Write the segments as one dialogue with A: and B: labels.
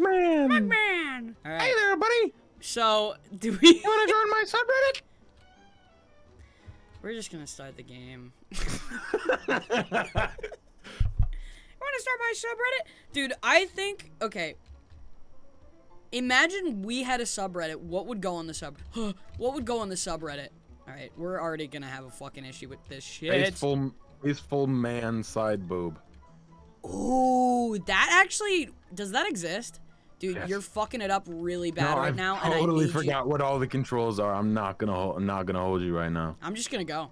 A: Mugman.
B: Mugman. All right.
A: Hey there, buddy.
B: So, do we?
A: You want to join my subreddit?
B: We're just gonna start the game. Want to start my subreddit, dude? I think okay. Imagine we had a subreddit. What would go on the sub? what would go on the subreddit? All right, we're already gonna have a fucking issue with this shit.
A: Faithful, faithful man side boob.
B: Ooh, that actually does that exist? Dude,
A: Yes.
B: you're fucking it up really bad
A: no,
B: right
A: I
B: now, and I
A: totally forgot
B: you.
A: what all the controls are. I'm not gonna, hold, I'm not gonna hold you right now.
B: I'm just gonna go.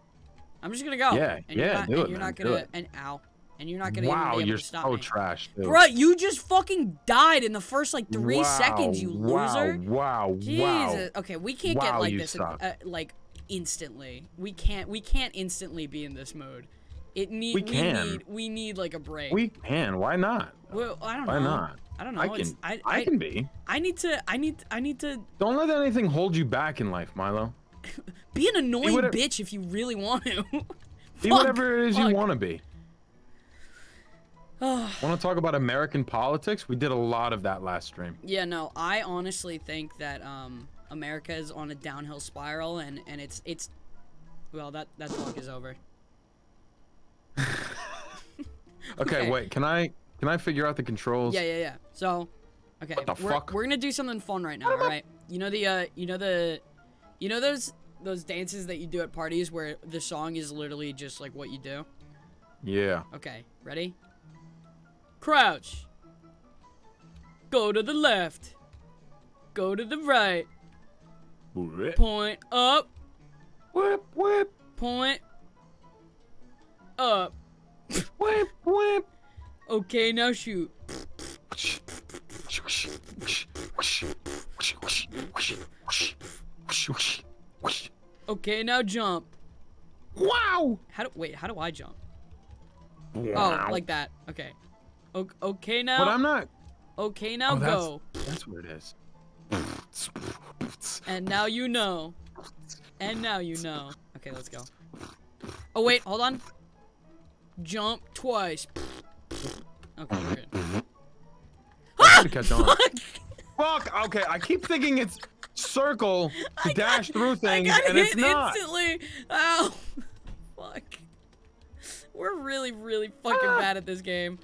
B: I'm just gonna go.
A: Yeah,
B: and you're
A: yeah,
B: not,
A: do
B: and
A: it,
B: you're
A: man,
B: not gonna
A: it.
B: and ow, and you're not gonna
A: Wow,
B: even be
A: you're
B: to stop
A: so
B: me.
A: trash, dude.
B: Bruh, you just fucking died in the first like three
A: wow,
B: seconds, you loser.
A: Wow, wow,
B: Jesus.
A: wow.
B: Okay, we can't get like this uh, like instantly. We can't. We can't instantly be in this mode. It need.
A: We can.
B: need. We need like a break.
A: We can. Why not?
B: Well, I don't
A: Why
B: know.
A: not?
B: I don't know.
A: I can.
B: I,
A: I,
B: I,
A: can be.
B: I need to. I need. I need to
A: Don't let anything hold you back in life, Milo.
B: be an annoying
A: whatever-
B: bitch if you really want to.
A: Be
B: Fuck,
A: whatever it is
B: fuck.
A: you want to be. want to talk about American politics? We did a lot of that last stream.
B: Yeah, no, I honestly think that um, America is on a downhill spiral, and and it's it's, well, that that talk is over.
A: Okay,
B: Okay.
A: wait. Can I can I figure out the controls?
B: Yeah, yeah, yeah. So, okay,
A: What the
B: we're,
A: fuck?
B: we're gonna do something fun right now, all right? You know the uh, you know the, you know those those dances that you do at parties where the song is literally just like what you do.
A: Yeah.
B: Okay, ready? Crouch. Go to the left. Go to the right.
A: Whip,
B: Point up.
A: whip, whip,
B: Point up.
A: whip, whip.
B: Okay, now shoot. Okay, now jump.
A: Wow.
B: How do wait? How do I jump?
A: Wow.
B: Oh, like that. Okay. O- okay now.
A: But I'm not.
B: Okay now
A: Oh, that's,
B: go.
A: that's what it is.
B: And now you know. And now you know. Okay, let's go. Oh wait, hold on. Jump twice. Okay, we're good.
A: to catch on.
B: Fuck!
A: Fuck. Okay, I keep thinking it's circle to
B: I got-
A: dash through
B: I
A: things,
B: got
A: and
B: hit
A: it's not.
B: instantly. Oh, Fuck. We're really, really fucking
A: Ah.
B: bad at this game.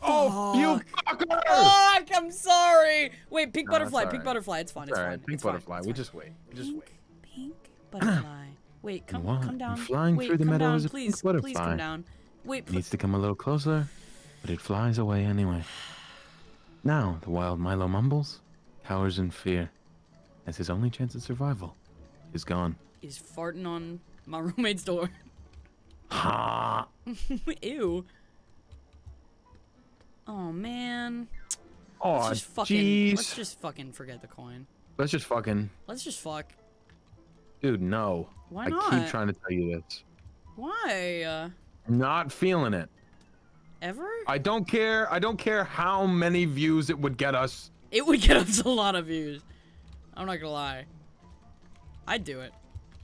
A: Oh, you fucker!
B: Fuck, I'm sorry. Wait, pink
A: No,
B: butterfly,
A: it's
B: pink
A: alright.
B: butterfly. It's fine. It's
A: All
B: fine.
A: right, pink
B: it's
A: butterfly.
B: it's
A: We just wait. We just
B: Pink,
A: wait.
B: pink butterfly. Wait, come,
A: What?
B: come down.
A: I'm Flying
B: Wait,
A: through the meadows,
B: down,
A: a
B: please, please come
A: butterfly.
B: down. Wait,
A: It needs to come a little closer, but it flies away anyway. Now, the wild Milo mumbles, cowers in fear, as his only chance of survival is gone.
B: is farting on my roommate's door.
A: Ha!
B: Ew. Oh man.
A: Oh,
B: Let's just fucking.
A: jeez.
B: Let's just fucking forget the coin.
A: Let's just fucking,
B: Let's just fuck.
A: dude. No.
B: Why not?
A: I keep trying to tell you this.
B: Why? Uh,
A: Not feeling it.
B: Ever?
A: I don't care. I don't care how many views it would get us.
B: It would get us a lot of views. I'm not gonna lie. I'd do it.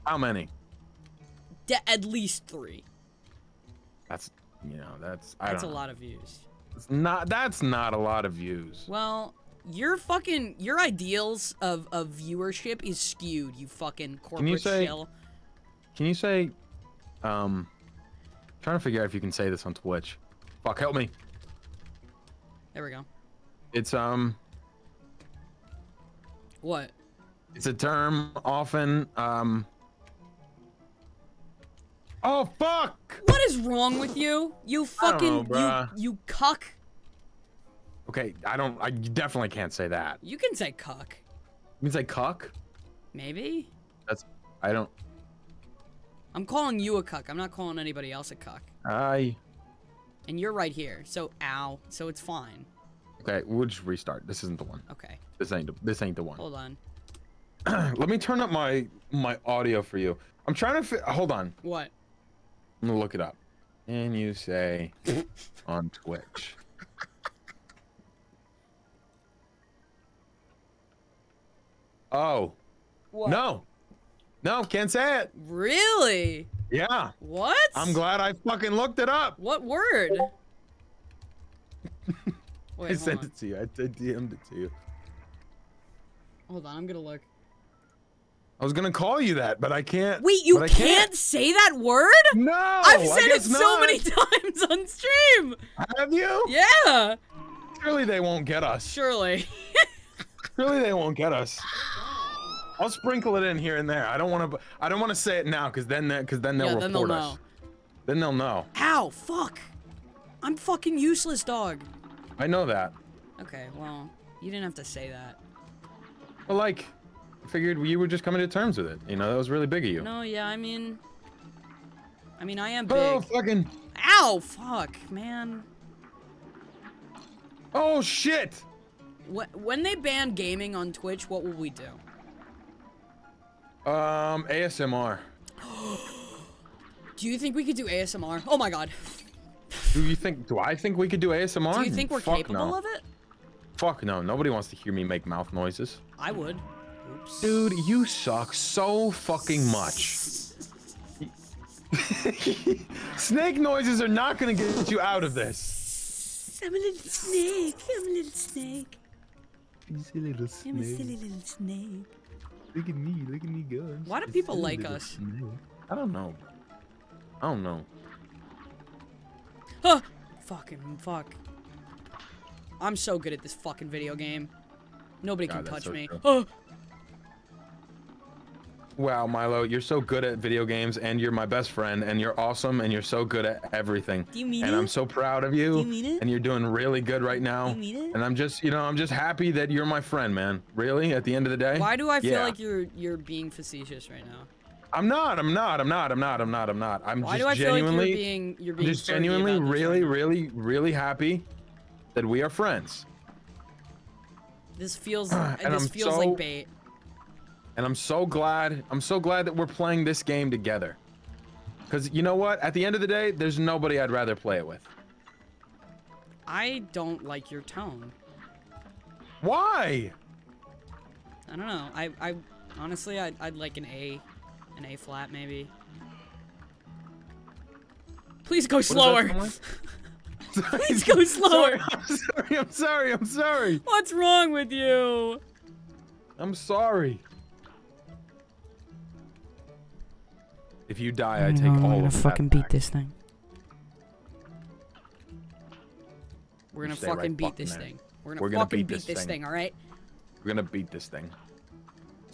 A: How many?
B: De- at least three.
A: That's, you know, that's. I
B: That's a
A: know.
B: lot of views.
A: It's not. That's not a lot of views.
B: Well, your fucking your ideals of of viewership is skewed. You fucking corporate can you
A: say-
B: shell.
A: Can you say, um, trying to figure out if you can say this on Twitch. Fuck, help me.
B: There we go.
A: It's um,
B: What?
A: it's a term often um. Oh fuck!
B: What is wrong with you? You fucking
A: know,
B: you you cuck.
A: Okay, I don't. I definitely can't say that.
B: You can say cuck.
A: You can say cuck.
B: Maybe.
A: That's. I don't.
B: I'm calling you a cuck. I'm not calling anybody else a cuck.
A: I.
B: And you're right here. So ow. So it's fine.
A: Okay, we'll just restart. This isn't the one.
B: Okay.
A: This ain't. The, this ain't the one.
B: Hold on.
A: Let me turn up my my audio for you. I'm trying to. Fi- hold on.
B: What?
A: I'm gonna look it up. And you say on Twitch. Oh.
B: What?
A: No. No, can't say it.
B: Really?
A: Yeah.
B: What?
A: I'm glad I fucking looked it up.
B: What word? Wait,
A: I sent
B: on.
A: it to you. I, I DM'd it to you.
B: Hold on, I'm gonna look.
A: I was gonna call you that, but I can't.
B: Wait, you
A: I
B: can't, say that word?
A: No,
B: I've said it so
A: not.
B: many times on stream.
A: Have you?
B: Yeah,
A: Surely they won't get us.
B: surely.
A: Surely they won't get us. I'll sprinkle it in here and there. I don't want to. I don't want to say it now, because then, because then they'll
B: yeah,
A: report
B: then they'll
A: us.
B: know.
A: Then they'll know.
B: Ow, fuck. I'm fucking useless, dog.
A: I know that.
B: Okay, well, you didn't have to say that.
A: Well, like, I figured you were just coming to terms with it. You know, that was really big of you.
B: No, yeah, I mean, I mean, I am oh, big.
A: oh fucking.
B: Ow, fuck, man.
A: Oh shit.
B: Wh- When they ban gaming on Twitch, what will we do?
A: Um, ASMR.
B: Do you think we could do ASMR? Oh my god.
A: Do you think? Do I think we could do ASMR?
B: Do you think we're
A: Fuck
B: capable
A: no.
B: of it?
A: Fuck no. Nobody wants to hear me make mouth noises.
B: I would. Oops.
A: Dude, you suck so fucking much. Snake noises are not gonna get you out of this.
B: I'm a little snake. I'm a little snake.
A: You silly little
B: I'm a silly little snake.
A: Look at me, look at me go.
B: Why do people like us?
A: I don't know. I don't know.
B: Huh. Fucking fuck. I'm so good at this fucking video game. Nobody can
A: God, that's
B: touch
A: so
B: me.
A: true.
B: Oh,
A: Wow, Milo, you're so good at video games and you're my best friend and you're awesome and you're so good at everything.
B: Do you mean
A: and
B: it?
A: I'm so proud of you.
B: Do you mean it?
A: And you're doing really good right now.
B: Do You mean it?
A: And I'm just, you know, I'm just happy that you're my friend, man. Really? At the end of the day?
B: why do I feel
A: Yeah.
B: like you're you're being facetious right now?
A: I'm not, I'm not, I'm not, I'm not, I'm not, I'm not. I'm
B: Why
A: just
B: do I feel like
A: genuinely
B: you're being you're being
A: just genuinely
B: about this
A: really,
B: right
A: really, really happy that we are friends.
B: This feels
A: And
B: this
A: I'm
B: feels
A: so-
B: like bait.
A: And I'm so glad, I'm so glad that we're playing this game together. Cause you know what? At the end of the day, there's nobody I'd rather play it with.
B: I don't like your tone.
A: Why?
B: I don't know. I I honestly I'd, I'd like an A, an A flat maybe. Please go
A: What
B: slower. Please go slower.
A: Sorry, I'm sorry, I'm sorry, I'm sorry.
B: What's wrong with you?
A: I'm sorry. If you die, I take all of that back.
B: this thing. We're gonna
A: stay right
B: fucking beat this
A: there.
B: thing. We're gonna fucking beat this thing.
A: We're gonna
B: fucking
A: beat
B: beat
A: this
B: this
A: thing.
B: thing, alright?
A: We're gonna beat this thing.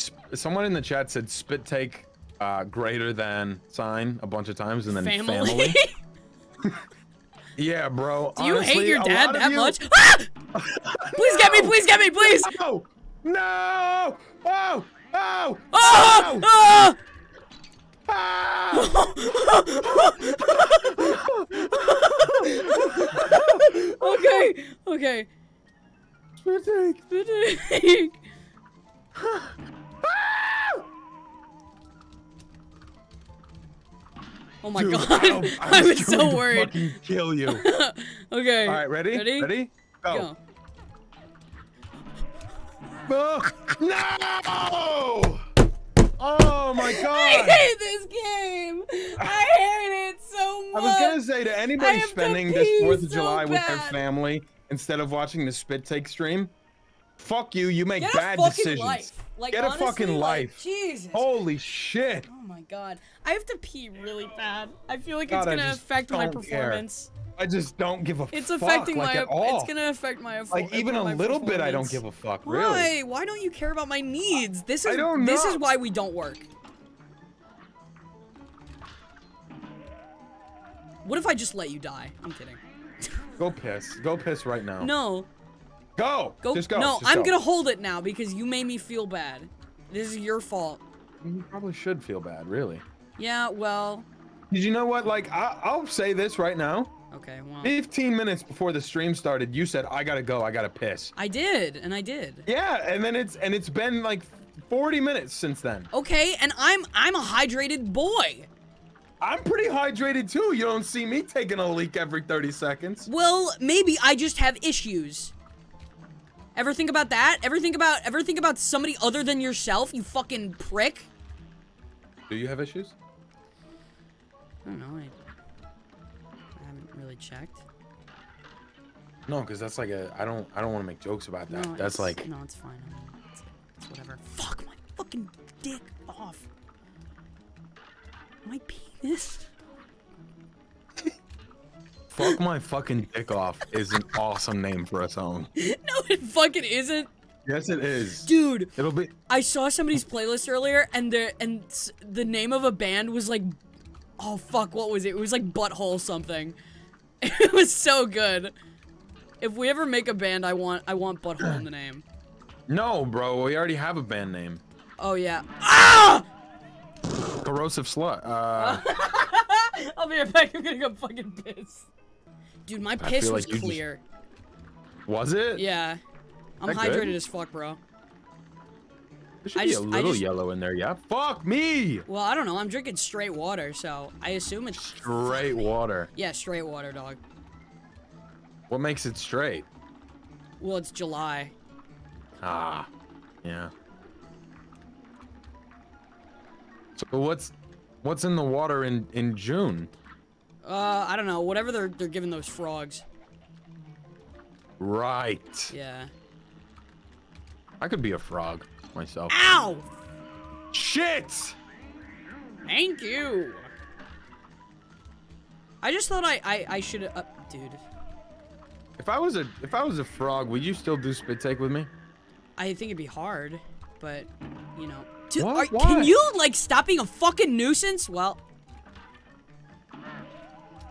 A: Sp- Someone in the chat said spit take uh, greater than sign a bunch of times and then family. yeah, bro.
B: Do you hate your dad that
A: you-
B: much? Ah! Please get me, please get me, please!
A: No! No! Oh! Oh!
B: Ah!
A: Oh!
B: Ah! Okay, okay.
A: Spit take.
B: Spitting. Oh my
A: Dude,
B: god,
A: I'll-
B: I was so worried.
A: fucking kill you.
B: okay.
A: All right, ready?
B: Ready?
A: Ready? Go.
B: Go.
A: Oh, no! Oh my god!
B: I hate this game. I hate it so much.
A: I was gonna say to anybody
B: have to
A: spending this Fourth of
B: so
A: July with their family instead of watching the spit take stream, fuck you. You make
B: Get
A: bad
B: a fucking
A: decisions.
B: life. Like,
A: Get a
B: honestly,
A: fucking
B: like,
A: life.
B: Jesus.
A: Holy shit!
B: Oh my god. I have to pee really bad. I feel like
A: God,
B: it's gonna affect my
A: don't care. I just don't give a
B: It's
A: fuck It's
B: affecting
A: like
B: my
A: at all.
B: it's gonna affect my
A: like even a little bit, I don't give a fuck. Really?
B: Why don't you care about my needs? This is
A: I don't know.
B: this is why we don't work. What if I just let you die? I'm kidding.
A: Go piss. Go piss right now.
B: No.
A: Go.
B: Go.
A: Just go.
B: No,
A: Just
B: I'm
A: go.
B: gonna hold it now because you made me feel bad. This is your fault.
A: You probably should feel bad, really.
B: Yeah, well.
A: Did you know what? Like, I, I'll say this right now.
B: Okay, well.
A: 15 minutes before the stream started, you said, "I gotta go. I gotta piss."
B: I did, and I did.
A: Yeah, and then it's and it's been like 40 minutes since then.
B: Okay, and I'm I'm a hydrated boy.
A: I'm pretty hydrated too. You don't see me taking a leak every 30 seconds.
B: Well, maybe I just have issues. Ever think about that? Ever think about ever think about somebody other than yourself, you fucking prick?
A: Do you have issues?
B: I don't know. I, I haven't really checked.
A: No, because that's like a. I don't. I don't want to make jokes about that.
B: No,
A: that's like.
B: No, it's fine. It's, it's whatever. Fuck my fucking dick off. My penis.
A: Fuck my fucking dick off is an awesome name for a song.
B: no, it fucking isn't.
A: Yes, it is.
B: Dude,
A: It'll be.
B: I saw somebody's playlist earlier, and the and the name of a band was like, oh fuck, what was it? It was like Butthole something. It was so good. If we ever make a band, I want I want Butthole in the name.
A: No, bro. We already have a band name.
B: Oh yeah. Ah!
A: Corrosive Slut. Uh,
B: I'll be right back. I'm gonna go fucking piss. Dude, my piss was
A: like you just-
B: clear.
A: was it?
B: Yeah. I'm hydrated
A: good?
B: as fuck, bro.
A: There should
B: I
A: be
B: just-
A: a little
B: just-
A: yellow in there. Yeah. Fuck me.
B: Well, I don't know. I'm drinking straight water, so I assume it's
A: Straight water.
B: yeah, straight water, dog.
A: What makes it straight?
B: Well, it's July.
A: Ah. Yeah. So what's what's in the water in in June?
B: Uh, I don't know. Whatever they're they're giving those frogs.
A: Right.
B: Yeah.
A: I could be a frog myself.
B: Ow!
A: Shit.
B: Thank you. I just thought I I, I should uh, dude.
A: If I was a if I was a frog, would you still do spit take with me?
B: I think it'd be hard, but you know. Dude,
A: What?
B: are-
A: Why?
B: can you like stop being a fucking nuisance? Well,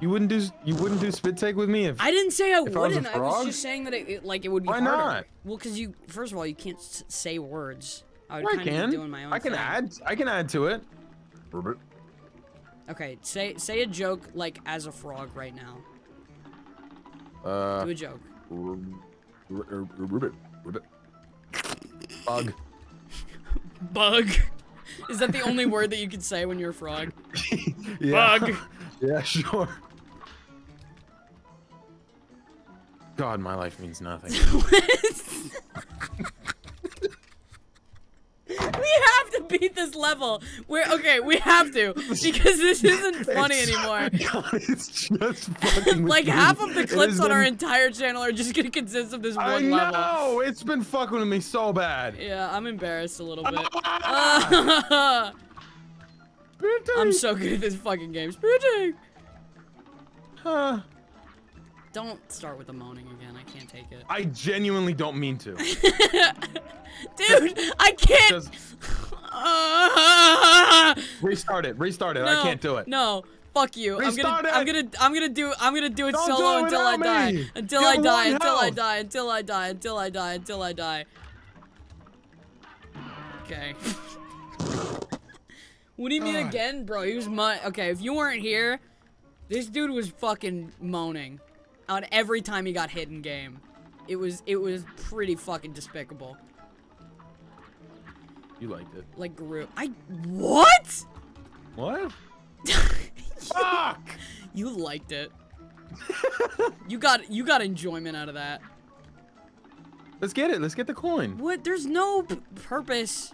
A: You wouldn't do you wouldn't do spit take with me if
B: I didn't say I
A: If I was
B: wouldn't. I was just saying that it, it like it would be
A: Why
B: harder.
A: not?
B: Well, because you first of all you can't s- say words. I would
A: I
B: kind of
A: can.
B: be doing my own
A: I can
B: thing.
A: add I can add to it.
B: Okay, say say a joke like as a frog right now.
A: Uh
B: Do a joke.
A: Bug.
B: Bug. Is that the only word that you can say when you're a frog?
A: Yeah.
B: Bug.
A: Yeah, sure. God, my life means nothing.
B: we have to beat this level. We're okay. We have to because this isn't funny
A: It's-
B: anymore.
A: God, it's just
B: Like half of the clips on our entire channel are just gonna consist of this one
A: I
B: level.
A: know! It's been fucking with me so bad.
B: Yeah, I'm embarrassed a little bit. I'm so good at this fucking game. Spooting!
A: Huh.
B: Don't start with the moaning again. I can't take it.
A: I genuinely don't mean to.
B: Dude, I can't.
A: Just restart it. Restart it.
B: no,
A: I can't do it.
B: No. Fuck you. I'm gonna I'm
A: it.
B: gonna I'm gonna do I'm gonna do it
A: Don't
B: solo
A: do it
B: until I
A: without
B: die. Until I die, until I die, until I die, until I die, until I die. Okay. what do you mean
A: God.
B: again, bro? He was my Okay, if you weren't here, this dude was fucking moaning on every time he got hit in game. It was it was pretty fucking despicable.
A: You liked it.
B: Like Gru. I what?
A: What? Fuck!
B: You liked it. you got you got enjoyment out of that.
A: Let's get it. Let's get the coin.
B: What? There's no purpose.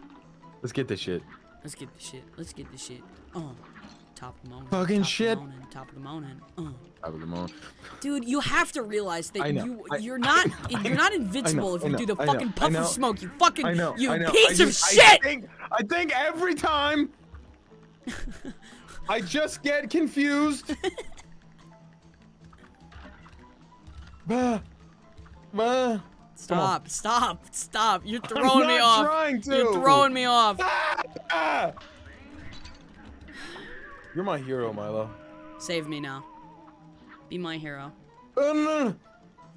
A: Let's get this shit.
B: Let's get this shit. Let's get this shit. Oh, top of the morning.
A: Fucking
B: top
A: shit.
B: Of the morning, top of the morning. Uh.
A: Top of the morning.
B: Dude, you have to realize that you you're not you're not invincible if you do the fucking puff of smoke. You fucking you piece of shit.
A: I think, every time I just get confused. bah, bah.
B: stop! Stop! Stop! You're throwing me off.
A: trying to.
B: You're throwing me off.
A: Ah! You're my hero, Milo.
B: Save me now. Be my hero.
A: Uh, no.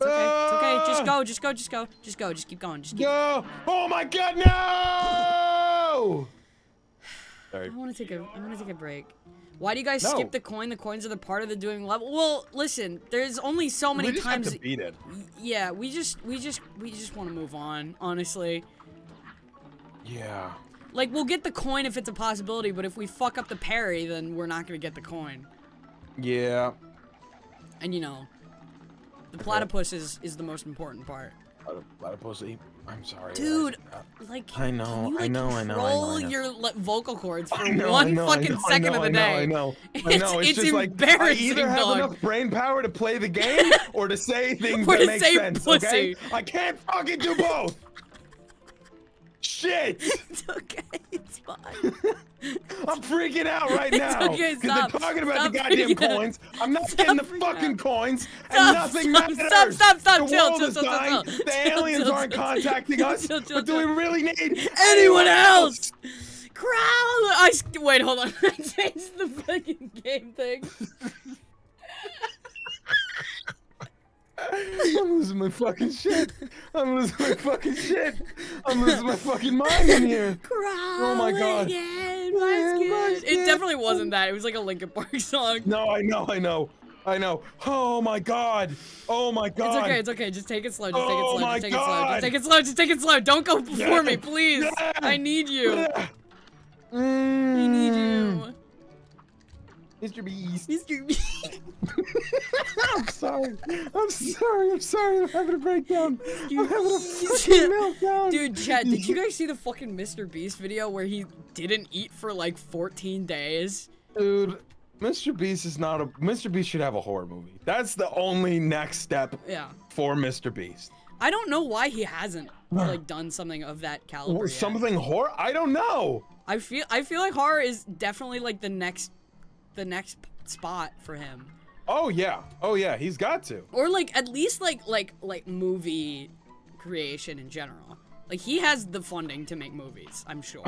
B: It's okay. It's okay. Just
A: Ah!
B: go. Just go. Just go. Just go. Just keep going. Just keep.
A: No! Oh my God, no! Sorry.
B: I want to take a. I want to take a break. Why do you guys
A: No.
B: skip the coin? The coins are the part of the doing level. Well, listen. There's only so many
A: we just
B: times.
A: have to beat it.
B: yeah, we just, we just, we just want to move on. Honestly,
A: Yeah.
B: like we'll get the coin if it's a possibility, but if we fuck up the parry, then we're not gonna get the coin.
A: Yeah.
B: And you know, the platypus is is the most important part.
A: Platypus. I'm sorry.
B: Dude,
A: I-
B: like
A: I know,
B: can you,
A: I
B: like,
A: know, I know, I know,
B: control
A: I know.
B: your le- vocal cords for
A: know,
B: one
A: know,
B: fucking
A: know,
B: second
A: know,
B: of the
A: I know,
B: day.
A: I know. I know. It's,
B: it's
A: just like I either have
B: dog.
A: enough brain power to play the game or to say things
B: Or
A: that
B: to
A: make
B: say
A: sense. Okay. I can't fucking do both. Shit!
B: It's okay, it's fine.
A: I'm freaking out right
B: It's
A: now
B: okay,
A: they're talking about
B: Stop
A: the goddamn
B: freaking out.
A: coins. I'm not
B: Stop
A: getting the fucking
B: out.
A: coins,
B: Stop,
A: and nothing
B: stop,
A: matters.
B: stop, stop, stop,
A: The
B: chill,
A: world
B: chill,
A: is
B: chill, chill,
A: dying.
B: chill.
A: The aliens
B: chill,
A: aren't
B: chill,
A: contacting
B: chill,
A: us.
B: chill, chill,
A: but do we really need
B: Anyone else? Crown! I wait, hold on. I changed the fucking game thing.
A: I'm losing my fucking shit. I'm losing my fucking shit. I'm losing my fucking mind in here.
B: Crown
A: Oh my God.
B: again,
A: Yeah,
B: my skin. It definitely wasn't that. It was like a Linkin Park song.
A: No, I know, I know, I know. Oh my god. Oh my god.
B: It's okay, it's okay. Just take it slow. Just take it
A: Oh
B: slow. Just take it slow. Just take it slow. Just take it slow. Don't go before
A: Yeah.
B: me, please.
A: Yeah.
B: I need you. I
A: Mm.
B: need you.
A: Mr. Beast.
B: Mr. B.
A: I'm sorry. I'm sorry. I'm sorry. I'm having a breakdown. I'm having a fucking meltdown.
B: Dude, Chad, did you guys see the fucking Mr. Beast video where he didn't eat for like 14 days?
A: Dude, Mr. Beast is not a. Mr. Beast should have a horror movie. That's the only next step
B: Yeah.
A: for Mr. Beast.
B: I don't know why he hasn't like done something of that caliber.
A: Or
B: yet.
A: something horror? I don't know.
B: I feel I feel like horror is definitely like the next the next spot for him.
A: Oh yeah. Oh yeah. He's got to.
B: Or like at least like like like movie creation in general. Like he has the funding to make movies, I'm sure.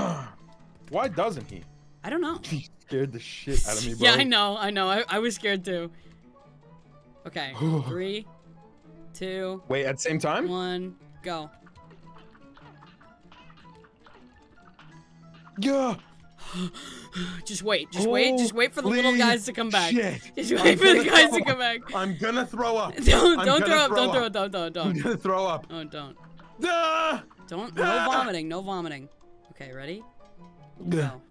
A: Why doesn't he?
B: I don't know.
A: He scared the shit out of me, bro.
B: Yeah, I know, I know. I, I was scared too. Okay. Three, two,
A: Wait, at the same time?
B: one, go.
A: Yeah.
B: Just wait. Just wait. Just wait for the little guys to come back.
A: shit.
B: Just
A: I'm
B: wait for the
A: gonna
B: guys
A: throw
B: to come
A: up.
B: back.
A: I'm gonna throw up.
B: Don't
A: I'm
B: don't
A: gonna
B: throw up. Don't throw up. Don't don't
A: I'm
B: don't.
A: gonna throw up.
B: Oh don't.
A: Ah!
B: Don't no vomiting. No vomiting. Okay, ready? Go.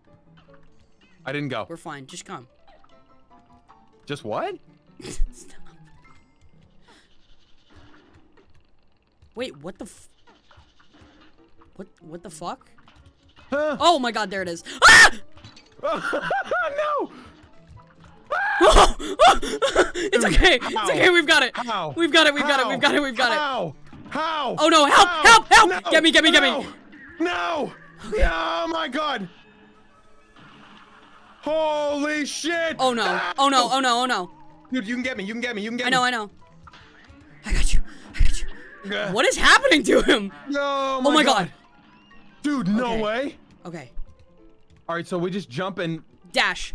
A: I didn't go.
B: We're fine. Just come.
A: Just what?
B: Stop. Wait, what the f- What what the fuck?
A: Huh?
B: Oh my god, there it is. Ah!
A: no!
B: it's okay. It's okay. We've got it.
A: How?
B: We've got it. We've got it. We've got it. We've got it.
A: How? How?
B: Oh, no, help,
A: How?
B: help, help!
A: No!
B: Get me, get me, get me.
A: No! No! Oh my god! Holy shit!
B: Oh no.
A: Ow!
B: Oh no. Oh no. Oh no.
A: Dude, you can get me. You can get me. You can get me.
B: I
A: me.
B: know. I know. I got you. I got you. What is happening to him?
A: Oh my,
B: Oh my god.
A: Dude, no
B: Okay.
A: way.
B: Okay.
A: All right, so we just jump and.
B: Dash.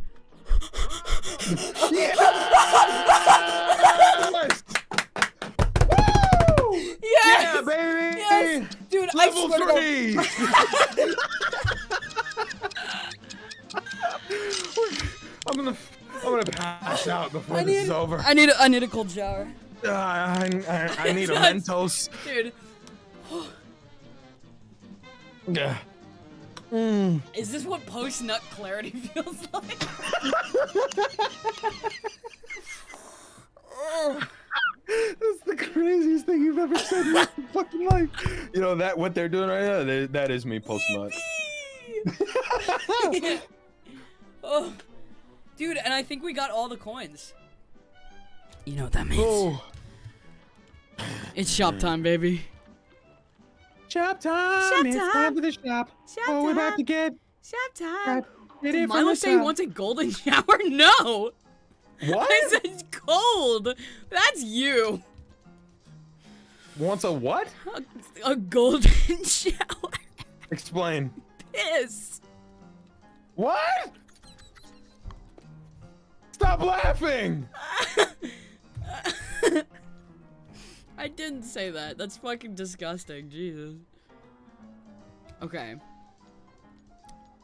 A: Yes!
B: Yes.
A: Yeah, baby!
B: Yes. Dude, I swear
A: three! I'm gonna, I'm gonna pass out before
B: I
A: this
B: need.
A: is over.
B: I need. A, I need a cold shower,
A: Uh, I, I, I need a Mentos.
B: dude.
A: Yeah. Mm.
B: Is this what post nut clarity feels like?
A: That's the craziest thing you've ever said in your fucking life. You know that what they're doing right now? That, that is me post nut.
B: oh, dude, and I think we got all the coins. You know what that means?
A: oh.
B: It's shop time, baby.
A: Shop time.
B: Shop
A: it's
B: time.
A: time for the shop.
B: Shop
A: oh, we're about to get
B: Shop time. Did Milo say he wants a golden shower? No.
A: What?
B: I said it's cold. That's you.
A: Wants a what?
B: A, a golden shower.
A: Explain.
B: Piss.
A: What? Stop laughing!
B: I didn't say that. That's fucking disgusting. Jesus. Okay.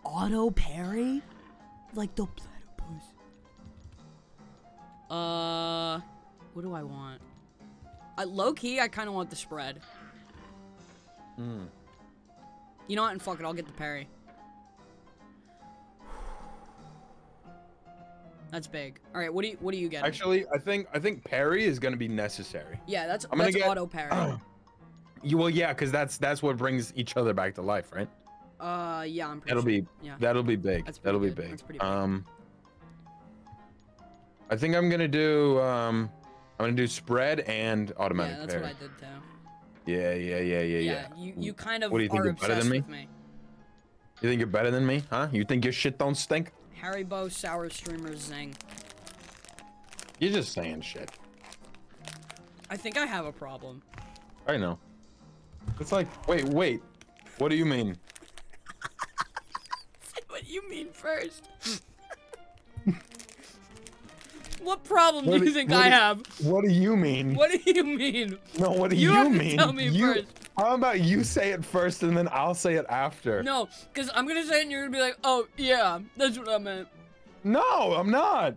B: Auto parry? Like the platypus. Uh, what do I want? I, low key, I kind of want the spread.
A: Mm.
B: You know what? And fuck it, I'll get the parry. That's big. All right, what do you what do you get?
A: Actually, I think I think parry is gonna be necessary.
B: yeah, that's
A: I'm gonna
B: that's
A: get-
B: auto parry.
A: You well, yeah, because that's that's what brings each other back to life, right?
B: Uh, yeah, I'm pretty
A: That'll
B: sure.
A: be
B: Yeah.
A: that'll be big.
B: That's
A: that'll be big.
B: That's pretty big.
A: Um, I think I'm gonna do um, I'm gonna do spread and
B: Yeah,
A: automatic
B: that's
A: parry.
B: what I did too.
A: Yeah, yeah, yeah, yeah, yeah.
B: Yeah, you you kind of
A: What do you think,
B: are
A: you're better than me?
B: me.
A: You think you're better than me, huh? You think your shit don't stink?
B: Haribo sour streamer zing.
A: You're just saying shit.
B: I think I have a problem.
A: I know. It's like, wait, wait. What do you mean?
B: What do you mean first? what problem
A: What
B: do you think I
A: do-
B: have?
A: What do you mean?
B: What do you mean?
A: No, what do
B: You
A: you,
B: have to
A: mean?
B: tell me
A: you,
B: first.
A: How about you say it first and then I'll say it after?
B: No, because I'm gonna say it and you're gonna be like, oh yeah, that's what I meant.
A: No, I'm not.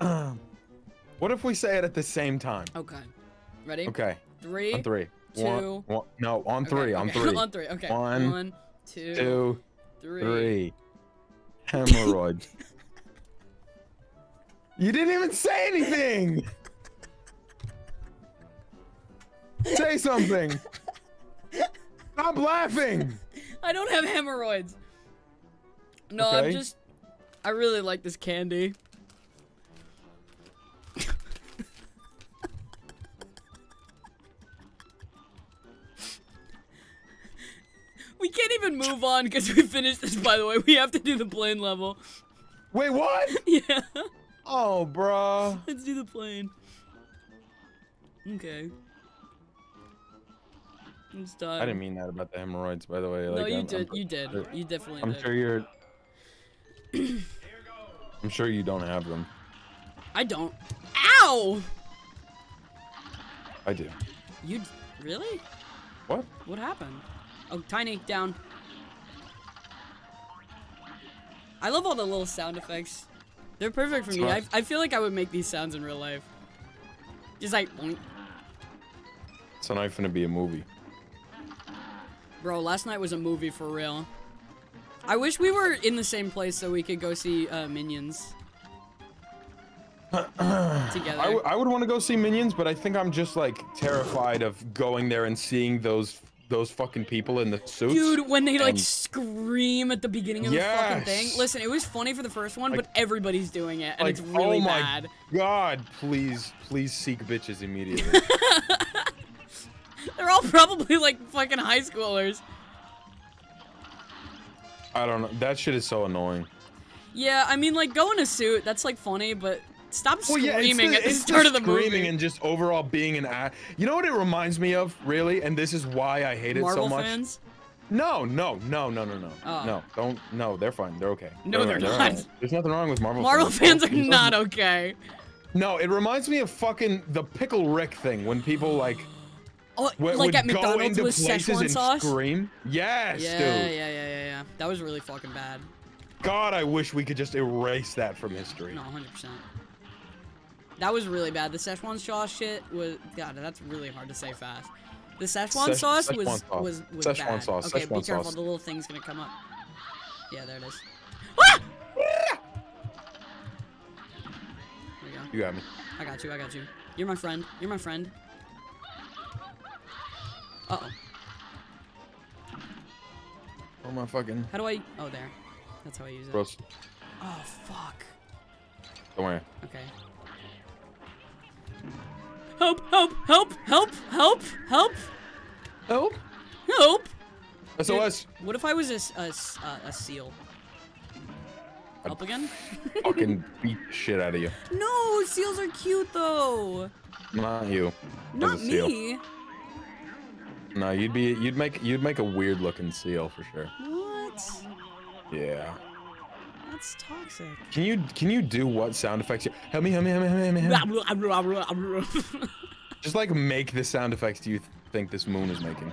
A: what if we say it at the same time?
B: Okay. Ready?
A: Okay,
B: Three.
A: on three. One-
B: two-
A: one- no, on
B: Okay,
A: three, on
B: okay.
A: three.
B: on three. Okay.
A: One,
B: One, two,
A: Two,
B: three.
A: three. Hemorrhoids. you didn't even say anything. say something. Stop laughing.
B: I don't have hemorrhoids. No, I'm just. I really like this candy. we can't even move on because we finished this. By the way, we have to do the plane level.
A: Wait, what?
B: yeah,
A: Oh, bruh.
B: let's do the plane. Okay. It's done.
A: I didn't mean that about the hemorrhoids, by the way.
B: No, you
A: I'm-
B: did.
A: I'm-
B: you did. You definitely
A: I'm
B: did.
A: sure you're. I'm sure you don't have them.
B: I don't. Ow!
A: I do.
B: You really?
A: What?
B: What happened? Oh, tiny down. I love all the little sound effects. They're perfect for me. I, I feel like I would make these sounds in real life. Just like, boink.
A: It's not even gonna be a movie.
B: Bro. Last night was a movie for real. I wish we were in the same place so we could go see uh, Minions together.
A: I, would want to go see Minions, but I think I'm just like terrified of going there and seeing those those fucking people in the suits.
B: Dude, when they like scream at the beginning of the fucking thing. Listen, it was funny for the first one,
A: Like-
B: but everybody's doing it, and
A: like,
B: it's really
A: oh my
B: bad.
A: god, please, please seek bitches immediately.
B: They're all probably like fucking high schoolers.
A: I don't know. That shit is so annoying.
B: Yeah, I mean, like, go in a suit, that's like funny, but stop
A: Well, yeah,
B: screaming
A: the,
B: at the start of the movie.
A: screaming and just overall being an ass. You know what it reminds me of, really? And this is why I hate it so much.
B: fans?
A: No, no, no, no, no, no,
B: Oh.
A: no. Don't. No, they're fine. They're okay.
B: No, they're not.
A: alright. There's nothing wrong with Marvel.
B: Marvel fans are not okay.
A: No, it reminds me of fucking the pickle Rick thing when people like
B: Oh,
A: w-
B: like at McDonald's with Szechuan sauce?
A: scream. Yes,
B: Yeah,
A: dude.
B: yeah, yeah, yeah, yeah. That was really fucking bad.
A: God, I wish we could just erase that from history.
B: No, 100%. That was really bad. The Szechuan sauce shit was God. That's really hard to say fast. The Szechuan
A: Szech-
B: sauce
A: Szechuan
B: was
A: sauce.
B: was was
A: Szechuan
B: bad.
A: sauce,
B: Okay, be careful.
A: sauce.
B: The little thing's gonna come up. Yeah, there it is. Ah! There we go.
A: You got me.
B: I got you. I got you. You're my friend. You're my friend. Uh oh.
A: Oh my fucking
B: How do I? Oh, there. That's how I use it.
A: gross.
B: Oh fuck.
A: Don't worry.
B: Okay. Help! Help! Help! Help! Help! Help!
A: Help.
B: Help!
A: SOS.
B: What if I was a, s- a s- uh, a seal? Help again?
A: fucking beat the shit out of you.
B: No, seals are cute though.
A: Not you.
B: Not
A: as a seal.
B: Me.
A: No, you'd be you'd make you'd make a weird looking seal for sure.
B: What?
A: Yeah.
B: That's toxic.
A: Can you can you do what sound effects? You, help me, help me, help me, help me, help me. help me. Just like make the sound effects do you th- think this moon is making.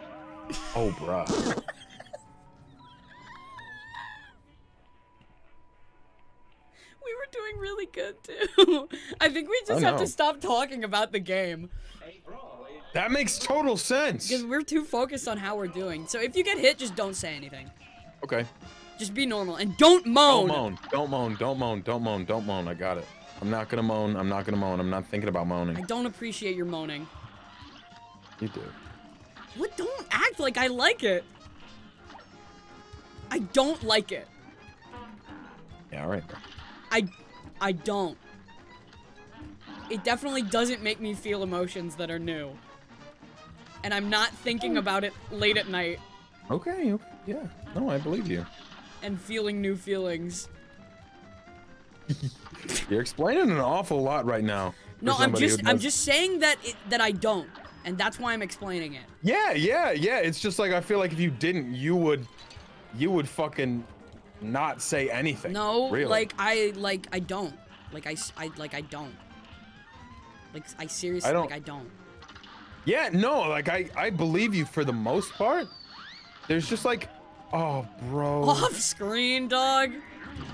A: Oh, bruh.
B: we were doing really good too. I think we just
A: I
B: have to stop talking about the game
A: That makes total sense.
B: because we're too focused on how we're doing. So if you get hit, just don't say anything.
A: Okay.
B: Just be normal and don't moan.
A: Don't moan. Don't moan. Don't moan. Don't moan. Don't moan. I got it. I'm not gonna moan. I'm not gonna moan. I'm not thinking about moaning.
B: I don't appreciate your moaning.
A: You do.
B: What? Don't act like I like it. I don't like it.
A: Yeah, all right. Bro.
B: I, I don't. It definitely doesn't make me feel emotions that are new. And I'm not thinking about it late at night
A: Okay, okay. Yeah. No, I believe you.
B: and feeling new feelings.
A: You're explaining an awful lot right now.
B: No, I'm just I'm just saying that it, that I don't. And that's why I'm explaining it.
A: Yeah, yeah, yeah. It's just like I feel like if you didn't, you would, you would fucking not say anything.
B: No,
A: really.
B: like I like I don't. Like I I like I don't. Like I seriously
A: I don't-
B: like I don't.
A: Yeah, no, like I, I believe you for the most part. There's just like, oh, bro.
B: Off screen, dog.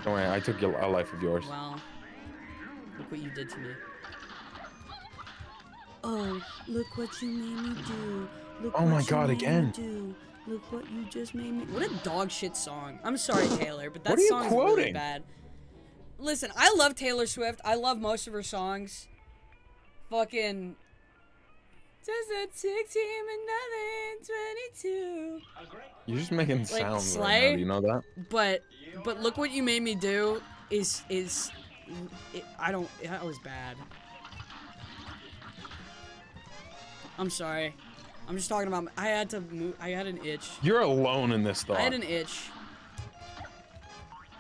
A: Don't worry, I took a life of yours.
B: Wow. Look what you did to me. Oh, look what you made me do. Look
A: Oh
B: what
A: my
B: you
A: God,
B: made me
A: again.
B: do. Look what you just made me. What a dog shit song. I'm sorry, Taylor, but that
A: What are you
B: really
A: quoting?
B: bad. Listen, I love Taylor Swift. I love most of her songs. Fucking. Just at 16 and nothing, 22.
A: You're just making sounds right now. You know that?
B: But but look what you made me do is is it, I don't that was bad. I'm sorry. I'm just talking about I had to move I had an itch.
A: You're alone in this thought.
B: I had an itch.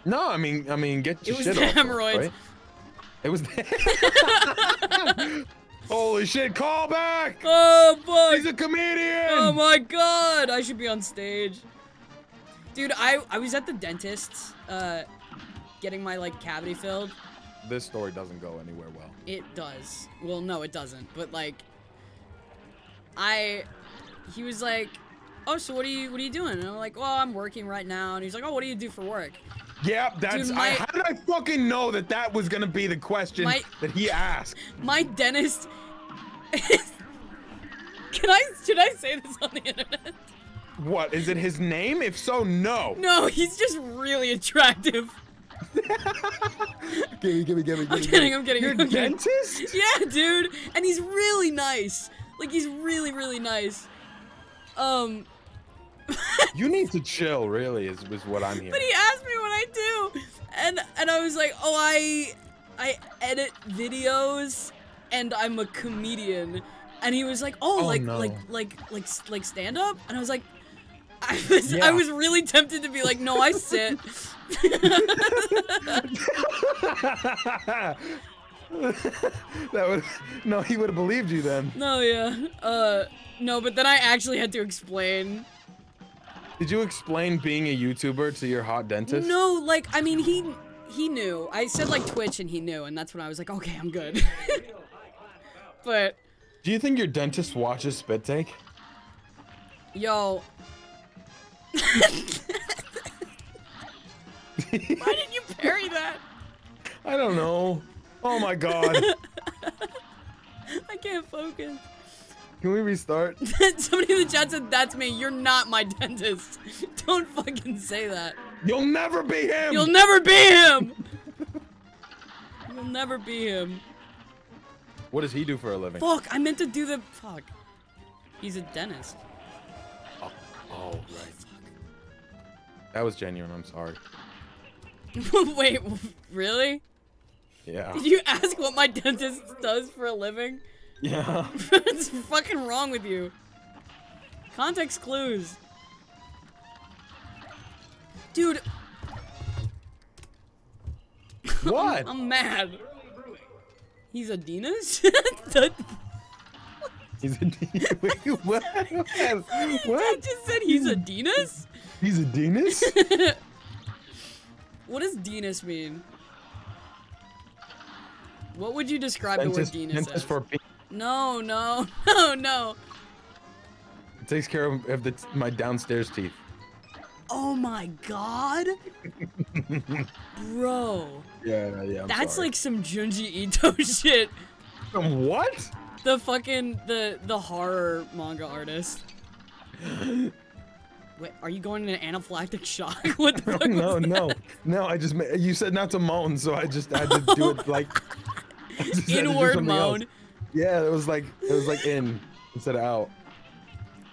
A: No, I mean, I mean, get
B: It
A: your
B: was
A: shit
B: the
A: off,
B: hemorrhoids.
A: right? It was. Holy shit! Call back.
B: Oh fuck!
A: He's a comedian.
B: Oh my god! I should be on stage. Dude, I I was at the dentist's uh getting my like cavity filled.
A: This story doesn't go anywhere well.
B: It does. Well, no, it doesn't. But like, I, he was like, "Oh, so what are you what are you doing?" And I'm like, "Well, I'm working right now." And he's like, "Oh, what do you do for work?"
A: Yeah, that's.
B: Dude,
A: I, how did I fucking know that that was gonna be the question
B: My-
A: that he asked?
B: My dentist. Can I? Should I say this on the internet?
A: What is it? His name? If so, no.
B: No, he's just really attractive.
A: Gimme, gimme, gimme,
B: I'm kidding. I'm kidding.
A: Your
B: I'm kidding.
A: dentist?
B: Yeah, dude, and he's really nice. Like he's really, really nice. Um,
A: You need to chill. Really, is is what I'm hearing.
B: But he asked me what I do, and and I was like, oh, I I edit videos, and I'm a comedian. And he was like, oh,
A: Oh,
B: like
A: no.
B: like like like like stand up, and I was like. I was, I was really tempted to be like, no, I sit.
A: that would no. He would have believed you then.
B: no, yeah. Uh, no, but then I actually had to explain.
A: Did you explain being a YouTuber to your hot dentist?
B: No, like, I mean, he he knew. I said like Twitch, and he knew, and that's when I was like, okay, I'm good. but
A: Do you think your dentist watches Spit Take?
B: Yo. Why did you parry that?
A: I don't know. Oh my god.
B: I can't focus.
A: Can we restart?
B: Somebody in the chat said, that's me. You're not my dentist. Don't fucking say that.
A: You'll never be him.
B: You'll never be him. You'll never be him.
A: what does he do for a living?
B: Fuck, I meant to do the. Fuck. He's a dentist.
A: Oh, oh right. Fuck. That was genuine. I'm sorry.
B: Wait, really?
A: Yeah.
B: Did you ask what my dentist does for a living?
A: Yeah.
B: What's fucking wrong with you? Context clues. Dude,
A: What?
B: I'm mad. He's a Dinas?
A: He's a Wait, what?
B: Dad
A: What?
B: just said he's a Dinas?
A: He's a Dinas?
B: What does Dinas mean? What would you describe the word
A: Dentist,
B: Dinas as?
A: for
B: No, no, no, no.
A: It takes care of, of the, my downstairs teeth.
B: Oh my god. Bro,
A: Yeah, yeah. I'm
B: that's
A: sorry.
B: like some Junji Ito shit.
A: Um, what?
B: The fucking the the horror manga artist. Wait, are you going into anaphylactic shock? What the fuck?
A: no,
B: was that?
A: no, no. I just you said not to moan, so I just had to do it like I just had to do
B: Inward
A: something else. Yeah, it was like it was like in instead of out.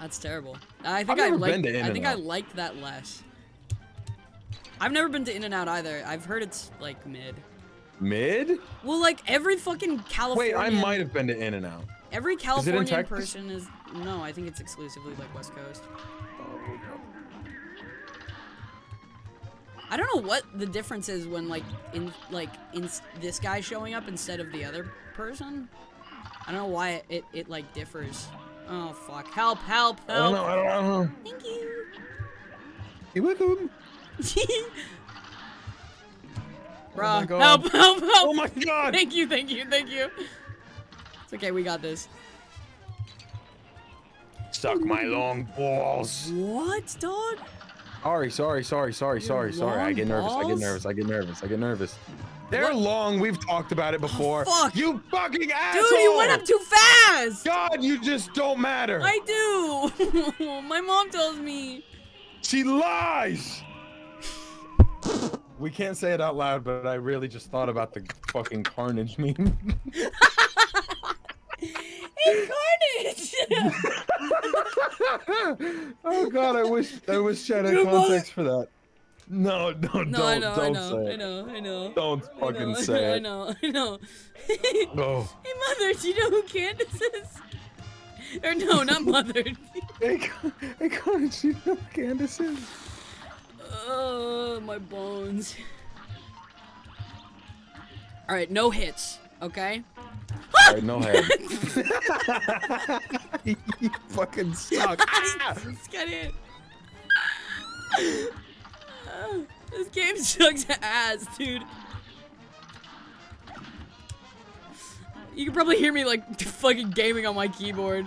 B: That's terrible. I think
A: I've
B: I
A: never
B: like.
A: been to
B: I think I liked that less. I've never been to In and Out either. I've heard it's like mid.
A: Mid?
B: Well, like every fucking California.
A: Wait, I might have been to In and Out.
B: Every Californian
A: Texas?
B: person is no. I think it's exclusively like West Coast. I don't know what the difference is when like in like in this guy showing up instead of the other person. I don't know why it it, it like differs. Oh fuck! Help! Help! Help!
A: I don't know. I don't, I don't know.
B: Thank you.
A: You're welcome.
B: Oh
A: my God.
B: help! Help! Help!
A: Oh my god!
B: Thank you! Thank you! Thank you! It's okay. We got this.
A: Suck my long balls.
B: What, dog?
A: Sorry, sorry, sorry, sorry, sorry, sorry. I get nervous. I get nervous. I get nervous. I get nervous. They're
B: What?
A: long. We've talked about it before.
B: Oh, fuck.
A: You fucking asshole!
B: Dude, you went up too fast!
A: God, you just don't matter.
B: I do! My mom tells me.
A: She lies. We can't say it out loud, but I really just thought about the fucking carnage meme.
B: Incarnate!
A: oh god, I wish I wish chat had context for that. No, no,
B: no,
A: don't,
B: I know,
A: don't
B: know,
A: say
B: I
A: it.
B: know, I know.
A: Don't
B: I
A: fucking
B: know,
A: say
B: I know, I know.
A: Oh.
B: hey, mother, do you know who Candace is? Or no, not mother.
A: Hey, hey, Carnage, you know who Candace is?
B: Oh, my bones. All right, no hits, okay?
A: Alright, no head. you fucking suck.
B: I just got it. Ah, this game sucks ass, dude. You can probably hear me like fucking gaming on my keyboard.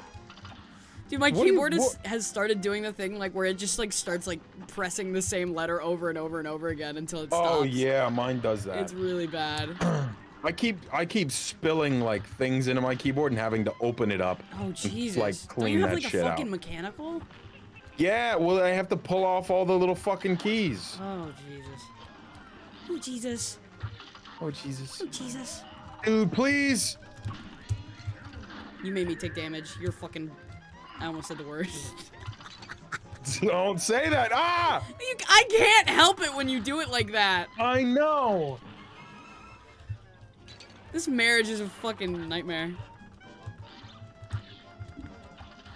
B: Dude, my
A: What do you-
B: keyboard is, has started doing the thing like where it just like starts like pressing the same letter over and over and over again until it stops.
A: Oh yeah, mine does that.
B: It's really bad.
A: I keep I keep spilling like things into my keyboard and having to open it up.
B: Oh
A: and,
B: Jesus!
A: Like
B: Don't you have
A: that
B: like a fucking
A: out.
B: mechanical?
A: Yeah, well I have to pull off all the little fucking keys.
B: Oh Jesus! Oh Jesus!
A: Oh Jesus.
B: Oh Jesus!
A: Dude, please.
B: You made me take damage. You're fucking. I almost said the word.
A: Don't say that. Ah!
B: you, I can't help it when you do it like that.
A: I know.
B: This marriage is a fucking nightmare.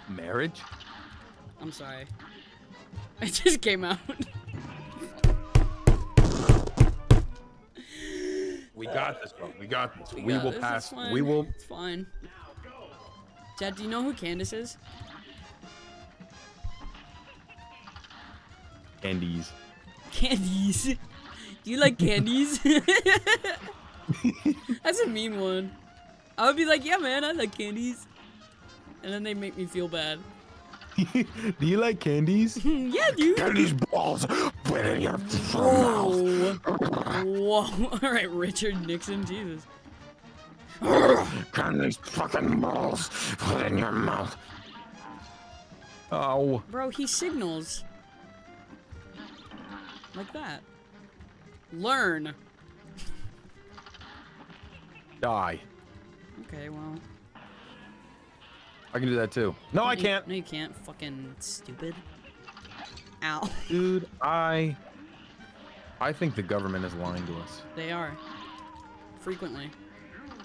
A: Marriage?
B: I'm sorry. It just came out.
A: We got this, bro. We got this. We,
B: got
A: will
B: this,
A: pass. We will.
B: It's fine. Chat, do you know who Candace is?
A: Candies.
B: Candies. Do you like candies? That's a mean one. I would be like, yeah, man, I like candies. And then they make me feel bad.
A: Do you like candies?
B: yeah, dude.
A: Candies balls. Put in your mouth.
B: Whoa. Whoa. All right, Richard Nixon, Jesus.
A: Candies fucking balls. Put in your mouth. Oh.
B: Bro, he signals. Like that. Learn.
A: Die.
B: Okay, well.
A: I can do that too. No, I can't.
B: No, you can't. Fucking stupid. Ow.
A: Dude, I. I think the government is lying to us.
B: They are. Frequently.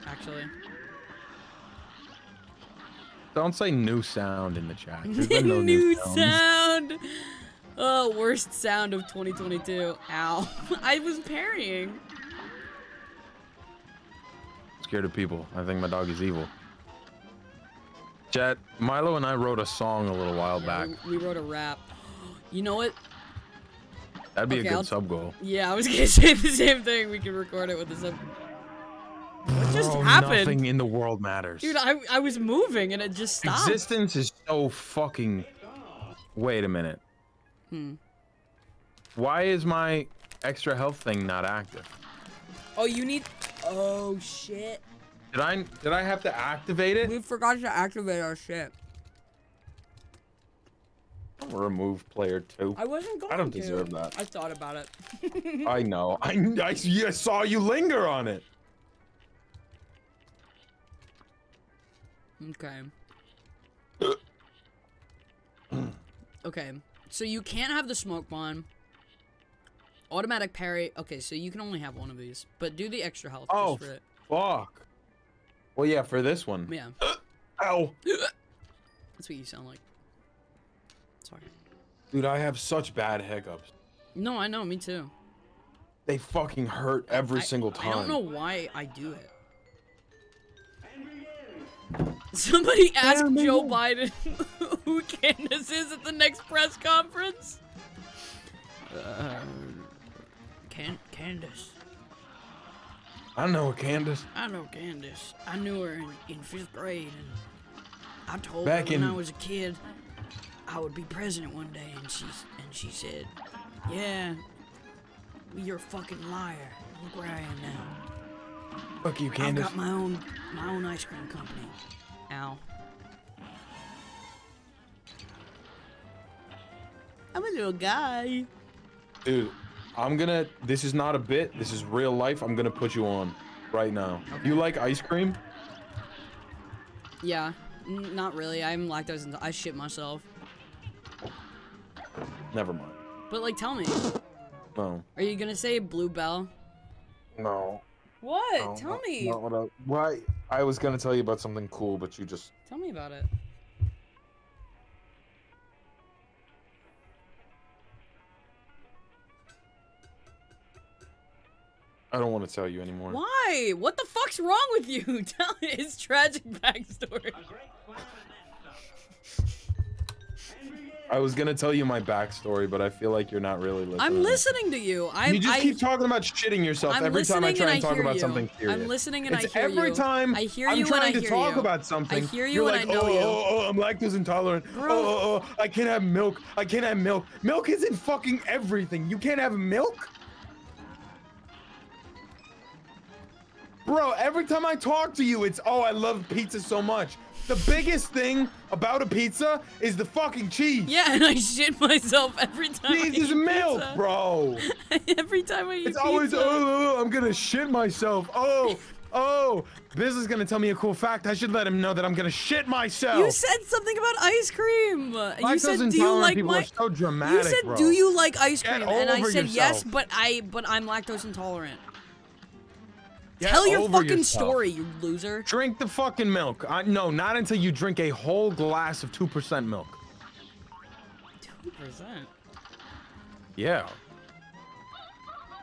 B: Actually.
A: Don't say new sound in the chat. Been no new,
B: New sound. Oh, worst sound of 2022. Ow. I was parrying.
A: Scared of people. I think my dog is evil. Chat, Milo and I wrote a song a little while
B: Yeah,
A: back.
B: we, we wrote a rap. You know what?
A: That'd be
B: Okay,
A: a good
B: I'll-
A: sub goal.
B: Yeah, I was gonna say the same thing. We could record it with this. Up. What just
A: Bro,
B: happened?
A: Nothing in the world matters.
B: Dude, I, I was moving and it just stopped.
A: Existence is so fucking. Wait a minute.
B: Hmm.
A: Why is my extra health thing not active?
B: Oh, you need. Oh shit.
A: Did I did I have to activate it?
B: We forgot to activate our shit.
A: Remove player two.
B: I wasn't going
A: I don't
B: to.
A: deserve that.
B: I thought about it.
A: I know. I, I, I saw you linger on it.
B: Okay. Okay, so you can't have the smoke bomb. Automatic parry. Okay, so you can only have one of these, but do the extra health. just
A: Oh,
B: for it.
A: fuck. Well, yeah, for this one.
B: Yeah,
A: Ow.
B: that's what you sound like. Sorry.
A: Dude, I have such bad hiccups.
B: No, I know. Me too.
A: They fucking hurt every
B: I-
A: single time.
B: I don't know why I do it. Somebody asked
A: Damn,
B: Joe
A: man.
B: Biden who Candace is at the next press conference. Uh, Can Candace.
A: I don't know, Candace.
B: I know Candace. I knew her in, in fifth grade, and I told
A: Back
B: her when
A: in-
B: I was a kid I would be president one day, and she and she said, "Yeah, you're a fucking liar. Look where I am now.
A: Fuck you, Candace.
B: I've got my own my own ice cream company." Ow. I'm a little guy.
A: Dude, I'm gonna. This is not a bit. This is real life. I'm gonna put you on right now. You like ice cream?
B: Yeah, n- not really. I'm lactose and I shit myself.
A: Never mind.
B: But like, tell me,
A: No.
B: are you gonna say Bluebell?
A: No.
B: What?
A: no,
B: tell
A: not-
B: me.
A: not what I, why? I was gonna tell you about something cool, but you just.
B: Tell me about it.
A: I don't want to tell you anymore.
B: Why? What the fuck's wrong with you? Tell me his tragic backstory.
A: I was gonna tell you my backstory, but I feel like you're not really listening.
B: I'm listening to you. I'm.
A: You just
B: I,
A: keep talking about shitting yourself
B: I'm
A: every time I
B: listening
A: try
B: and
A: and talk about
B: you.
A: something serious.
B: I'm listening and
A: it's
B: I hear
A: every
B: you.
A: time
B: I hear
A: I'm
B: you and
A: trying
B: I
A: to
B: hear
A: talk
B: you.
A: about something.
B: I hear you
A: you're
B: and
A: like,
B: I oh, know
A: oh,
B: you.
A: Oh, oh, I'm lactose intolerant.
B: Bro.
A: Oh, oh, oh, I can't have milk. I can't have milk. Milk isn't fucking everything. You can't have milk. Bro, every time I talk to you, it's oh, I love pizza so much. The biggest thing about a pizza is the fucking cheese.
B: Yeah, and I shit myself every time. I
A: Cheese is milk,
B: pizza.
A: bro.
B: every time I eat
A: It's always,
B: pizza.
A: oh, oh, I'm gonna shit myself. Oh, oh, Biz is gonna tell me a cool fact. I should let him know that I'm gonna shit myself.
B: You said something about ice cream. you
A: Lactose
B: said, "Do you like my?"
A: so dramatic,
B: you said,
A: bro.
B: "Do you like ice cream?" And I said, "Yes, but I, but I'm lactose intolerant."
A: Get
B: Tell your fucking
A: yourself.
B: story, you loser.
A: Drink the fucking milk. I, no, not until you drink a whole glass of 2% milk.
B: Two percent.
A: Yeah.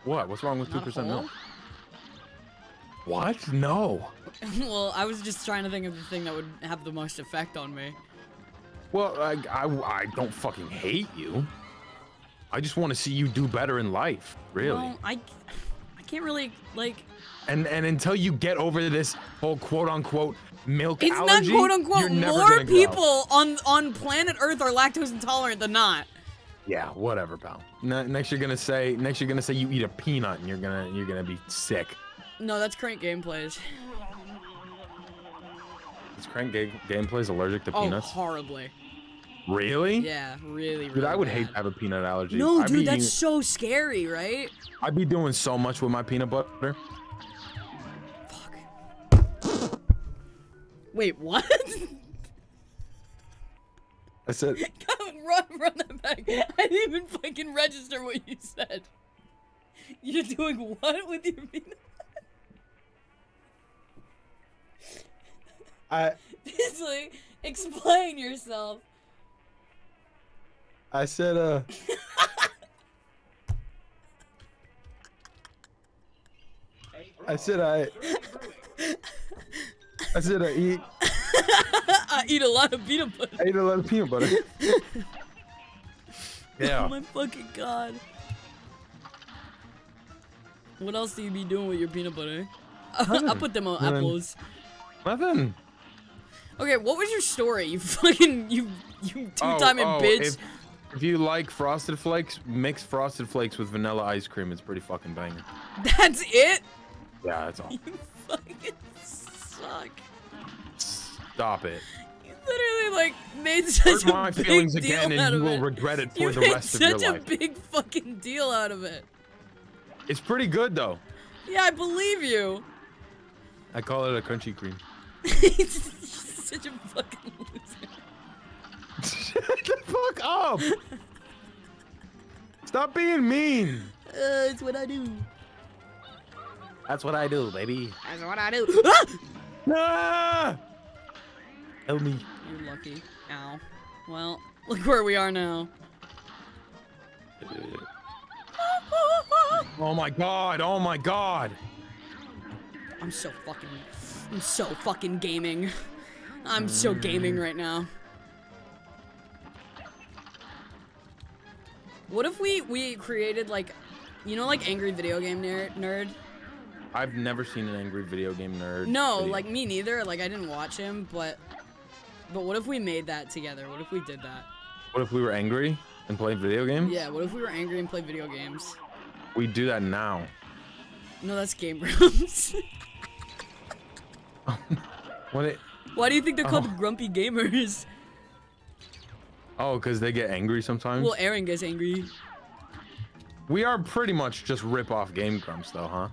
A: What? What's wrong with 2% milk? What? No.
B: well, I was just trying to think of the thing that would have the most effect on me.
A: Well, I, I, I don't fucking hate you. I just want to see you do better in life, really.
B: Well, I, I can't really like.
A: And and until you get over this whole quote unquote milk
B: It's
A: allergy,
B: not quote unquote. More people on on planet Earth are lactose intolerant than not.
A: Yeah, whatever, pal. Next you're gonna say next you're gonna say you eat a peanut and you're gonna you're gonna be sick.
B: No, that's CrankGameplays.
A: Is Crank ga- Gameplay's allergic to peanuts?
B: Oh,
A: peanuts?
B: horribly.
A: Really?
B: Yeah, really, really.
A: Dude, I would
B: bad.
A: hate to have a peanut allergy.
B: No,
A: I'd
B: dude, that's
A: eating-
B: so scary, right?
A: I'd be doing so much with my peanut butter.
B: Wait, what?
A: I said,
B: run, run that back. I didn't even fucking register what you said. You're doing what with your peanut?
A: I
B: Bizly, explain yourself.
A: I said, uh. I said I. I said I eat.
B: I eat a lot of peanut butter.
A: I eat a lot of peanut butter.
B: Oh
A: yeah.
B: my fucking god. What else do you be doing with your peanut butter? I put them on
A: Nothing.
B: apples.
A: Nothing.
B: Okay, what was your story? You fucking you you
A: Oh,
B: two-time
A: oh,
B: bitch.
A: If, if you like frosted flakes, mix frosted flakes with vanilla ice cream. It's pretty fucking banging.
B: That's it?
A: Yeah, that's all.
B: You fucking suck.
A: Stop it.
B: You literally like made such
A: Hurt
B: a
A: my
B: big
A: feelings
B: deal
A: again,
B: out
A: and you will
B: it.
A: regret it
B: you
A: for the rest of your life.
B: You made such a
A: life.
B: big fucking deal out of it.
A: It's pretty good though.
B: Yeah, I believe you.
A: I call it a crunchy cream.
B: He's such a fucking loser.
A: Shut the fuck up! Stop being mean.
B: Uh, it's what I do.
A: That's what I do, baby.
B: That's what I do. Ah!
A: Help me.
B: You're lucky. Ow. Well, look where we are now.
A: Oh my god, oh my god.
B: I'm so fucking. I'm so fucking gaming. I'm so gaming right now. What if we we created like, you know, like angry video game ner- nerd?
A: I've never seen an angry video game nerd.
B: No,
A: video.
B: like me neither. Like I didn't watch him, but but what if we made that together? What if we did that?
A: What if we were angry and played video games?
B: Yeah. What if we were angry and played video games?
A: We do that now.
B: No, that's Game Grumps.
A: When it
B: Why do you think they're called
A: Oh.
B: grumpy gamers?
A: Oh, because they get angry sometimes?
B: Well, Aaron gets angry.
A: we are pretty much just rip off Game Grumps though, huh?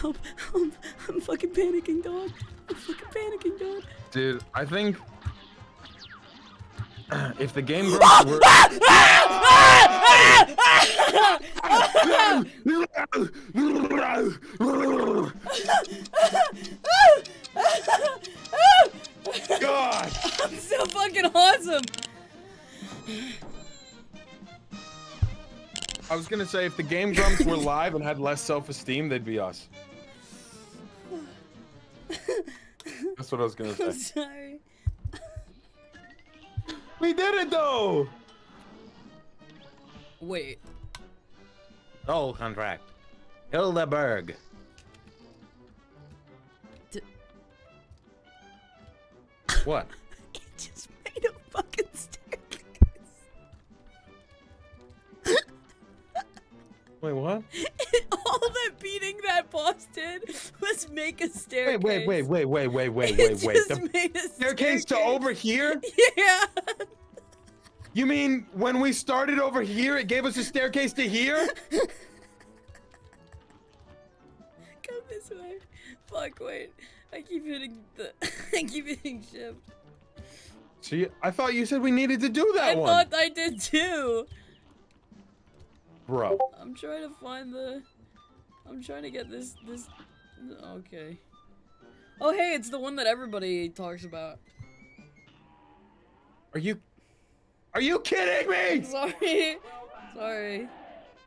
B: Help! Help! I'm fucking panicking, dog. I'm fucking panicking, dog.
A: Dude, I think if the Game Grumps were ah! ah! God!
B: I'm so fucking awesome.
A: I was gonna say if the Game Grumps were live and had less self-esteem, they'd be us. That's what I was gonna
B: I'm
A: say.
B: sorry.
A: We did it though!
B: Wait.
A: Soul contract. Hilda Berg.
B: D-
A: What?
B: It just made a fucking
A: Wait, what?
B: All that beating that boss did was make a staircase.
A: Wait, wait, wait, wait, wait, wait, wait, wait,
B: just
A: The
B: made a
A: staircase to over here?
B: Yeah.
A: You mean when we started over here, it gave us a staircase to here?
B: Come this way. Fuck, wait. I keep hitting the. I keep hitting shift.
A: See, I thought you said we needed to do that
B: I
A: one.
B: I thought I did too.
A: Bro.
B: I'm trying to find the. I'm trying to get this. This. Okay. Oh, hey, it's the one that everybody talks about.
A: Are you Are you kidding me?
B: Sorry. Sorry.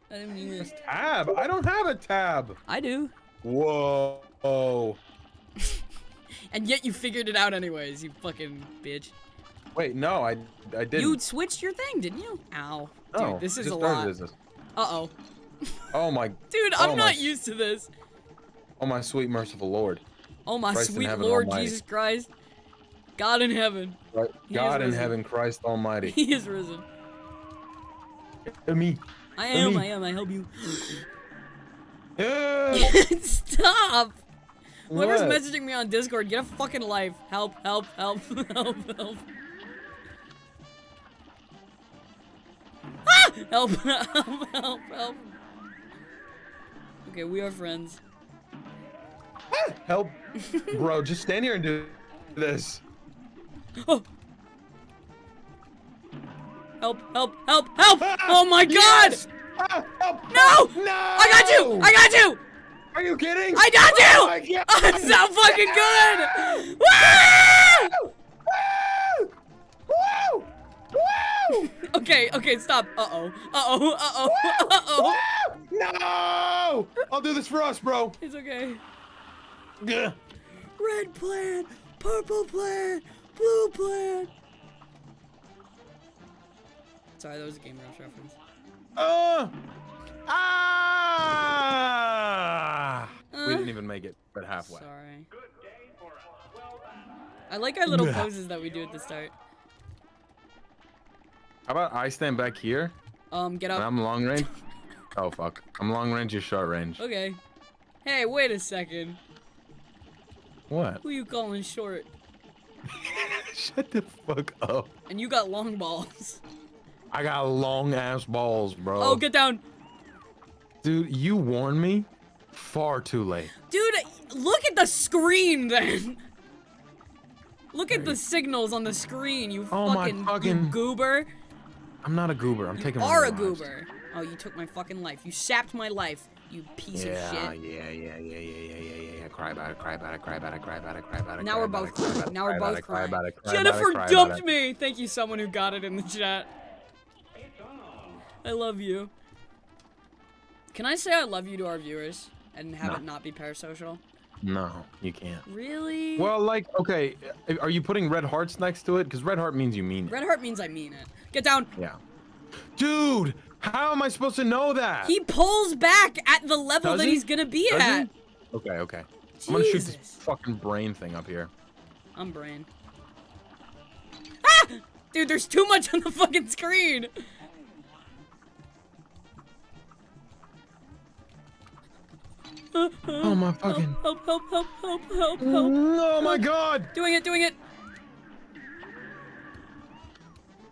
B: I didn't mean
A: This
B: it.
A: tab. I don't have a tab.
B: I do.
A: Whoa. Oh.
B: And yet you figured it out anyways, you fucking bitch.
A: Wait, no, I I didn't.
B: You switched your thing, didn't you? Ow. Dude,
A: no,
B: this is
A: just
B: a
A: started
B: lot.
A: as this.
B: Uh-oh.
A: Oh my
B: Dude, oh I'm
A: Oh
B: not used to this.
A: oh my sweet merciful Lord.
B: Oh my
A: Christ
B: sweet
A: heaven
B: Lord
A: almighty.
B: Jesus Christ. God in heaven.
A: Right. God in
B: risen.
A: heaven, Christ almighty.
B: He is risen.
A: me.
B: I am,
A: me.
B: I am, I help you. Stop! Whoever's
A: What?
B: messaging me on Discord, get a fucking life. Help, help, help, help, help. Help, help, help, help. Okay, we are friends.
A: Help. Bro, just stand here and do this.
B: Oh! Help, help, help, help! Oh my god!
A: Ah, help!
B: No!
A: No!
B: I got you! I got you!
A: Are you kidding?
B: I got you!
A: Oh!
B: I'm so fucking good! Woo!
A: Woo! Woo!
B: Okay, okay, stop. Uh-oh. Uh-oh. Uh-oh. Uh-oh.
A: No! I'll do this for us, bro.
B: It's okay.
A: Gah.
B: Red plant, purple plant, blue plant. Sorry, that was a Game Grumps reference.
A: Uh, ah! we
B: Uh.
A: didn't even make it, but halfway.
B: Sorry. I like our little poses that we do at the start.
A: How about I stand back here
B: Um, get
A: and
B: up.
A: I'm long range? Oh fuck! I'm long range, you're short range.
B: Okay. Hey, wait a second.
A: What?
B: Who you calling short?
A: Shut the fuck up.
B: And you got long balls.
A: I got long ass balls, bro.
B: Oh, get down.
A: Dude, you warned me far too late.
B: Dude, look at the screen then. Look at the signals on the screen, you
A: Oh my
B: fucking, you
A: fucking-
B: goober.
A: I'm not a goober. I'm taking. You
B: Are a goober. Oh, you took my fucking life. You sapped my life, you piece
A: Yeah,
B: of
A: yeah,
B: shit.
A: yeah, yeah, yeah, yeah, yeah, yeah. Cry about it. Cry about it. Cry about it. Cry about it. Cry about it.
B: Now we're both
A: it, cry about
B: crying. Now we're both crying.
A: about it, cry about it,
B: Jennifer dumped me. Thank you, someone who got it in the chat. I love you. Can I say I love you to our viewers and have
A: No.
B: it not be parasocial?
A: No, you can't.
B: Really?
A: Well, like, okay, are you putting red hearts next to it? Because red heart means you mean it.
B: Red heart means I mean it. Get down.
A: Yeah. Dude, how am I supposed to know that?
B: He pulls back at the level
A: Does
B: that
A: he?
B: he's gonna be
A: Does he?
B: at.
A: Okay, okay. I'm gonna shoot this fucking brain thing up here.
B: I'm brain. Ah! Dude, there's too much on the fucking screen.
A: Oh my fucking.
B: Help, help, help, help, help, help.
A: Oh my god!
B: Doing it, doing it.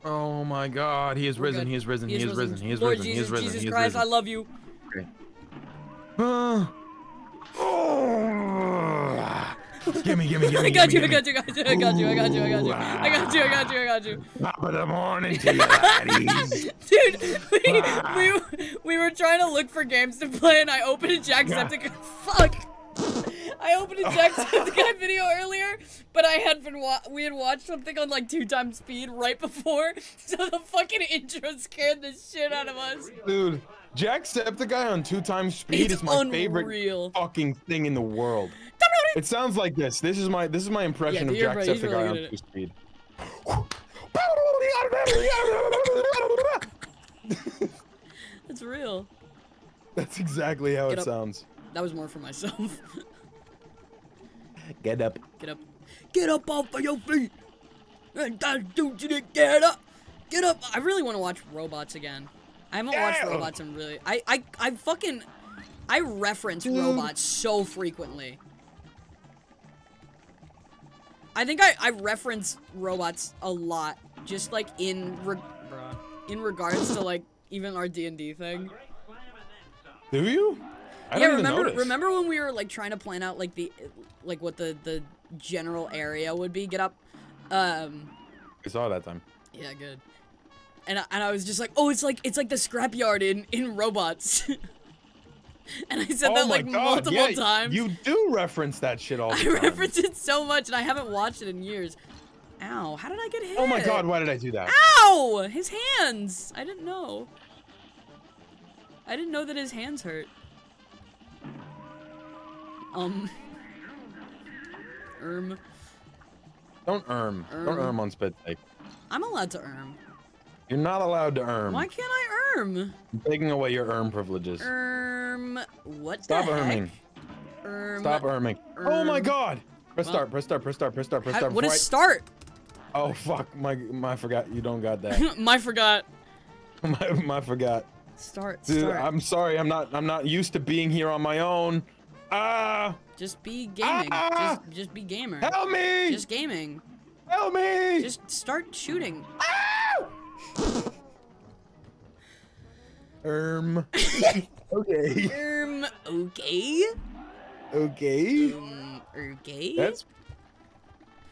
A: Oh my god, he is risen, he is risen, he is risen, he is risen, he is risen,
B: Jesus Christ. I love you.
A: Okay. Oh, ah. gimme, gimme, gimme,
B: I got you, I got you, I got you, I got you, I got you, I got you. I got you, I got you, I got you.
A: Top of the morning to you, laddies.
B: Dude, we, we, we were trying to look for games to play and I opened a Jacksepticeye. Ah. Fuck! I opened a Jacksepticeye video earlier, but I had been wa- we had watched something on like two times speed right before, so the fucking intro scared the shit out of us.
A: Dude, Jacksepticeye on two times speed
B: It's
A: is my
B: unreal.
A: favorite fucking thing in the world. It sounds like this. This is my this is my impression
B: Yeah,
A: of
B: you're right, really
A: on two speed.
B: It's real.
A: That's exactly how
B: Get
A: it
B: up.
A: sounds.
B: That was more for myself.
A: Get up.
B: Get up. Get up off of your feet! And that dude you didn't get up! Get up! I really want to watch Robots again. I haven't watched
A: Yeah.
B: Robots in really. I, I, I fucking. I reference mm. Robots so frequently. I think I, I reference Robots a lot. Just like in. Re- bruh, in regards to like even our D&D thing.
A: Do you? I
B: yeah, remember remember when we were like trying to plan out like the like what the the general area would be? Get up. Um
A: I saw that time.
B: yeah, good. And I, and I was just like, "Oh, it's like it's like the scrapyard in in robots." and I said
A: oh
B: that like
A: God,
B: multiple
A: yeah,
B: times.
A: You do reference that shit all the
B: I
A: time.
B: reference it so much and I haven't watched it in years. Ow, how did I get hit?
A: Oh my god, why did I do that?
B: Ow! His hands! I didn't know. I didn't know that his hands hurt. Um. Erm.
A: Don't erm. Don't
B: Erm.
A: erm on spit take.
B: I'm allowed to erm.
A: You're not allowed to erm.
B: Why can't I erm?
A: I'm taking away your erm privileges.
B: Erm. What
A: Stop
B: the heck?
A: erming.
B: Erm.
A: Stop erming. Oh my
B: erm.
A: god! Press
B: Well-
A: start, press start, press start, press start, press start.
B: what
A: before I-
B: start?
A: Oh fuck, my, my, forgot. You don't got that.
B: my forgot.
A: my, my forgot.
B: Start.
A: Dude,
B: start.
A: I'm sorry. I'm not. I'm not used to being here on my own. Ah!
B: Just be gaming.
A: Ah!
B: Just, just be gamer.
A: Help me!
B: Just gaming.
A: Help me!
B: Just start shooting.
A: Erm. okay.
B: Um. Okay.
A: Okay.
B: Um. Okay.
A: That's.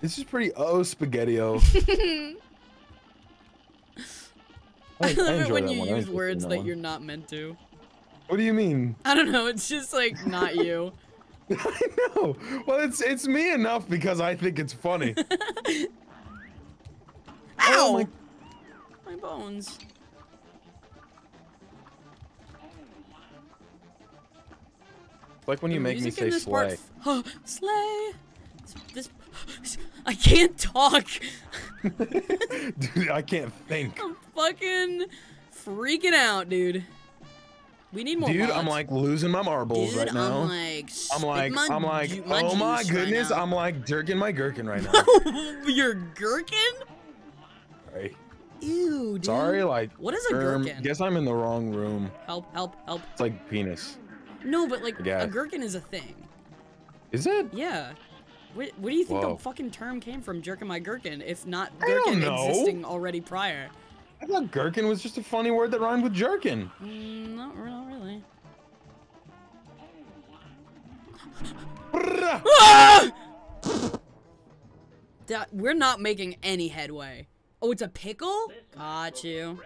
A: This is pretty oh spaghetti
B: i love it when you use words
A: that
B: that you're not meant to.
A: What do you mean?
B: I don't know. It's just like not you.
A: I know. Well, it's it's me enough because I think it's funny.
B: Ow!
A: Oh my-
B: my bones.
A: like when you
B: The
A: make me say
B: in this part
A: slay.
B: f- oh, slay. This, this. I can't talk.
A: Dude, I can't think.
B: I'm fucking freaking out, dude. We need more.
A: Dude,
B: mods.
A: I'm like losing my marbles
B: Dude,
A: right now.
B: I'm like,
A: I'm like,
B: my
A: I'm like,
B: ju-
A: oh my
B: juice right
A: goodness. I'm like jerking my gherkin right now.
B: You're gherkin?
A: Sorry.
B: Ew, dude.
A: Sorry, like.
B: What is a
A: um,
B: gherkin?
A: Guess I'm in the wrong room.
B: Help, help, help.
A: It's like penis.
B: No, but like,
A: Yeah.
B: a gherkin is a thing.
A: Is it?
B: Yeah. What, what do you think
A: Whoa.
B: the fucking term came from, jerking my gherkin, if not gherkin existing already prior?
A: I thought gherkin was just a funny word that rhymed with jerkin.
B: Mm, not, not really. Ah! That we're not making any headway. Oh, it's a pickle? Got you.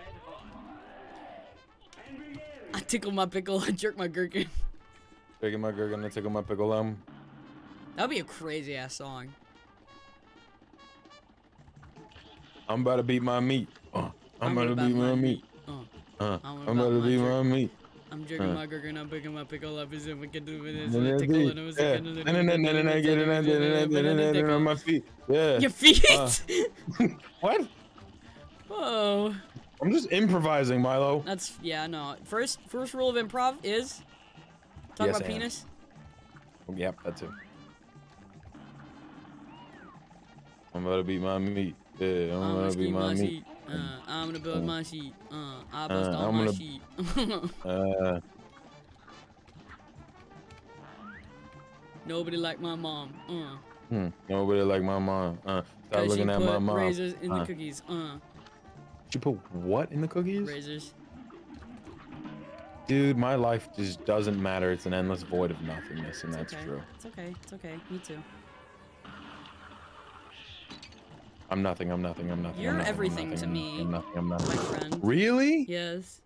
B: I tickle my pickle, I jerk my gherkin.
A: Taking my gherkin, I tickle my pickle. Um,
B: That would be a crazy ass song.
A: I'm about to beat my meat. Uh, I'm, about to beat my meat.
B: Uh,
A: Uh,
B: I'm
A: I'm about to
B: about
A: beat
B: my
A: meat.
B: I'm jerking
A: Uh.
B: my gherkin, I'm picking my pickle up, as if we can do this.
A: And then
B: Tickle and it was like-
A: And then and then I get it and then and then and then on my feet. Yeah.
B: Your feet?
A: Uh. What?
B: Whoa.
A: I'm just improvising, Milo.
B: That's yeah, no. First first rule of improv is talk
A: Yes,
B: about
A: and.
B: penis.
A: Yep, that too. I'm about to beat my meat. Yeah, I'm,
B: I'm gonna
A: about to beat my
B: my
A: meat.
B: Uh, I'm gonna build my sheet. Uh, I bust
A: Uh,
B: all
A: I'm
B: my
A: gonna-
B: sheet.
A: Uh,
B: Nobody like my mom. Uh,
A: hmm, nobody like my mom. Uh, stop looking at
B: put
A: my mom.
B: razors in the
A: Uh.
B: cookies. Uh,
A: She put what in the cookies?
B: razors.
A: Dude, my life just doesn't matter. It's an endless void of nothingness, and
B: It's
A: that's
B: okay.
A: true.
B: It's okay. It's okay. Me too.
A: I'm nothing. I'm nothing. I'm nothing.
B: You're
A: I'm nothing,
B: everything
A: I'm
B: to me.
A: I'm nothing. I'm
B: My
A: nothing.
B: friend.
A: Really?
B: Yes.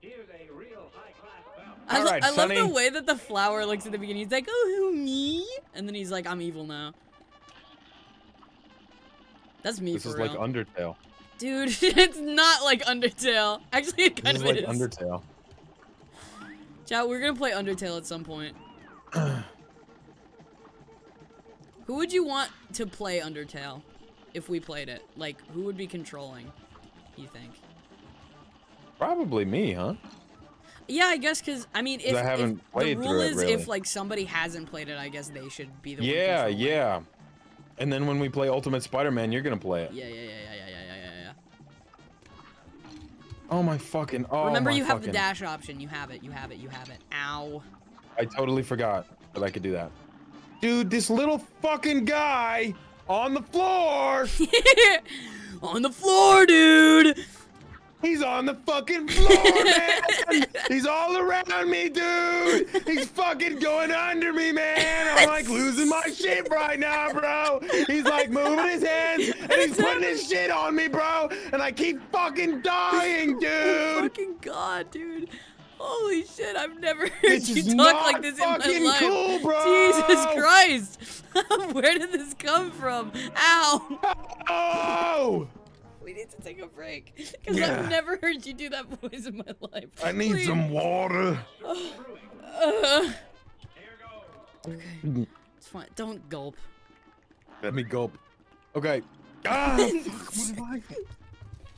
C: Here's a real high-class bout.
B: I, I love the way that the flower looks at the beginning. He's like, "Oh, who me?" And then he's like, "I'm evil now." That's me
A: This is
B: real.
A: like Undertale.
B: Dude, it's not like Undertale. Actually, it
A: This
B: kind
A: is
B: of
A: like
B: is.
A: Undertale.
B: Chat, we're gonna play Undertale at some point. who would you want to play Undertale if we played it? Like, who would be controlling, you think?
A: Probably me, huh?
B: Yeah, I guess because I mean, if,
A: I haven't
B: if
A: played the
B: rule
A: is it, really.
B: if like somebody hasn't played it, I guess they should be the
A: yeah,
B: one. Yeah,
A: yeah. And then when we play Ultimate Spider-Man, you're gonna play it.
B: Yeah, yeah, yeah, yeah, yeah, yeah, yeah, yeah.
A: Oh my fucking! Oh
B: Remember,
A: my
B: you have
A: fucking.
B: the dash option. You have it. You have it. You have it. Ow.
A: I totally forgot that I could do that. Dude, this little fucking guy on the floor.
B: On the floor, dude.
A: He's on the fucking floor, man. He's all around me, dude. He's fucking going under me, man. I'm like losing my shit right now, bro. He's like moving his hands and he's putting his shit on me, bro. And I keep fucking dying, dude.
B: Fucking god, dude. Holy shit, I've never heard
A: This
B: you talk like this in my life.
A: cool, bro.
B: Jesus Christ. Where did this come from? Ow.
A: Oh!
B: We need to take a break. Because
A: Yeah.
B: I've never heard you do that voice in my life.
A: I need
B: Please.
A: some water.
B: Uh, okay. It's fine. Don't gulp.
A: Let me gulp. Okay. Ah,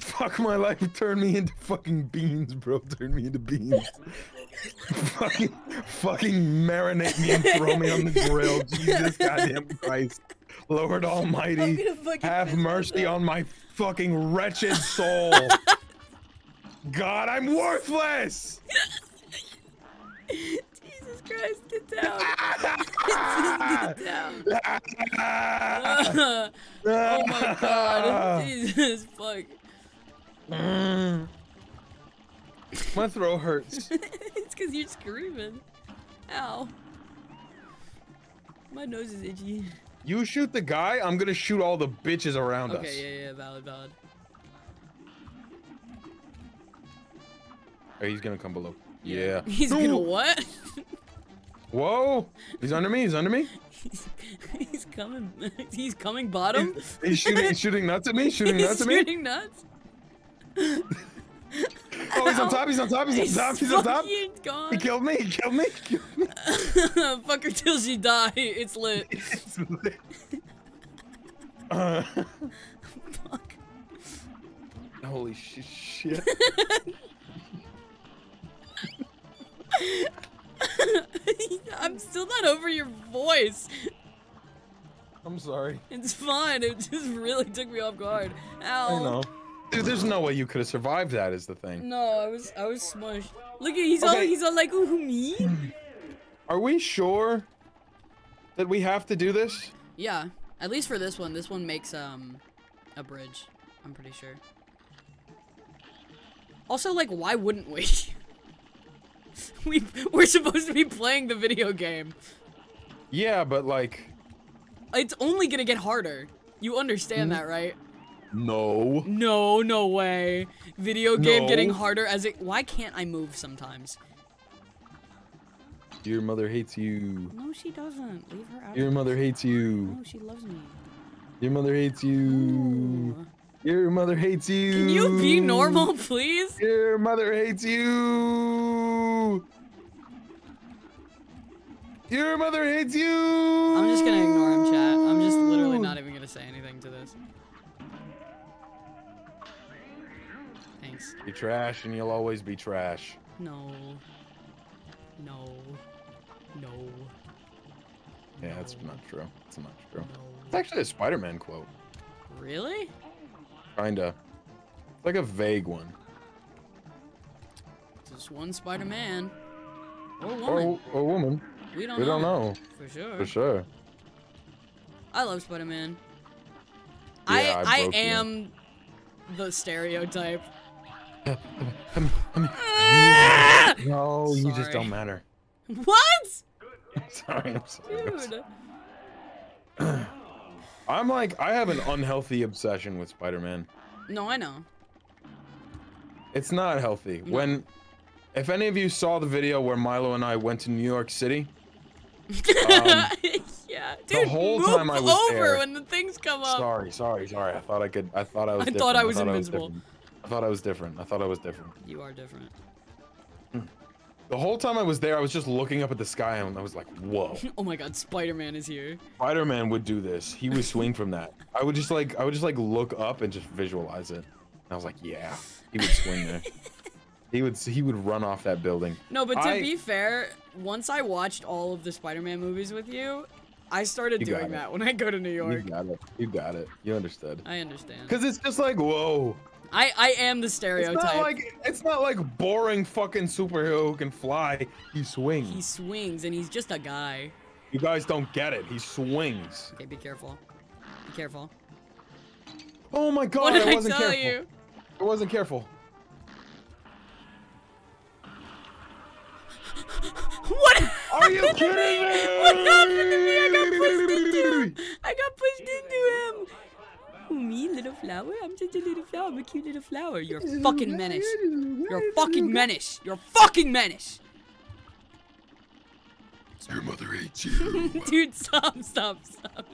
A: fuck my life. Fuck my life. Turn me into fucking beans, bro. Turn me into beans. fucking, fucking marinate me and throw me on the grill. Jesus goddamn Christ. Lord Almighty, have mercy on my fucking wretched soul. God, I'm worthless.
B: Jesus Christ, get down. get down. Oh my god. Jesus fuck.
A: Mm. My throat hurts.
B: it's because you're screaming. Ow. My nose is itchy.
A: You shoot the guy, I'm gonna shoot all the bitches around us.
B: Okay, yeah, yeah, valid, valid.
A: Oh, he's gonna come below. Yeah.
B: He's
A: No!
B: gonna what?
A: Whoa! He's under me. He's under me.
B: he's, he's coming. He's coming bottom.
A: He's, he's shooting. He's shooting nuts at me. Shooting
B: He's
A: nuts at me.
B: shooting nuts.
A: Oh, he's on top. He's on top. He's on top. He's on top.
B: fucking gone.
A: He killed me. He killed me. He killed me.
B: Fuck her till she die. It's lit.
A: It's lit. Uh,
B: Fuck.
A: holy sh- shit.
B: I'm still not over your voice.
A: I'm sorry.
B: It's fine. It just really took me off guard. Ow.
A: I know. Dude, there's no way you could have survived that. Is the thing.
B: No, I was I was smushed. Look at he's all he's all like, ooh, me?
A: Are we sure that we have to do this?
B: Yeah. At least for this one. This one makes um a bridge. I'm pretty sure. Also, like, why wouldn't we? we we're supposed to be playing the video game.
A: Yeah, but like,
B: It's only gonna get harder. You understand that, right?
A: No.
B: No, no way. Video game getting harder as it. Why can't I move sometimes?
A: Your mother hates you.
B: No, she doesn't. Leave her out.
A: Your mother hates you.
B: No, she loves me.
A: Your mother hates you.
B: Ooh.
A: Your mother hates you.
B: Can you be normal, please?
A: Your mother hates you. Your mother hates you.
B: I'm just gonna ignore him, chat. I'm just literally not even
A: You're trash, and you'll always be trash.
B: No. No. No.
A: Yeah, that's not true. It's not true.
B: No.
A: It's actually a Spider-Man quote.
B: Really?
A: Kinda. It's like a vague one.
B: Just one Spider-Man. Or woman.
A: Or a woman.
B: we don't
A: We
B: know.
A: don't know
B: For sure.
A: for sure.
B: I love Spider-Man.
A: Yeah,
B: I
A: I
B: I
A: broke you.
B: am the stereotype.
A: No, you just don't matter.
B: What?
A: sorry, I'm sorry. I'm sorry.
B: Dude.
A: I'm like, I have an unhealthy obsession with Spider-Man.
B: No, I know.
A: It's not healthy. When, if any of you saw the video where Milo and I went to New York City, Um,
B: yeah, dude.
A: the whole
B: move
A: time I was
B: over
A: there-
B: when the things come up.
A: sorry, sorry, sorry. I thought I could. I thought I was.
B: I
A: different.
B: thought I was
A: thought
B: invincible.
A: different. I thought I was different. I thought I was different.
B: You are different. Mm.
A: The whole time I was there, I was just looking up at the sky and I was like, "Whoa,
B: Oh my God, Spider-Man is here.
A: Spider-Man would do this. He would swing from that." I would just like, I would just like look up and just visualize it. And I was like, "Yeah, he would swing there. he would. He would run off that building."
B: No, but to
A: I-
B: be fair, once I watched all of the Spider-Man movies with you, I started doing that when I go to New York.
A: You got it. You got it. You understood.
B: I understand.
A: Cause it's just like, whoa.
B: I I am the
A: It's
B: stereotype.
A: not like it's not like boring fucking superhero who can fly. He swings.
B: he swings and he's just a guy.
A: You guys don't get it. He swings.
B: Okay, be careful. Be careful.
A: Oh my god,
B: what did
A: I
B: I,
A: wasn't
B: tell
A: careful.
B: you?
A: I wasn't careful.
B: What?
A: Are you kidding me?
B: What happened to me? I got pushed into him. I got pushed into him. Oh, me, little flower? I'm just a little flower. I'm a cute little flower. You're a fucking menace. You're a fucking menace. You're a fucking menace.
A: Your mother hates you.
B: Dude, stop, stop, stop.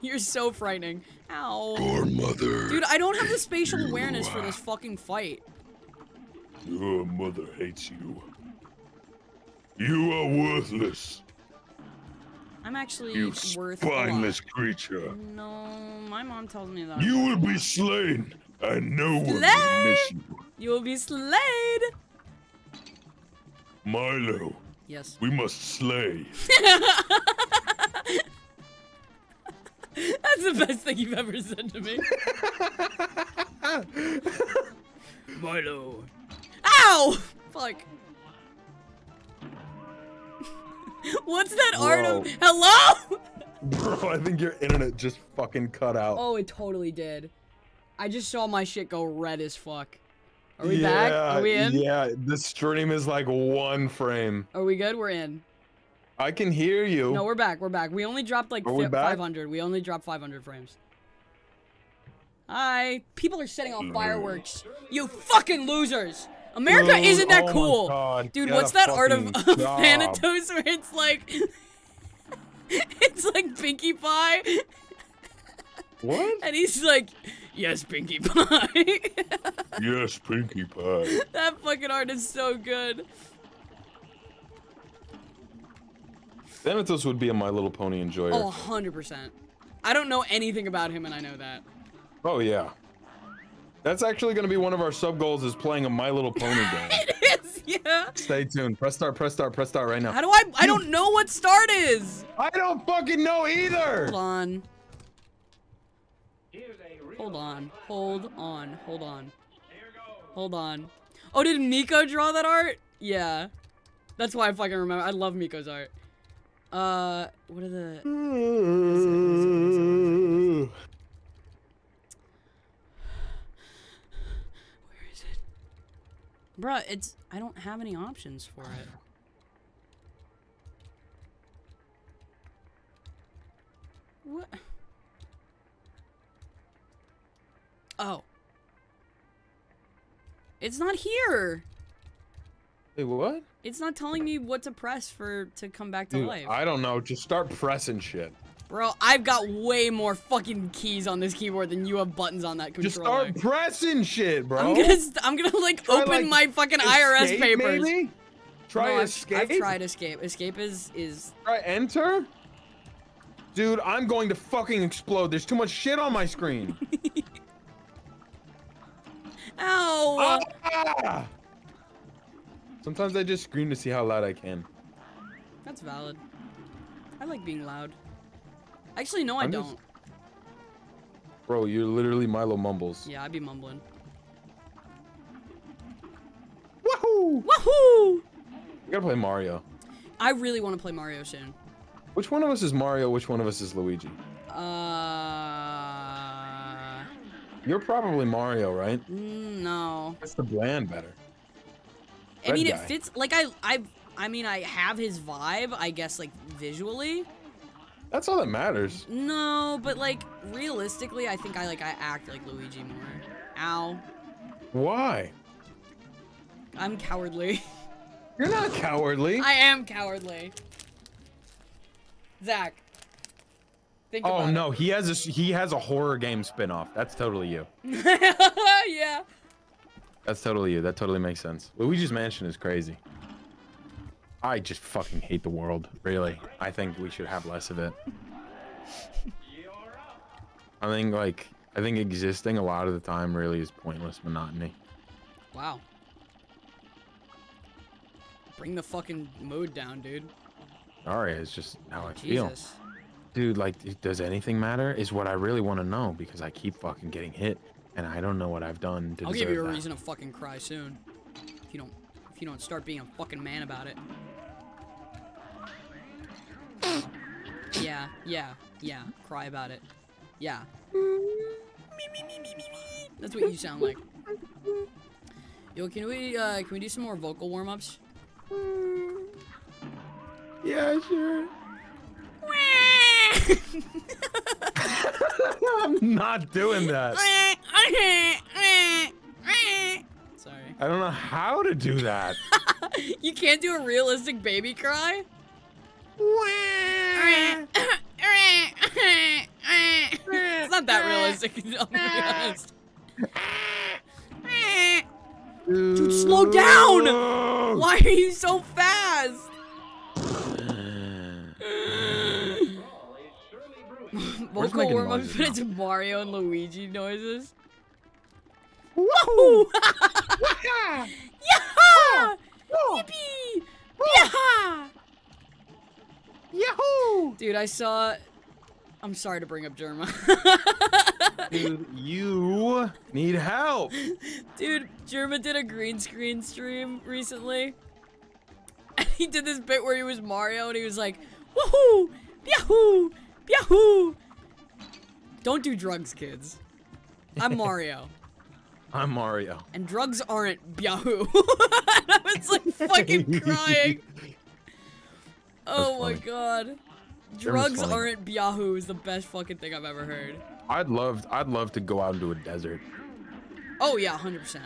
B: You're so frightening. Ow.
A: Your mother.
B: Dude, I don't have the spatial awareness for this fucking fight.
A: Your mother hates you. You are worthless.
B: I'm actually
A: You
B: worth a lot.
A: spineless creature.
B: No, my mom tells me that.
A: You will be slain, and no one will miss you.
B: You will be slayed.
A: Milo,
B: Yes.
A: we must slay.
B: That's the best thing you've ever said to me. Milo. Ow! Fuck. What's that art of hello?
A: Bro, I think your internet just fucking cut out.
B: Oh, it totally did. I just saw my shit go red as fuck. Are we back? Are we in?
A: Yeah, the stream is like one frame.
B: Are we good? We're in.
A: I can hear you.
B: No, we're back. We're back. We only dropped like
A: we
B: 500. We only dropped 500 frames. Hi. People are setting off mm. fireworks. You fucking losers. America
A: Dude,
B: isn't that
A: oh
B: cool.
A: God,
B: Dude, what's that art of, of. Thanatos where it's like it's like Pinkie Pie
A: What?
B: and he's like, "Yes, Pinkie Pie."
A: yes, Pinkie Pie.
B: that fucking art is so good.
A: Thanatos would be a My Little Pony enjoyer.
B: Oh, 100%. I don't know anything about him and I know that.
A: Oh yeah. That's actually gonna be one of our sub goals is playing a My Little Pony game.
B: It is, yeah.
A: Stay tuned. Press start, press start, press start right now.
B: How do I I don't know what start is.
A: I don't fucking know either.
B: Hold on.
C: Here's a real
B: Hold on. Hold on. Hold on. Hold on. Oh, did Miko draw that art? Yeah. That's why I fucking remember. I love Miko's art. Uh, what are the... Where is it? Bruh, it's... I don't have any options for it. What? Oh. It's not here.
A: Wait, what?
B: It's not telling me what to press for to come back to
A: Dude,
B: life.
A: I don't know. Just start pressing shit.
B: Bro, I've got way more fucking keys on this keyboard than you have buttons on that
A: computer.
B: Just
A: start pressing shit, bro.
B: I'm gonna, I'm gonna like
A: Try,
B: open
A: like,
B: my fucking IRS
A: Escape,
B: papers.
A: Maybe? Try
B: No, I've-
A: escape.
B: I've, tried escape. Escape is is.
A: Try enter. Dude, I'm going to fucking explode. There's too much shit on my screen.
B: Ow!
A: Ah! Sometimes I just scream to see how loud I can.
B: That's valid. I like being loud. Actually, no, I
A: I'm just-
B: don't.
A: Bro, you're literally Milo Mumbles.
B: Yeah, I'd be mumbling.
A: Woohoo!
B: Woohoo!
A: We gotta play Mario.
B: I really want to play Mario soon.
A: Which one of us is Mario? Which one of us is Luigi?
B: Uh,
A: You're probably Mario, right?
B: mm, no.
A: That's the bland better.
B: I mean,
A: Red
B: it fits. Like I, I, I mean, I have his vibe. I guess like visually.
A: That's all that matters.
B: No, but like realistically, I think I like I act like Luigi more. Ow.
A: Why?
B: I'm cowardly.
A: You're not cowardly.
B: I am cowardly. Zach. Think
A: oh no, he has a he has a horror game spin-off. That's totally you.
B: yeah.
A: That's totally you. That totally makes sense. Luigi's Mansion is crazy. I just fucking hate the world. Really. I think we should have less of it. I think like I think existing a lot of the time really is pointless monotony.
B: Wow. Bring the fucking mood down, dude.
A: Sorry, it's just how I feel.
B: Jesus.
A: Dude, like, does anything matter? Is what I really want to know because I keep fucking getting hit, and I don't know what I've done to
B: I'll give you a
A: that.
B: reason to fucking cry soon. If you don't if you don't start being a fucking man about it. Yeah, yeah, yeah. Cry about it. Yeah. That's what you sound like. Yo, can we uh can we do some more vocal warm-ups?
A: Yeah, sure. I'm not doing that.
B: Sorry.
A: I don't know how to do that.
B: You can't do a realistic baby cry? It's not that realistic, I'll be honest.
A: Dude,
B: slow down! Why are you so fast? Vocal
A: making
B: warm ups,
A: noises
B: but
A: now?
B: it's Mario and Luigi noises.
A: Woohoo!
B: Yaha! Yippee! Yaha!
A: Yahoo!
B: Dude, I saw. I'm sorry to bring up Jerma.
A: Dude, you need help.
B: Dude, Jerma did a green screen stream recently. And he did this bit where he was Mario and he was like, Woohoo! Yahoo! Yahoo! Don't do drugs, kids. I'm Mario.
A: I'm Mario.
B: And drugs aren't Yahoo. and I was like fucking crying. Oh my god. Drugs aren't Yahoo is the best fucking thing I've ever heard.
A: I'd love, I'd love to go out into a desert.
B: Oh yeah, 100%.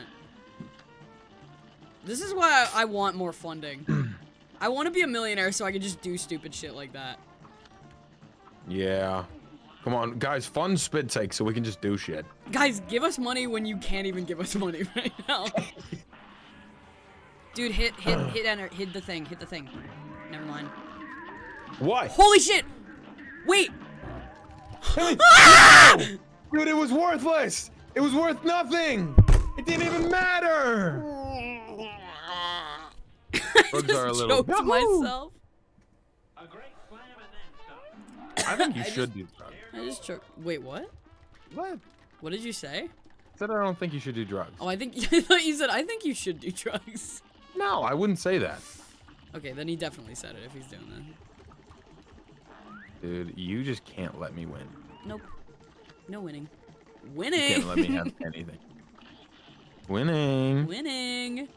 B: This is why I, I want more funding. I want to be a millionaire so I can just do stupid shit like that.
A: Yeah. Come on, guys, fun spit take so we can just do shit.
B: Guys, give us money when you can't even give us money right now. Dude, hit, hit, hit enter, hit the thing, hit the thing. Never mind.
A: Why?
B: Holy shit! Wait! Ah!
A: Dude, it was worthless. It was worth nothing. It didn't even matter.
B: I
A: Bugs are a
B: just
A: little-
B: choked
A: Yahoo!
B: myself.
C: A great slam and then some.
A: I think you
B: I
A: should do drugs.
B: I just choked. Wait, what?
A: What?
B: What did you say?
A: I Said I don't think you should do drugs.
B: Oh, I think I thought you said I think you should do drugs.
A: No, I wouldn't say that.
B: Okay, then he definitely said it if he's doing that.
A: Dude, you just can't let me win.
B: Nope. No winning. Winning!
A: You can't let me have anything. Winning.
B: winning.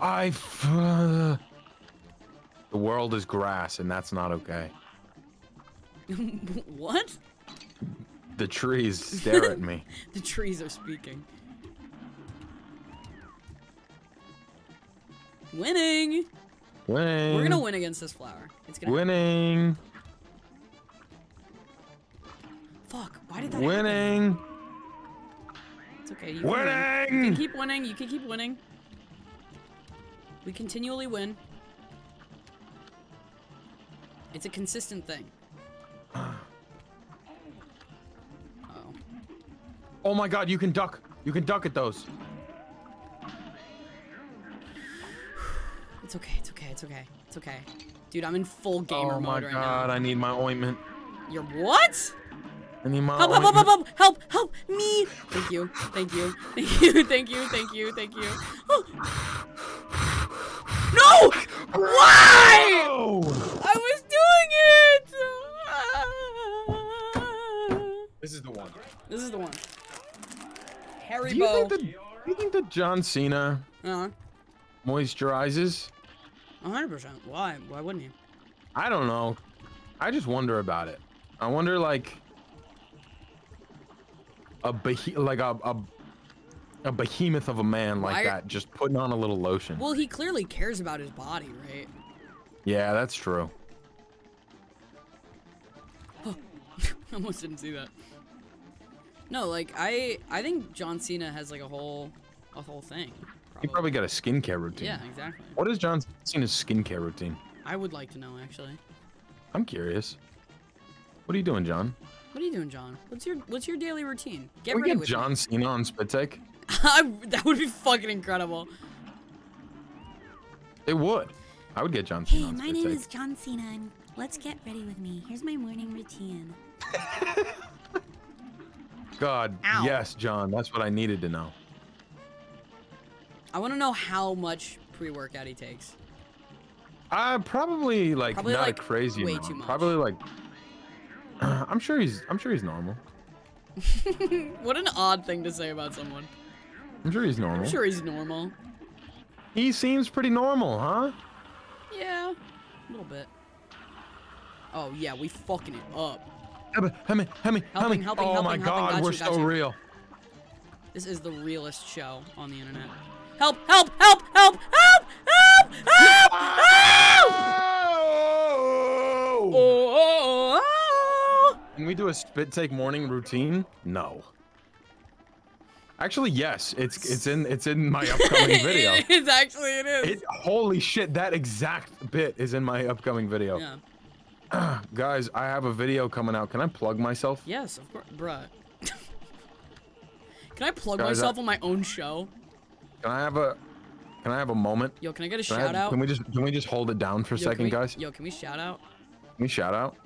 A: I. F- uh, the world is grass, and that's not okay.
B: what?
A: The trees stare at me.
B: The trees are speaking. Winning!
A: Winning.
B: We're gonna win against this flower. It's gonna.
A: Winning.
B: Fuck! Why did that? happen?
A: Winning.
B: It's okay. You can win. You can keep winning. You can keep winning. We continually win. It's a consistent thing. Oh.
A: Oh my god, you can duck. You can duck at those.
B: It's okay. It's okay. It's okay. It's okay. Dude, I'm in full gamer
A: oh my
B: mode right
A: god,
B: now.
A: I need my ointment.
B: You're what?
A: I need my
B: Help, help, help,
A: ointment.
B: help, help, help, help me! Thank you, thank you, thank you, thank you, thank you, thank you. no! Why?
A: Oh!
B: I was doing it!
A: This is the one.
B: This is the one. Harry
A: Do you
B: Bo.
A: think that do you think that John Cena
B: Uh-huh.
A: moisturizes?
B: 100%. Why? Why wouldn't you?
A: I don't know. I just wonder about it. I wonder like a beh- like a, a a behemoth of a man like
B: Why-
A: that just putting on a little lotion.
B: Well, he clearly cares about his body, right?
A: yeah, that's true.
B: I almost didn't see that. No, like I I think John Cena has like a whole a whole thing.
A: He probably got a skincare routine.
B: Yeah, exactly.
A: What is John Cena's skincare routine?
B: I would like to know actually.
A: I'm curious. What are you doing, John?
B: What are you doing, John? What's your What's your daily routine? Get
A: Can we
B: ready
A: get
B: with
A: John Cena on Spit Take?
B: that would be fucking incredible.
A: It would. I would get John
D: Hey,
A: Cena on
D: my
A: Spit
D: name
A: Take.
D: is John Cena, and let's get ready with me. Here's my morning routine.
A: God,
B: Ow.
A: yes, John. That's what I needed to know.
B: I want to know how much pre-workout he takes.
A: Uh, probably like
B: Probably,
A: not
B: like,
A: a crazy
B: way
A: amount.
B: too much.
A: Probably like. I'm sure he's. I'm sure he's normal.
B: What an odd thing to say about someone.
A: I'm sure he's normal.
B: I'm sure he's normal.
A: He seems pretty normal, huh?
B: Yeah, a little bit. Oh yeah, we fucking it up.
A: Help me, help me, help me.
B: Helping, helping,
A: Oh my
B: helping, helping.
A: God, we're
B: you,
A: so
B: you.
A: real.
B: This is the realest show on the internet help, help, help, help, help, help, help, help!
A: Oh!
B: Oh!
A: Can we do a spit take morning routine? No. Actually, yes. It's it's in it's in my upcoming video.
B: it is actually it is.
A: It, holy shit! That exact bit is in my upcoming video.
B: Yeah.
A: Uh, guys, I have a video coming out. Can I plug myself?
B: Yes, of course, bruh. Can I plug
A: Guys,
B: myself I on my own show?
A: Can I have a Can I have a moment?
B: Yo, can I get a
A: Can,
B: shout
A: have-
B: out?
A: can we just can we just hold it down for a
B: Yo, can
A: second,
B: we-
A: guys?
B: Yo, can we shout out?
A: Can we shout out?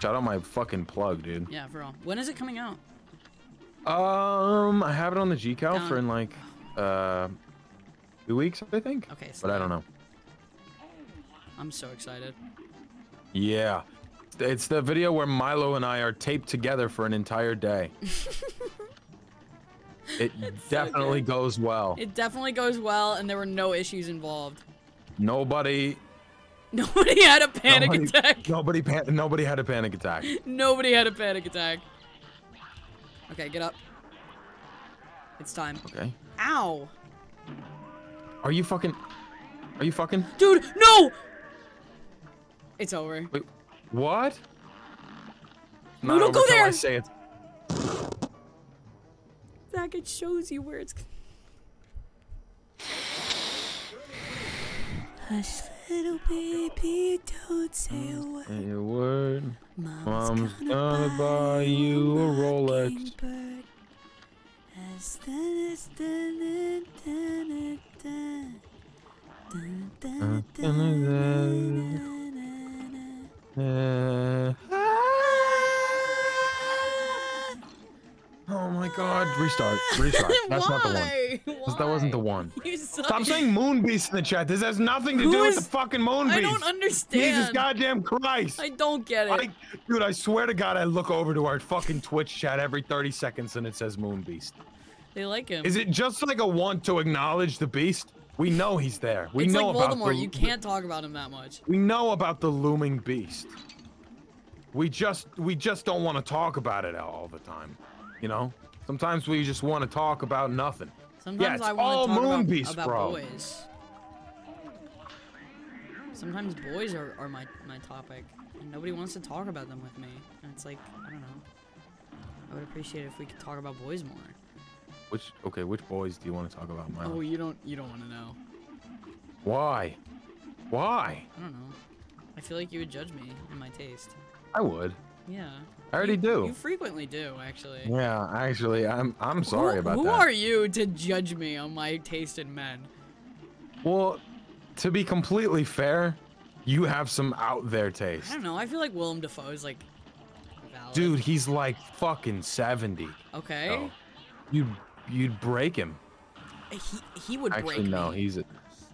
A: Shout out my fucking plug, dude.
B: Yeah, for real. When is it coming out?
A: Um, I have it on the GCal for in like uh two weeks, I think.
B: Okay,
A: But I don't know.
B: I'm so excited.
A: Yeah. It's the video where Milo and I are taped together for an entire day. it definitely goes well.
B: It definitely goes well, and there were no issues involved.
A: nobody
B: Nobody had a panic
A: nobody,
B: attack.
A: Nobody pan- nobody had a panic attack.
B: Nobody had a panic attack. Okay, get up. It's time.
A: Okay.
B: Ow!
A: Are you fucking Are you fucking
B: Dude, no! It's over.
A: Wait, what?
B: No, don't go
A: till I
B: there.
A: say it.
B: Zach, it shows you where it's.
D: Hush, little baby, don't say a word.
A: Say a word.
D: Mom's,
A: Mom's gonna buy you a Rolex.
D: Bird. As the-
A: oh my god. Restart. Restart. That's not the one.
B: Why?
A: That wasn't the one. Stop saying moon beast in the chat. This has nothing to
B: Who
A: do with the fucking moon beast.
B: I don't understand.
A: Jesus goddamn Christ.
B: I don't get it.
A: I, dude, I swear to God, I look over to our fucking Twitch chat every 30 seconds and it says Moon Beast.
B: They like him.
A: Is it just like a want to acknowledge the beast? We know he's there. We
B: it's
A: know
B: like
A: about
B: Voldemort.
A: the,
B: you can't talk about him that much.
A: We know about the looming beast. we just we just don't want to talk about it all the time. You know? Sometimes we just want to talk about nothing.
B: Sometimes
A: it's
B: I
A: all
B: want to talk
A: Moon
B: about,
A: Beast,
B: about
A: bro.
B: boys. Sometimes boys are, are my, my topic, and nobody wants to talk about them with me. And it's like, I don't know. I would appreciate it if we could talk about boys more.
A: Which okay, which boys do you want to talk about, Milo?
B: Oh, you don't you don't want to know.
A: Why? Why?
B: I don't know. I feel like you would judge me in my taste.
A: I would.
B: Yeah.
A: I already
B: You
A: do.
B: You frequently do, actually.
A: Yeah, actually, I'm I'm sorry
B: who,
A: about
B: who
A: that.
B: Who are you to judge me on my taste in men?
A: Well, to be completely fair, you have some out there taste.
B: I don't know. I feel like Willem Dafoe is like valid.
A: Dude, he's like fucking 70.
B: Okay.
A: Oh. You'd you'd break him.
B: He he would
A: Actually,
B: break
A: no,
B: me.
A: he's a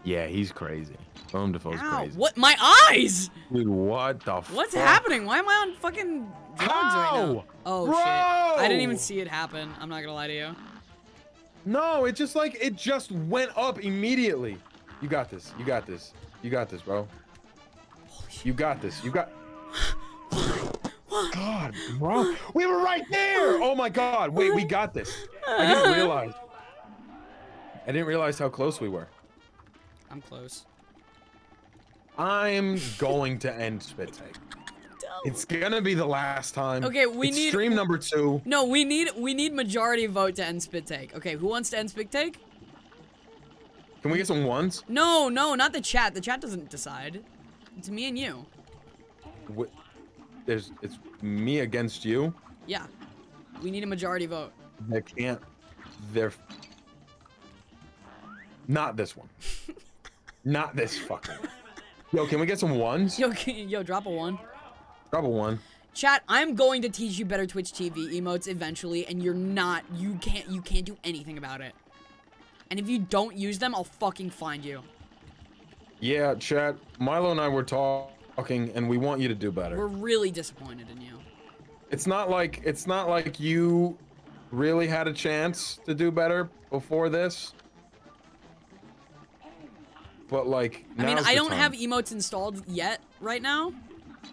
A: Yeah, he's crazy. Willem Dafoe's
B: Ow!
A: crazy.
B: What? My eyes!
A: Dude, what the
B: What's
A: fuck?
B: happening? Why am I on fucking drugs right now? Oh shit! I didn't even see it happen. I'm not gonna lie to you.
A: No, it just like it just went up immediately. You got this. You got this. You got this, bro. You got this. You got. God, bro, we were right there. Oh my God, wait, we got this. I didn't realize. I didn't realize how close we were.
B: I'm close.
A: I'm going to end spit take. It's gonna be the last time.
B: Okay, we
A: It's
B: need-
A: stream number two.
B: No, we need we need majority vote to end spit take. Okay, who wants to end spit take?
A: Can we get some ones?
B: No, no, not the chat. The chat doesn't decide. It's me and you.
A: Wh- There's it's me against you.
B: Yeah. We need a majority vote.
A: They can't. They're not this one. not this fucking. Yo, can we get some ones?
B: Yo, can- yo, drop a one.
A: Drop a one.
B: Chat, I'm going to teach you better Twitch TV emotes eventually, and you're not. You can't. You can't do anything about it. And if you don't use them, I'll fucking find you.
A: Yeah, chat. Milo and I were talking, and we want you to do better.
B: We're really disappointed in you.
A: It's not like it's not like you really had a chance to do better before this. But like,
B: I mean, I don't
A: time.
B: have emotes installed yet, right now.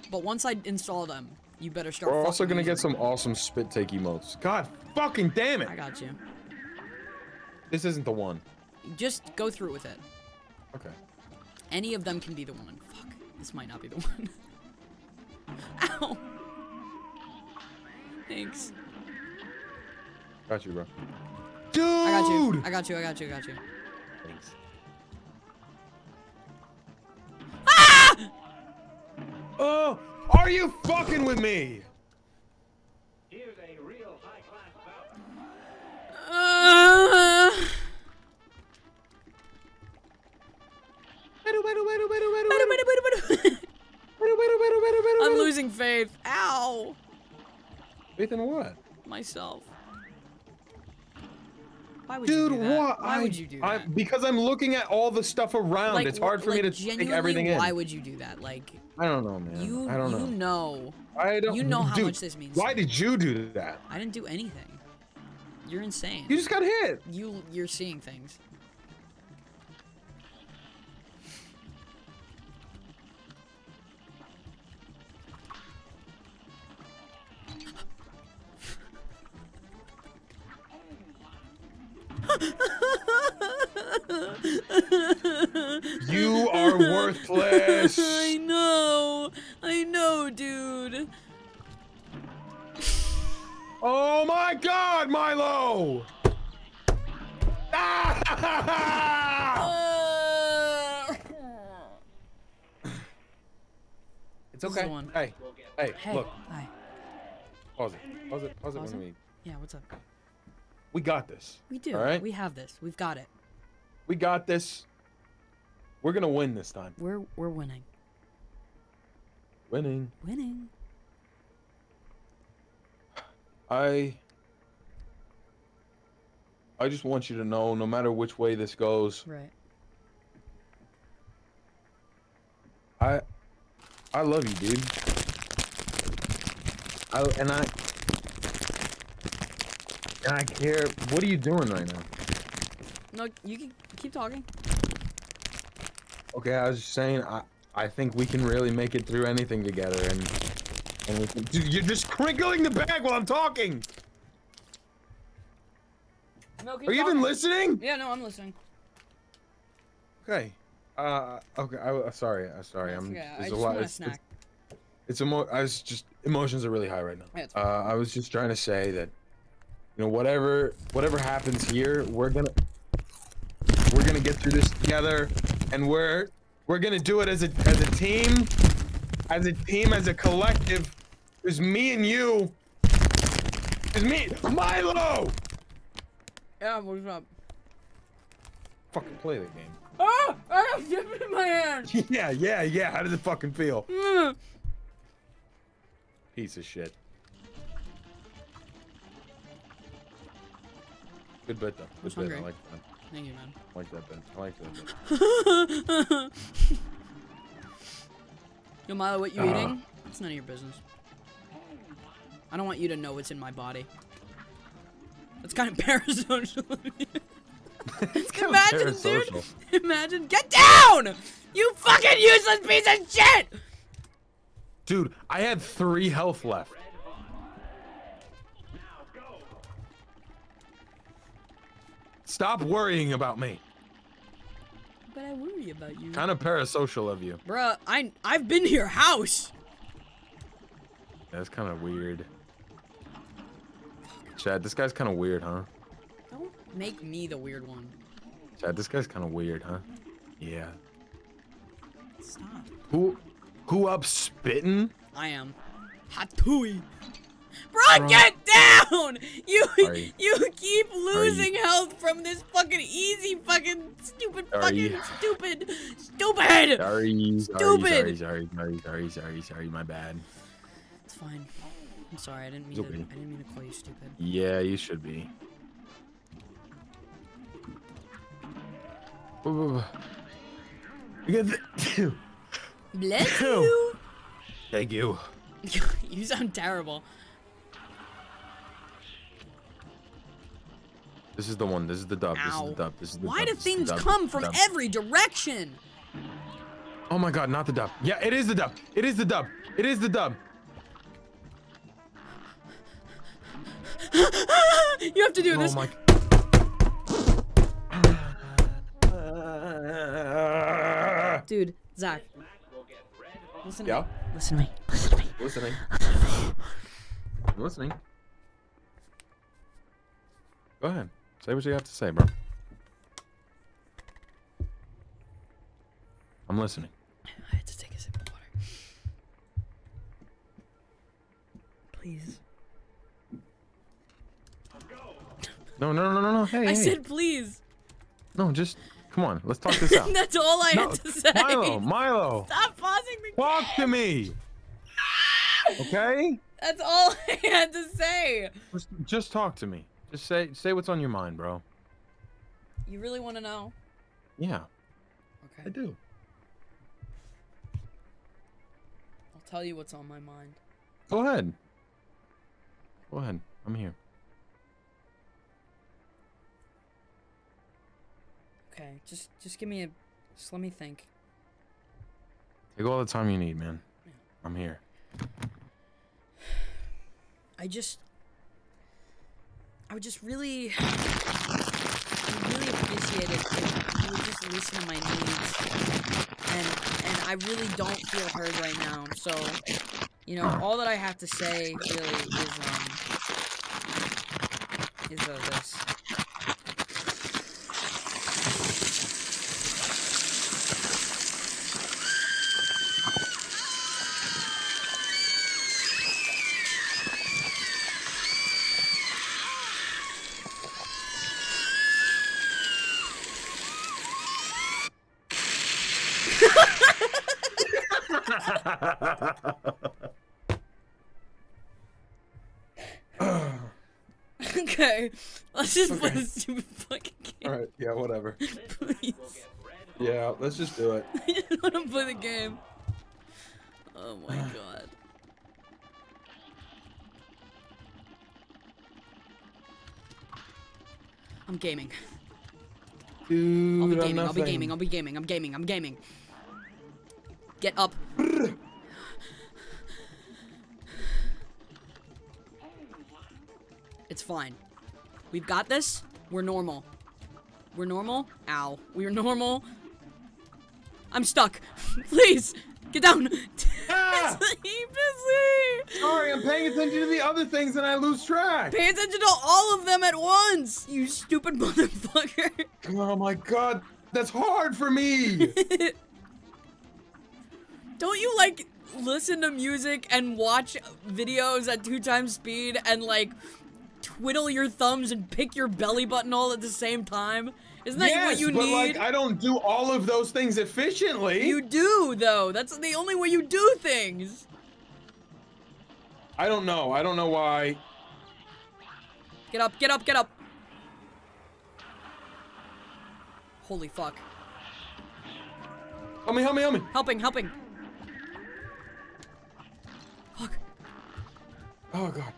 B: But once I install them, you better start.
A: We're also gonna get some awesome spit take emotes. God fucking damn it!
B: I got you.
A: This isn't the one.
B: Just go through with it.
A: Okay.
B: Any of them can be the one. Fuck. This might not be the one. Ow. Thanks.
A: Got you, bro. Dude.
B: I got you. I got you. I got you. I got you.
A: Thanks. Oh, are you fucking with me?
C: Here's a real high-class bout.
B: Uh, I'm losing faith. Ow.
A: Faith in what?
B: Myself. Why would
A: Dude,
B: you do that?
A: what?
B: Why
A: I-
B: would you do
A: I,
B: that?
A: because I'm looking at all the stuff around.
B: Like,
A: it's hard
B: wh-
A: for me to take
B: genuinely,
A: everything in.
B: Why would you do that? Like,
A: I don't know, man.
B: you
A: I don't
B: you
A: know.
B: know.
A: I don't.
B: you know how
A: Dude,
B: much this means.
A: Why did you do that?
B: I didn't do anything. You're insane.
A: You just got hit.
B: You you're seeing things.
A: You are worthless.
B: I know. I know, dude.
A: Oh my God, Milo! Ah! It's okay. Hey, hey,
B: hey.
A: look.
B: Hi.
A: Pause it. Pause it. Pause it.
B: Pause it?
A: we-
B: Yeah, what's up?
A: We got this.
B: We do.
A: All right.
B: We have this. We've got it.
A: We got this. We're gonna win this time.
B: We're we're winning.
A: Winning.
B: Winning.
A: I. I just want you to know, no matter which way this goes,
B: Right.
A: I, I love you, dude. I and I. And I care. What are you doing right now?
B: No, you can keep talking.
A: Okay, I was just saying, I, I think we can really make it through anything together, and anything. Dude, you're just crinkling the bag while I'm talking.
B: No,
A: Are you even listening?
B: Yeah, no, I'm listening.
A: Okay. Uh, okay. I, uh, sorry. Uh, sorry.
B: That's
A: I'm.
B: okay, I just
A: a lot.
B: want a
A: It's,
B: snack.
A: it's, it's emo. I was just emotions are really high right now.
B: Yeah,
A: Uh, I was just trying to say that, you know, whatever whatever happens here, we're gonna we're gonna get through this together, and we're we're gonna do it as a as a team, as a team, as a collective. There's me and you. It's me, Milo.
B: Yeah, what's up?
A: Fucking play the game.
B: Oh, I have dip in my hand!
A: yeah, yeah, yeah. How does it fucking feel?
B: Mm.
A: Piece of shit. Good bit though. Good
B: I'm
A: bit. I like that.
B: Thank you, man.
A: I like that bit. I like that bit.
B: Yo, Milo, what you
A: Uh.
B: eating? It's none of your business. I don't want you to know what's in my body. That's kind of parasocial. of you. Imagine, dude.
A: parasocial.
B: Imagine. Get down! You fucking useless piece of shit!
A: Dude, I had three health left. Stop worrying about me.
B: But I worry about you.
A: Kind of parasocial of you.
B: Bruh, I, I've been to your house.
A: That's kind of weird. Chat, this guy's kind of weird, huh?
B: Don't make me the weird one.
A: Chat, this guy's kind of weird, huh? Yeah.
B: Stop.
A: Who, who up spitting?
B: I am. Hatui. Bro, get down! You
A: Sorry.
B: you keep losing health from this fucking easy fucking stupid
A: Sorry.
B: fucking stupid stupid.
A: Sorry, sorry,
B: Stupid.
A: sorry, sorry, sorry, sorry, sorry, sorry, my bad.
B: It's fine. I'm sorry. I didn't mean
A: It's
B: to.
A: okay.
B: I didn't mean to call you stupid.
A: Yeah, you should be. Ooh. You get the-
B: Bless you.
A: Thank you.
B: you sound terrible.
A: This is the one. This is the dub. This is the dub. This is the
B: Why
A: dub.
B: do
A: this is the
B: things
A: dub,
B: come from
A: dub.
B: every direction?
A: Oh my god, not the dub. Yeah, it is the dub. It is the dub. It is the dub.
B: you have to do
A: Oh
B: this.
A: my.
B: Dude, Zach. Listen to me. Listen to me. Listen to me.
A: Listening. Listening. Go ahead. Say what you have to say, bro. I'm listening.
B: I had to take a sip of water. Please.
A: No, no, no, no, no. Hey,
B: I
A: hey.
B: said please.
A: No, just come on. Let's talk this out.
B: That's all I
A: no,
B: had to say.
A: Milo, Milo,
B: Stop pausing the
A: talk to me. Okay?
B: That's all I had to say.
A: Just, just talk to me. Just say say what's on your mind, bro.
B: You really want to know?
A: Yeah,
B: Okay.
A: I do.
B: I'll tell you what's on my mind.
A: Go ahead. Go ahead. I'm here.
B: Okay, just just give me a just let me think.
A: Take all the time you need, man. I'm here.
B: I just I would just really really appreciate it if you would just listen to my needs. And and I really don't feel heard right now. So, you know, all that I have to say really is um is uh, this.
A: right.
B: a stupid fucking game.
A: Alright, yeah, whatever.
B: Please.
A: Yeah, let's just do it.
B: I just want to play the game. Oh my god. I'm gaming.
A: Dude,
B: I'll be gaming, I'll be gaming, I'll be gaming, I'm gaming, I'm gaming. Get up. it's fine. We've got this. We're normal. We're normal. Ow. We're normal. I'm stuck. Please, get down.
A: Ah!
B: Busy.
A: Sorry, I'm paying attention to the other things and I lose track.
B: Pay attention to all of them at once, you stupid motherfucker.
A: Oh my god, that's hard for me.
B: Don't you like listen to music and watch videos at two times speed and like twiddle your thumbs and pick your belly button all at the same time? Isn't that
A: yes,
B: what you
A: but
B: need?
A: like I don't do all of those things efficiently.
B: you do though. That's the only way you do things.
A: I don't know. I don't know why.
B: Get up, get up, get up. Holy fuck.
A: Help me, help me, help me.
B: Helping, helping. Fuck.
A: Oh god.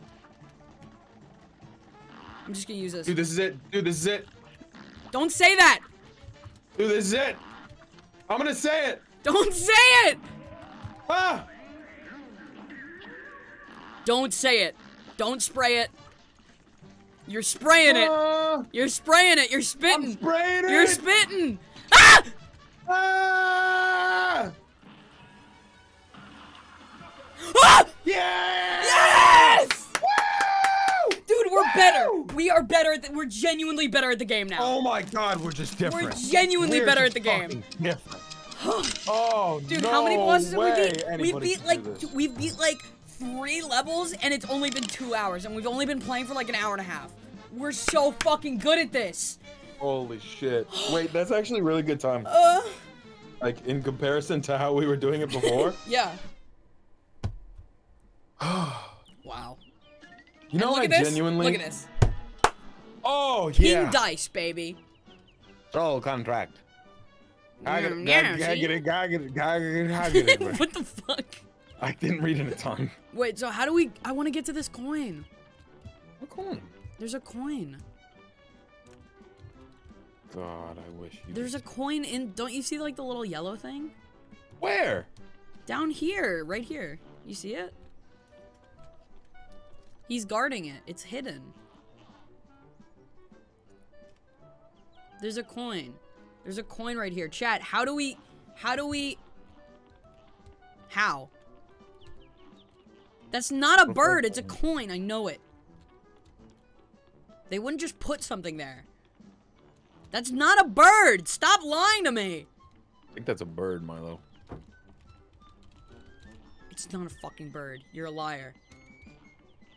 B: I'm just gonna use this.
A: Dude, this is it. Dude, this is it.
B: Don't say that!
A: Dude, this is it. I'm gonna say it.
B: Don't say it!
A: Ah!
B: Don't say it. Don't spray it. You're spraying it.
A: Ah!
B: You're spraying it. You're
A: I'm
B: spitting.
A: spraying it.
B: You're spitting. Ah!
A: Ah!
B: ah!
A: Yeah!
B: Yes!
A: Woo!
B: Dude, we're better. We are better. At the, we're genuinely better at the game now.
A: Oh my god, we're just different.
B: We're genuinely
A: We're
B: better at the game.
A: Different. oh,
B: Dude,
A: no
B: how many bosses have we beat? We've beat like
A: do this.
B: t- we've beat like three levels, and it's only been two hours, and we've only been playing for like an hour and a half. We're so fucking good at this.
A: Holy shit. Wait, that's actually really good time.
B: Uh,
A: Like, in comparison to how we were doing it before.
B: yeah. wow.
A: You know,
B: look
A: I
B: at this.
A: genuinely.
B: Look at this.
A: Oh,
B: King
A: yeah.
B: dice, baby.
A: Troll contract. I get it,
B: Mm,
A: I
B: see?
A: get it, I get it, I get it, get it.
B: what the fuck?
A: I didn't read it a ton.
B: Wait, so how do we? I want to get to this coin.
A: What coin?
B: There's a coin.
A: God, I wish you.
B: There's a coin in. Don't you see like the little yellow thing
A: Where?
B: down here, right here? You see it? He's guarding it. It's hidden. There's a coin. There's a coin right here. Chat, how do we how do we How? That's not a bird, it's a coin. I know it. They wouldn't just put something there. That's not a bird. Stop lying to me.
A: I think that's a bird, Milo.
B: It's not a fucking bird. You're a liar.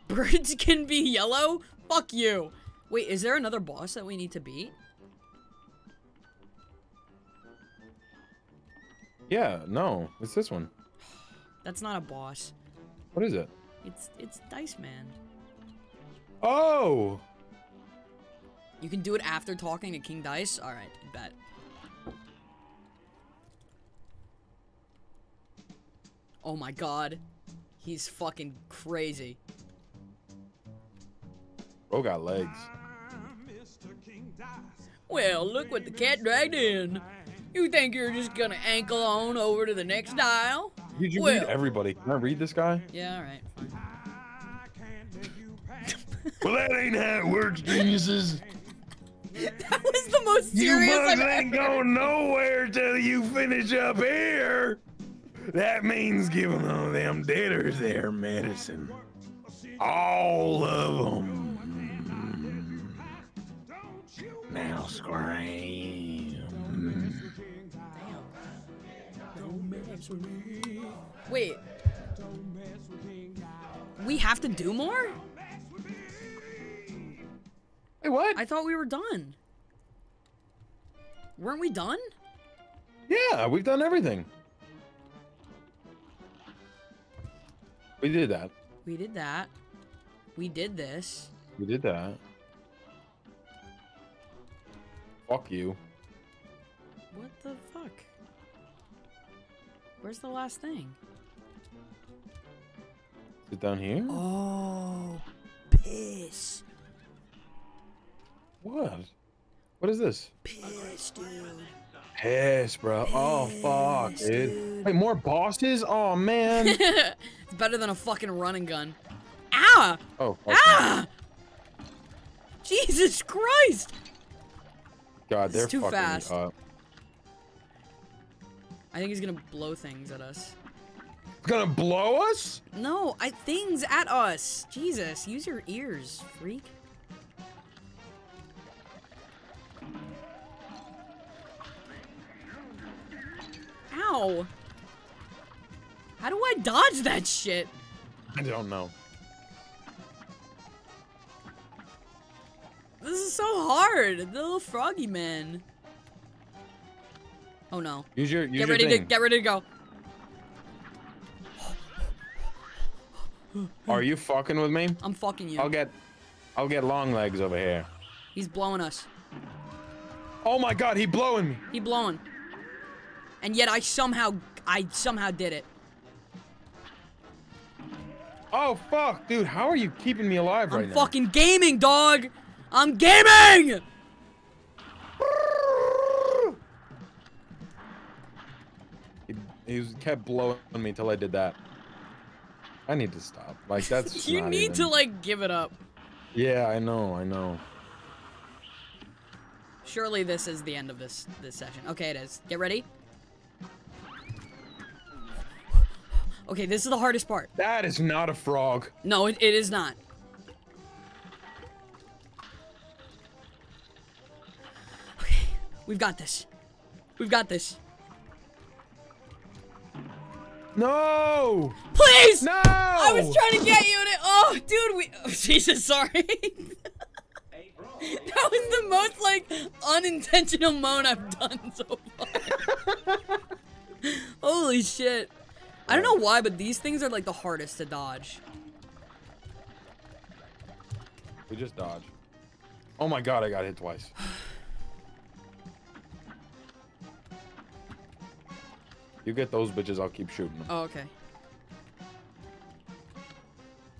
B: Birds can be yellow? Fuck you. Wait, is there another boss that we need to beat?
A: Yeah, no, it's this one.
B: That's not a boss.
A: What is it?
B: It's it's Dice Man.
A: Oh!
B: You can do it after talking to King Dice? Alright, bet. Oh my god. He's fucking crazy.
A: Bro got legs.
B: Well, look what the cat dragged in. You think you're just gonna ankle on over to the next aisle?
A: Did you
B: Well-
A: read everybody? Can I read this guy?
B: Yeah, alright.
A: Well, that ain't how it works, geniuses.
B: That was the most serious I've
A: mugs ain't
B: ever-
A: going nowhere till you finish up here. That means giving all them debtors their medicine. All of them. Now scream.
B: Wait. We have to do more?
A: Hey, what?
B: I thought we were done. Weren't we done?
A: Yeah, we've done everything. We did that.
B: We did that. We did this.
A: We did that. Fuck you.
B: What the fuck? Where's the last thing?
A: Is it down here?
B: Oh, piss.
A: What? What is this?
B: Piss, dude.
A: Piss, bro. Oh, fuck, dude.
B: dude.
A: Wait, more bosses? Oh, man.
B: it's better than a fucking run 'n gun. Ah!
A: oh, fuck.
B: Ah! Jesus Christ!
A: God, they're
B: too
A: fucking
B: fast.
A: up.
B: I think he's gonna blow things at us.
A: Gonna blow us?
B: No, I things at us. Jesus, use your ears, freak. Ow. How do I dodge that shit?
A: I don't know.
B: This is so hard. The little froggy man. Oh no.
A: Use your use
B: Get
A: your
B: ready to get ready to go.
A: Are you fucking with me?
B: I'm fucking you.
A: I'll get I'll get long legs over here.
B: He's blowing us.
A: Oh my god, he blowing me.
B: He blowing. And yet I somehow I somehow did it.
A: Oh fuck, dude, how are you keeping me alive right now?
B: I'm
A: now?
B: fucking gaming, dog. I'm gaming.
A: He, he was- kept blowing on me until I did that. I need to stop. Like that's
B: you need
A: even-
B: to like give it up.
A: Yeah, I know, I know.
B: Surely this is the end of this this session. Okay, it is. Get ready. Okay, this is the hardest part.
A: That is not a frog.
B: No, it, it is not. We've got this. We've got this.
A: No!
B: Please!
A: No!
B: I was trying to get you and it. Oh, dude, we. Oh, Jesus, sorry. That was the most like unintentional moan I've done so far. Holy shit. I don't know why, but these things are like the hardest to dodge.
A: We just dodge. Oh my god, I got hit twice. you get those bitches, I'll keep shooting them.
B: Oh, okay.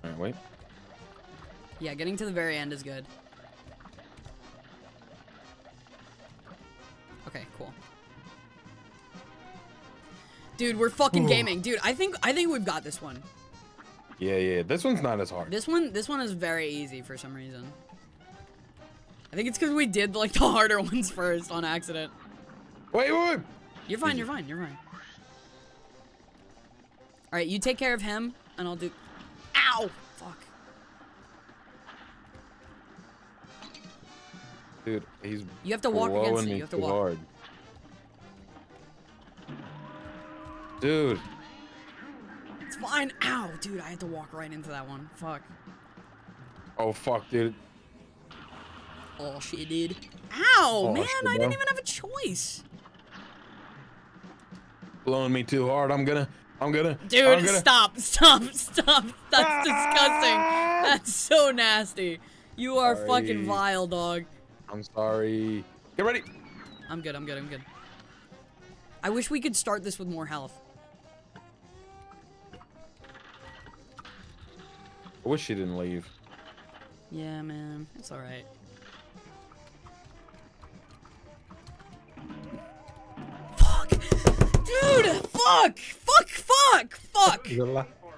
A: Alright, wait.
B: Yeah, getting to the very end is good. Okay, cool. Dude, we're fucking
A: Ooh.
B: gaming. Dude, I think I think we've got this one.
A: Yeah, yeah, this one's not as hard.
B: This one this one is very easy for some reason. I think it's because we did like the harder ones first on accident.
A: Wait, wait, wait!
B: You're fine, you're fine, you're fine. Alright, you take care of him, and I'll do. Ow! Fuck.
A: Dude, he's
B: You have to walk against
A: me
B: you have to walk.
A: hard. Dude,
B: It's fine. Ow! Dude, I had to walk right into that one. Fuck.
A: oh fuck, dude.
B: Oh shit, dude. Ow!
A: Oh,
B: man,
A: shit,
B: I didn't even have a choice.
A: Blowing me too hard. I'm gonna, I'm gonna,
B: Dude,
A: I'm gonna,
B: stop, stop, stop. That's disgusting. That's so nasty. You are
A: Sorry.
B: fucking vile, dog.
A: I'm sorry. Get ready.
B: I'm good, I'm good, I'm good. I wish we could start this with more health.
A: I wish she didn't leave.
B: Yeah, man. It's alright. Fuck! Dude! Fuck! Fuck! Fuck! Fuck!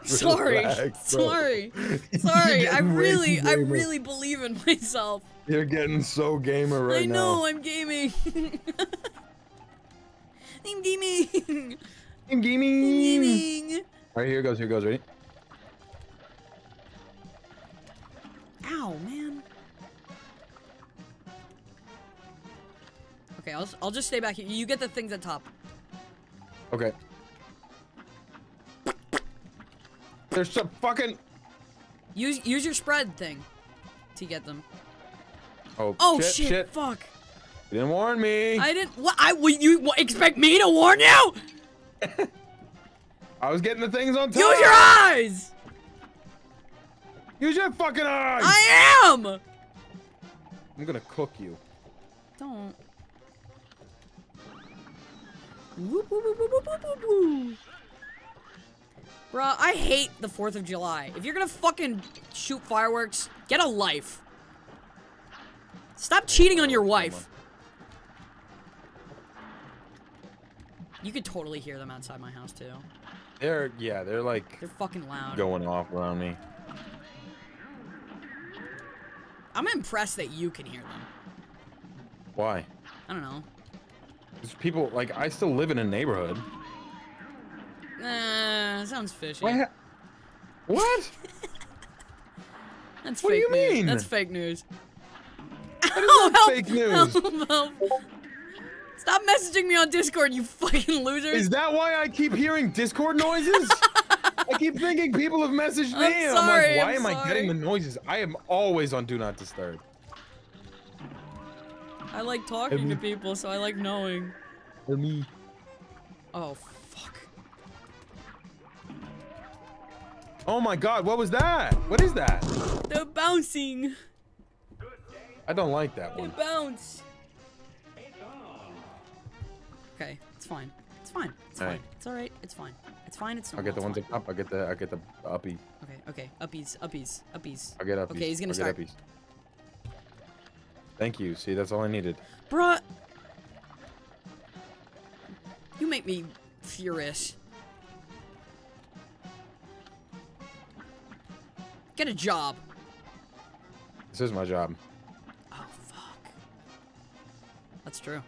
B: Sorry.
A: Relax.
B: Sorry. Sorry. I really, I really believe in myself.
A: You're getting so gamer right now.
B: I
A: now.
B: know, I'm gaming. I'm gaming.
A: I'm gaming.
B: gaming.
A: All right, here goes. Here goes. Ready?
B: Ow, man. Okay, I'll, I'll just stay back here. You get the things at top.
A: Okay. There's some fucking.
B: Use use your spread thing to get them.
A: Oh,
B: Oh
A: shit,
B: shit!
A: shit.
B: Fuck!
A: You didn't warn me.
B: I didn't. What? I would you what, expect me to warn you?
A: I was getting the things on top.
B: Use your eyes.
A: Use your fucking eyes.
B: I am.
A: I'm gonna cook you.
B: Don't. Whoop, whoop, whoop, Bruh, I hate the 4th of July. If you're gonna fucking shoot fireworks, get a life. Stop cheating on your wife. You could totally hear them outside my house, too.
A: They're yeah, they're like
B: They're fucking loud.
A: going off around me.
B: I'm impressed that you can hear them.
A: Why?
B: I don't know.
A: There's people like I still live in a neighborhood.
B: Nah, sounds fishy.
A: What? What?
B: That's
A: What do you
B: news.
A: mean?
B: That's fake news.
A: That
B: Oh,
A: not
B: help,
A: fake news.
B: help, help. Stop messaging me on Discord, you fucking losers.
A: Is that why I keep hearing Discord noises? I keep thinking people have messaged me.
B: I'm sorry,
A: I'm like, why
B: I'm
A: am I getting the noises? I am always on Do Not Disturb.
B: I like talking to people, so I like knowing.
A: For me.
B: Oh,
A: Oh my god, what was that? What is that?
B: They're bouncing.
A: I don't like that
B: They
A: one.
B: bounce. Okay, it's fine. It's fine. It's fine.
A: Alright.
B: It's alright. It's fine. It's fine. It's
A: I'll get the ones
B: fine.
A: up. I get the I get the uppy.
B: Okay, okay. Uppies, uppies, uppies.
A: I get uppies.
B: Okay, he's gonna
A: I
B: start.
A: get uppies. Thank you. See, that's all I needed.
B: Bruh. You make me furious. Get a job.
A: This is my job.
B: Oh, fuck. That's true.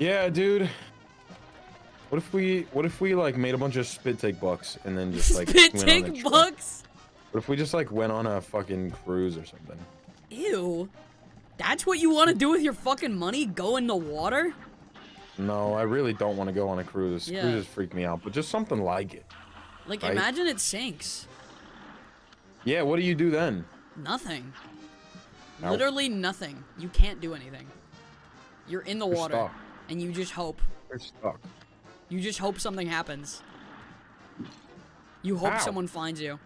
A: Yeah, dude. What if we what if we like made a bunch of spit take bucks and then just like
B: Spit
A: went on a
B: take bucks?
A: What if we just like went on a fucking cruise or something?
B: Ew. That's what you want to do with your fucking money? Go in the water?
A: No, I really don't want to go on a cruise.
B: Yeah.
A: Cruises freak me out, but just something like it.
B: Like,
A: Right.
B: imagine it sinks.
A: Yeah, what do you do then?
B: Nothing.
A: No.
B: Literally nothing. You can't do anything. You're in the
A: You're
B: water,
A: stuck.
B: and you just hope.
A: You're stuck.
B: You just hope something happens. You hope
A: Ow.
B: someone finds you.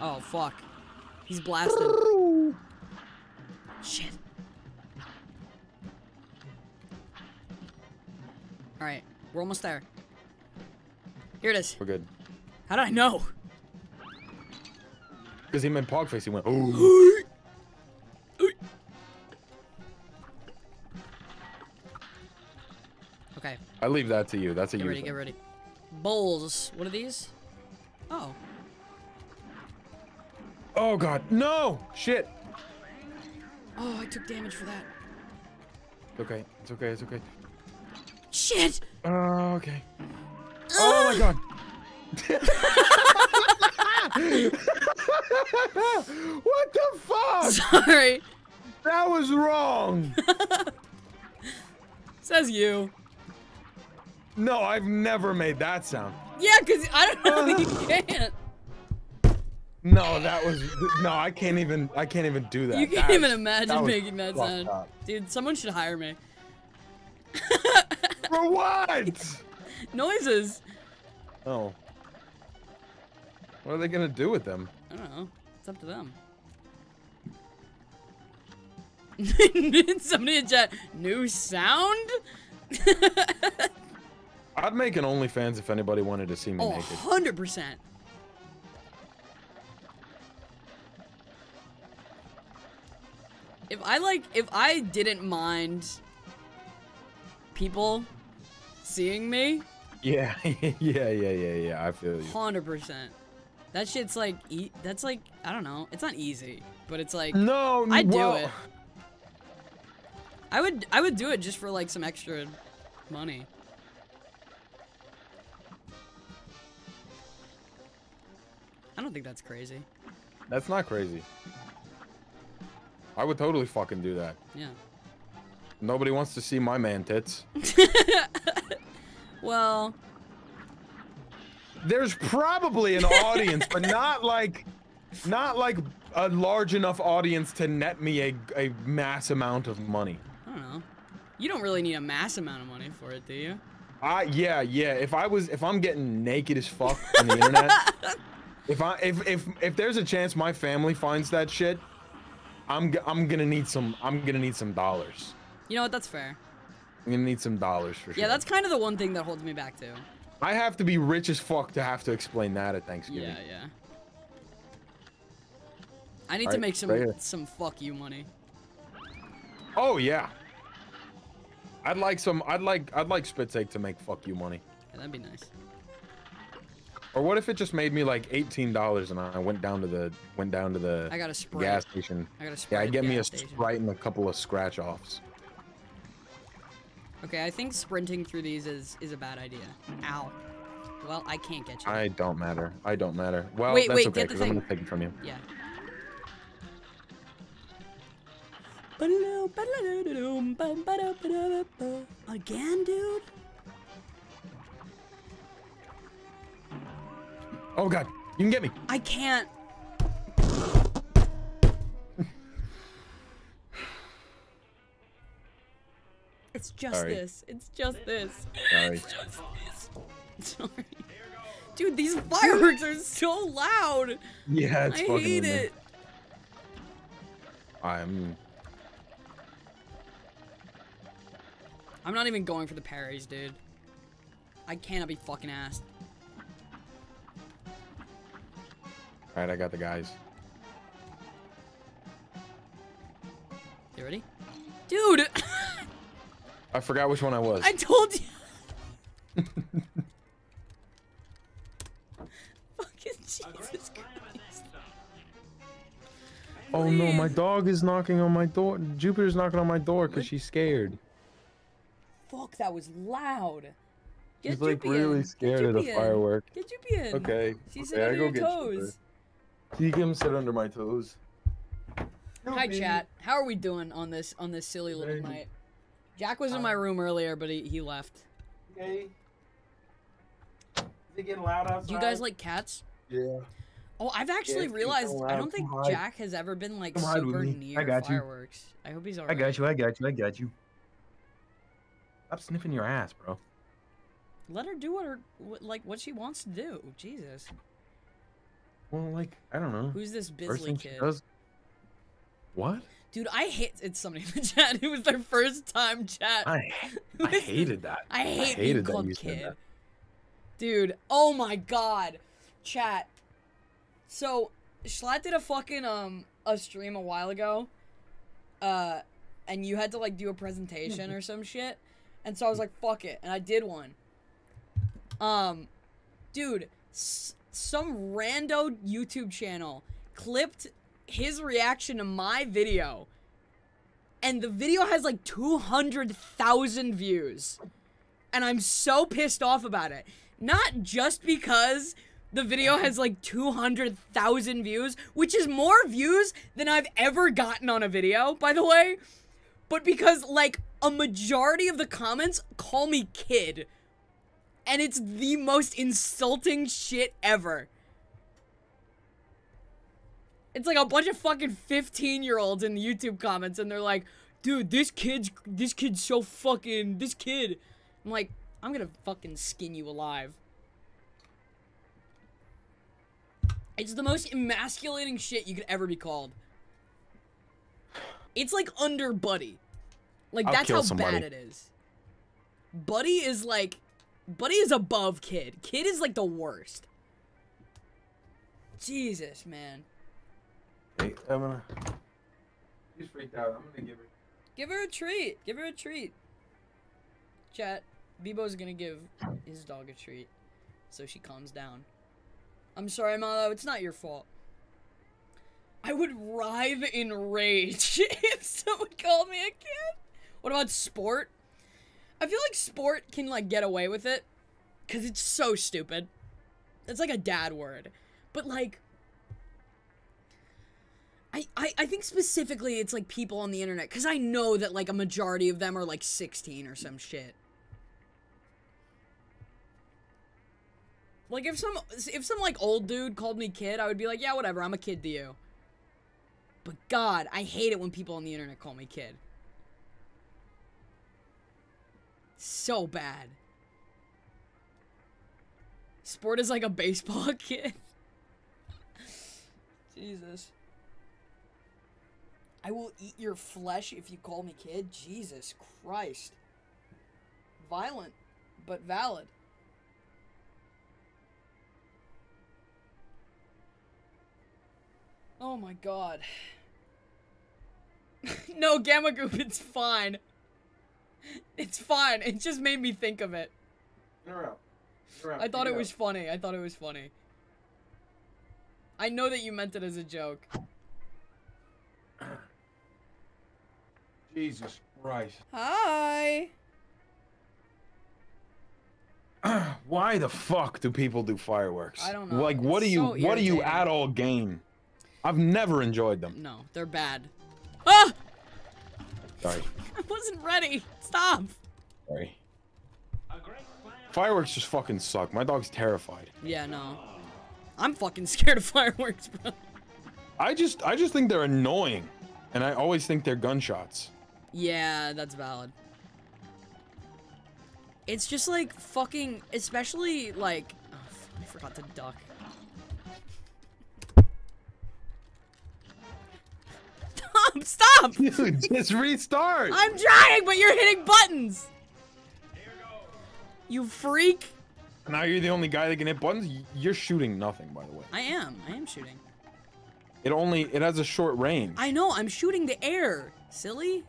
B: Oh, fuck. He's blasted. Shit. Alright, we're almost there. Here it is.
A: We're good.
B: How did I know?
A: Because he meant Pogface, he went, oh.
B: Okay,
A: I leave that to you. That's a
B: get
A: you.
B: ready,
A: thing.
B: get ready. Bowls. What are these? Oh.
A: Oh god, no! Shit.
B: Oh, I took damage for that.
A: Okay. It's okay. It's okay.
B: Shit!
A: Oh, okay. Oh my god. what the fuck?
B: Sorry.
A: That was wrong.
B: Says you.
A: No, I've never made that sound.
B: Yeah, because I don't know you can't.
A: No, that was no. I can't even. I can't even do that.
B: You can't
A: That's-
B: even imagine
A: was
B: making that sound.
A: up.
B: Dude, someone should hire me.
A: For what?
B: Noises.
A: Oh. What are they gonna do with them?
B: I don't know. It's up to them. Somebody in chat. New sound?
A: I'd make an OnlyFans if anybody wanted to see me
B: Oh,
A: naked.
B: 100%. If I like, if I didn't mind people seeing me,
A: Yeah, yeah, yeah, yeah, yeah. I feel you.
B: 100%. That shit's like, e- that's like, I don't know. It's not easy, but it's like,
A: No,
B: I'd do
A: well,
B: it. I would, I would do it just for like some extra money. I don't think that's crazy.
A: That's not crazy. I would totally fucking do that.
B: Yeah.
A: Nobody wants to see my man tits.
B: Well,
A: There's probably an audience, but not like, not like a large enough audience to net me a, a mass amount of money.
B: I don't know. You don't really need a mass amount of money for it, do you?
A: I yeah yeah. If I was if I'm getting naked as fuck on the internet, if I if if if there's a chance my family finds that shit, I'm I'm gonna need some I'm gonna need some dollars.
B: You know what? That's fair.
A: I'm gonna need some dollars for sure.
B: Yeah, that's kind of the one thing that holds me back too.
A: I have to be rich as fuck to have to explain that at Thanksgiving.
B: Yeah, yeah. I need to
A: Alright,
B: make some
A: right
B: some fuck you money.
A: Oh yeah. I'd like some. I'd like. I'd like Spittake to make fuck you money.
B: Yeah, that'd be nice.
A: Or what if it just made me like eighteen dollars and I went down to the went down to the
B: I got a sprite.
A: gas station.
B: I got a
A: Yeah,
B: sprite.
A: I get me a
B: gas station.
A: sprite and a couple of scratch offs.
B: Okay, I think sprinting through these is is a bad idea. Ow. Well, I can't get you.
A: I don't matter. I don't matter. Well,
B: Wait,
A: that's
B: wait,
A: okay
B: get the
A: because I'm
B: thing.
A: gonna take it from you.
B: Yeah.
D: Again, dude?
A: Oh god, you can get me.
B: I can't. It's just
A: Sorry.
B: this. It's just this.
A: Sorry.
B: Sorry. Dude, these fireworks are so loud.
A: Yeah, it's
B: I
A: fucking
B: hate it.
A: I'm.
B: I'm not even going for the parries, dude. I cannot be fucking asked.
A: All right, I got the guys.
B: You ready? Dude,
A: I forgot which one I was.
B: I told you. fucking Jesus Christ.
A: oh no, my dog is knocking on my door. Jupiter's knocking on my door because she's scared.
B: Fuck, that was loud. Get
A: She's like really scared of the firework.
B: Get in.
A: Okay.
B: She's
A: okay, go
B: your
A: get Jupiter.
B: toes.
A: Can you sit under my toes?
B: Hi, chat. How are we doing on this on this silly little
A: Hey.
B: night? Jack was in my room earlier, but he, he left.
E: Okay. Is it getting loud outside?
B: Do you guys like cats?
A: Yeah.
B: Oh, I've actually
E: it's
B: realized I don't think
E: Come hide.
B: Jack has ever been like
E: Come
B: super near
E: I got you.
B: fireworks. I hope he's alright.
E: I got you. I got you. I got you. Stop sniffing your ass, bro.
B: Let her do what her what, like what she wants to do. Jesus.
A: Well, like I don't know.
B: Who's this
A: First
B: Bizly
A: thing
B: kid?
A: does. What?
B: Dude, I hate it's somebody in the chat. It was their first time chat.
E: I I hated that.
B: I hate being
A: hated that you
B: kid.
A: that.
B: Dude, oh my god. Chat. So, Schlatt did a fucking um a stream a while ago. Uh and you had to like do a presentation or some shit. And so I was like, fuck it. And I did one. Um dude, s- some rando YouTube channel clipped his reaction to my video. And the video has like 200,000 views and I'm so pissed off about it. Not just because the video has like 200,000 views, which is more views than I've ever gotten on a video, by the way, but because like a majority of the comments call me kid. And it's the most insulting shit ever. It's like a bunch of fucking 15 year olds in the YouTube comments, and they're like, dude, this kid's this kid's so fucking this kid. I'm like, I'm gonna fucking skin you alive. It's the most emasculating shit you could ever be called. It's like under Buddy. Like
A: I'll
B: that's how
A: somebody.
B: bad it is. Buddy is like Buddy is above Kid. Kid is like the worst. Jesus, man.
A: Hey, I'm gonna. She's freaked out. I'm gonna give her.
B: Give her a treat. Give her a treat. Chat. Bebo's gonna give his dog a treat. So she calms down. I'm sorry, Malo. It's not your fault. I would writhe in rage if someone called me a kid. What about sport? I feel like sport can like get away with it because it's so stupid. It's like a dad word, but like, I, I think specifically it's like people on the internet because I know that like a majority of them are like 16 or some shit. Like if some if some like old dude called me kid, I would be like, yeah, whatever, I'm a kid to you. But God, I hate it when people on the internet call me kid. So bad. Sport is like a baseball kid. Jesus. I will eat your flesh if you call me kid. Jesus Christ. Violent, but valid. Oh my god. no, Gamma Goop, it's fine. It's fine. It just made me think of it.
A: Get her out.
B: I thought it was funny. I thought it was funny. I know that you meant it as a joke.
A: Jesus Christ.
B: Hi.
A: Why the fuck do people do fireworks?
B: I don't know.
A: Like, what
B: It's
A: do you,
B: so
A: what do you at all gain? I've never enjoyed them.
B: No, they're bad. Ah!
A: Sorry,
B: I wasn't ready. Stop.
A: sorry.
C: A great plan.
A: Fireworks just fucking suck. My dog's terrified.
B: Yeah, no. I'm fucking scared of fireworks, bro.
A: I just, I just think they're annoying, and I always think they're gunshots.
B: Yeah, that's valid. It's just like fucking, especially like. Oh, I forgot to duck. Stop! Stop!
A: Dude, just restart.
B: I'm trying, but you're hitting buttons. You freak!
A: Now you're the only guy that can hit buttons. You're shooting nothing, by the way.
B: I am. I am shooting.
A: It only, it has a short range.
B: I know. I'm shooting the air. Silly.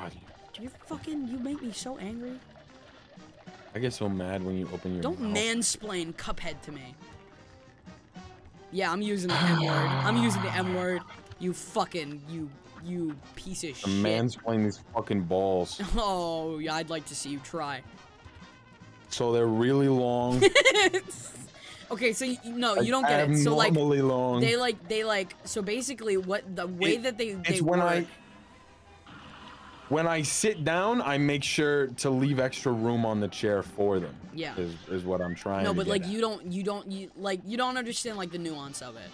A: God,
B: You fucking. You make me so angry.
A: I get so mad when you open your
B: Don't
A: mouth.
B: mansplain Cuphead to me. Yeah, I'm using the M word. I'm using the M word. You fucking you you piece of
A: A
B: shit.
A: mansplain these fucking balls.
B: Oh, yeah, I'd like to see you try.
A: So they're really long.
B: okay, so you, no, you don't get it. So like
A: long.
B: they like they like so basically what the way
A: It-
B: that they they
A: it's when
B: work.
A: I when I sit down, I make sure to leave extra room on the chair for them.
B: Yeah.
A: is, is what I'm trying.
B: no,
A: to
B: but like
A: at.
B: you don't you don't you like you don't understand like the nuance of it.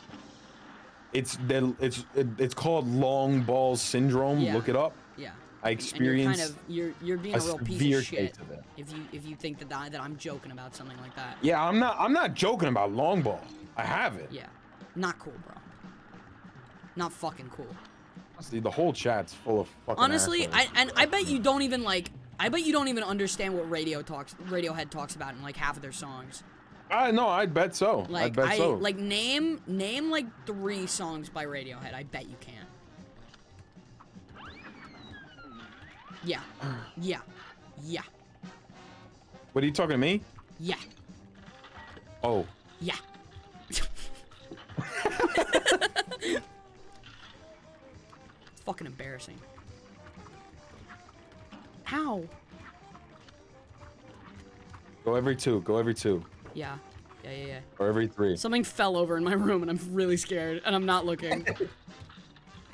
A: it's the it's it's called long ball syndrome.
B: Yeah.
A: Look it up.
B: Yeah.
A: I experienced
B: kind of you're you're being a,
A: a
B: real piece of shit
A: of it.
B: if you if you think that I, that I'm joking about something like that.
A: Yeah, I'm not. I'm not joking about long ball. I have it.
B: Yeah. Not cool, bro. Not fucking cool.
A: Honestly, the whole chat's full of fucking.
B: Honestly,
A: assholes.
B: I and I bet you don't even like I bet you don't even understand what radio talks Radiohead talks about in like half of their songs.
A: I no, I bet so. I
B: Like
A: bet
B: I,
A: so.
B: like name name like 3 songs by Radiohead. I bet you can. Yeah. Yeah. Yeah.
A: what are you talking to me?
B: Yeah.
A: Oh,
B: Yeah. fucking embarrassing. How?
A: go every two. Go every two.
B: Yeah. Yeah, yeah, yeah.
A: Or every three.
B: Something fell over in my room and I'm really scared and I'm not looking.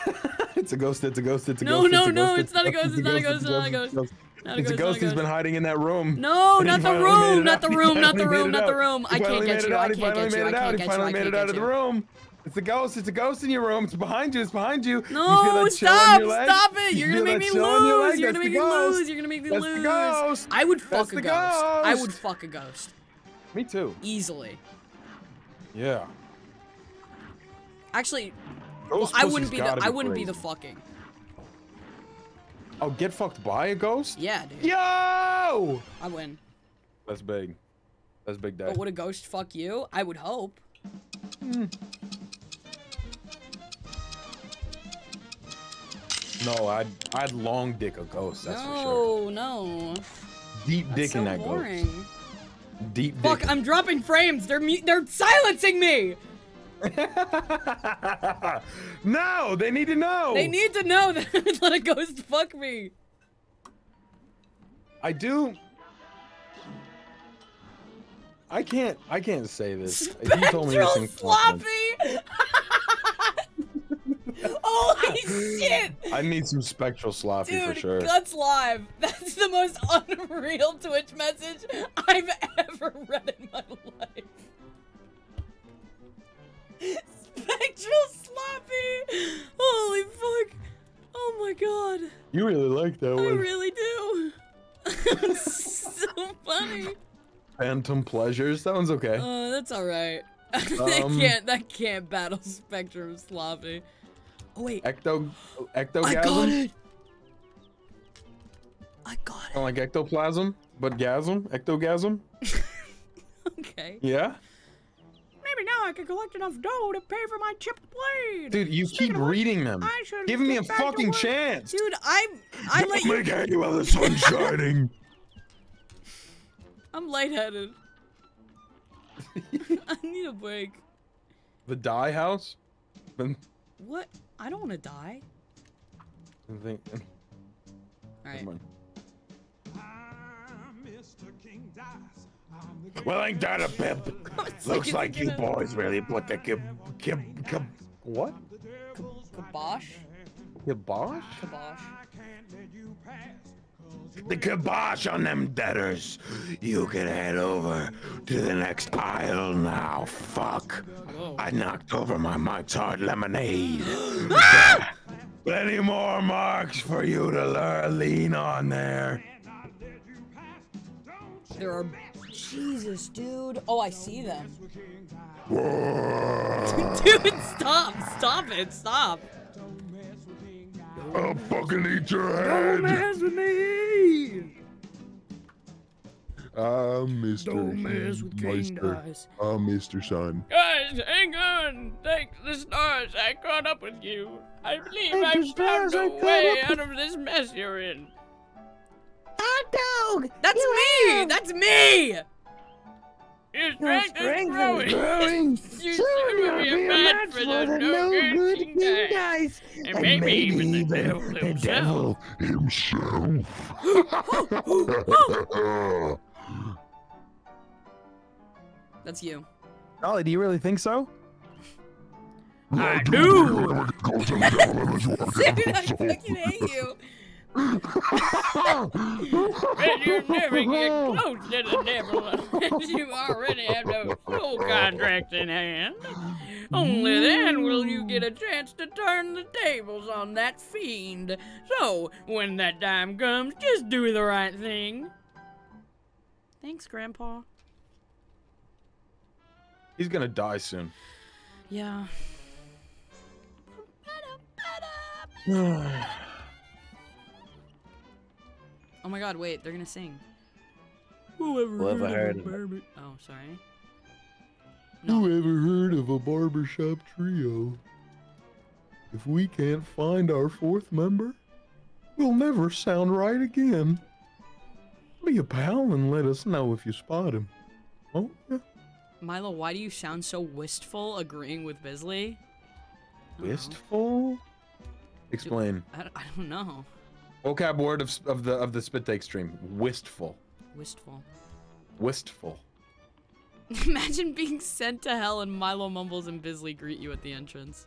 A: it's a ghost. It's a ghost. It's a
B: No,
A: ghost.
B: no,
A: it's
B: no, it's not a ghost, it's not a ghost,
A: it's
B: not a ghost.
A: It's a
B: ghost, not a
A: ghost. He's
B: ghost.
A: been hiding in that room.
B: No,
A: he
B: not the room, not the room, not the room, not the room. I can't get you. I can't get you,
A: made
B: I
A: it out.
B: can't
A: He
B: get you,
A: finally made it out of the room. It's a ghost. It's a ghost in your room. It's behind you. It's behind you. You
B: No,
A: feel that chill on
B: stop, stop it.
A: You
B: You're gonna make me
A: chill on your
B: lose. You're gonna make me
A: ghost.
B: lose. You're gonna make me
A: That's the
B: lose.
A: ghost.
B: I would fuck
A: That's
B: a
A: the
B: ghost. I would fuck a ghost.
A: Me too.
B: Easily.
A: Yeah.
B: Actually, well, I wouldn't be the
A: gotta
B: I wouldn't be the fucking.
A: Oh, get fucked by a ghost?
B: Yeah, dude.
A: Yo!
B: I win.
A: That's big. That's big day.
B: But would a ghost fuck you? I would hope. Hmm.
A: No, I'd I'd long dick a ghost. That's for sure.
B: no, no.
A: Deep
B: That's
A: dick
B: so
A: in that
B: boring.
A: ghost. Deep
B: Fuck,
A: dick.
B: I'm dropping frames. They're mu- they're silencing me.
A: no, they need to know.
B: They need to know that let a ghost fuck me.
A: I do. I can't. I can't say this. He told me this
B: Spectral sloppy. Holy shit.
A: I need some spectral sloppy
B: Dude,
A: for sure.
B: Guts Live. That's the most unreal Twitch message I've ever read in my life. Spectral Sloppy! Holy fuck! Oh my god.
A: You really like that one.
B: I really do. so funny.
A: Phantom pleasures. That one's okay.
B: Uh, that's alright. that
A: Um,
B: can't that can't battle Spectrum Sloppy. Oh wait.
A: Ecto, ectogasm.
B: I got it! I got it.
A: Kinda like ectoplasm, but gasm, ectogasm.
B: Okay.
A: Yeah,
B: Maybe now I can collect enough dough to pay for my chipped blade.
A: dude, you keep reading them.
B: I should
A: Give me a
B: get back to
A: fucking chance.
B: Dude, I I let you
A: Make hay while the sun's shining.
B: I'm lightheaded. I need a break.
A: The die house?
B: What? I don't want to die.
A: think,
B: Alright.
F: I'm Mr. I'm
A: Well, ain't that a pip?
B: It's
A: Looks like you boys really put the kib, kib, kib, what?
B: Kibosh?
A: Kibosh?
B: Kibosh.
A: The kibosh on them debtors. You can head over to the next aisle now. Fuck.
B: Whoa.
A: I knocked over my Mike's Hard Lemonade. Plenty more marks for you to learn, lean on there.
B: There are. Jesus, dude. Oh, I see them.
A: Whoa.
B: Dude, stop! Stop it! Stop!
A: I'll fucking eat your head.
B: mess with me!
G: I'm Mr.
B: Don't mess with King
G: Meister.
B: Dice.
G: I'm Mr. Sun.
B: Guys, hang on! Thank the stars I caught up with you. I believe
A: Thank
B: I've found
A: stars
B: a
A: I
B: way out of this mess you're in.
D: Hot dog!
B: That's me! That's me! Your strength,
A: strength
B: is growing.
A: is growing.
B: you
A: Soon
B: soon will
A: you'll
B: be a match
A: match
B: for
A: for
B: the
A: the
B: no good
A: no-good
B: King
A: King
B: Dice.
A: Dice.
B: And maybe even the devil
A: the
B: himself.
A: devil.
G: Himself.
B: That's you.
E: Ollie, do you really think so?
B: I do!
G: Go to the devil and you are
B: Dude, I fucking hate you. But you never get close to the devil unless you already have those soul contracts in hand. Only then will you get a chance to turn the tables on that fiend. So, when that time comes, just do the right thing. Thanks, Grandpa.
A: He's gonna die soon.
B: Yeah. Oh my god, wait, they're gonna sing. Whoever,
A: Whoever heard
B: of
A: of
B: a barber- Oh, sorry. No.
G: Who ever heard of a barbershop trio? If we can't find our fourth member, we'll never sound right again. Be a pal and let us know if you spot him. Oh, yeah.
B: Milo, why do you sound so wistful agreeing with Bizly? I know.
A: Wistful? Explain.
B: I, I don't know.
A: Vocab word of, of the of the spit take stream. Wistful.
B: Wistful.
A: Wistful.
B: Imagine being sent to hell and Milo Mumbles and Bizly greet you at the entrance.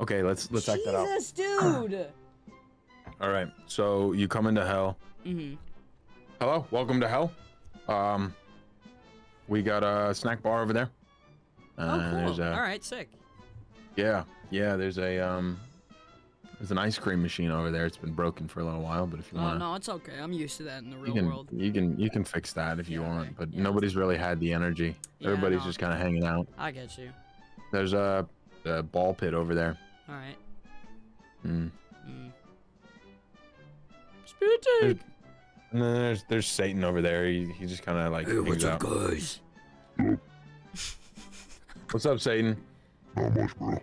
A: Okay, let's let's act that out.
B: Jesus, dude!
A: All right. So you come into hell.
B: mm-hmm.
A: Hello, welcome to hell. Um, we got a snack bar over there.
B: Oh,
A: Uh, There's
B: cool.
A: a,
B: Alright, sick.
A: Yeah, yeah. There's a um, there's an ice cream machine over there. It's been broken for a little while, but if you
B: Oh,
A: want,
B: no, it's okay. I'm used to that in the
A: you
B: real
A: can
B: world.
A: you can you can fix that if you
B: Yeah,
A: want. But
B: Yeah,
A: nobody's really had the energy.
B: Yeah,
A: Everybody's
B: no.
A: just kind of hanging out.
B: I get you.
A: There's a, a ball pit over there.
B: Alright.
A: Mm.
B: Mm. Spit
A: There's- And then there's there's Satan over there. He, he just kind of like hangs out.
B: guys?
A: What's up, Satan?
G: Not much, bro.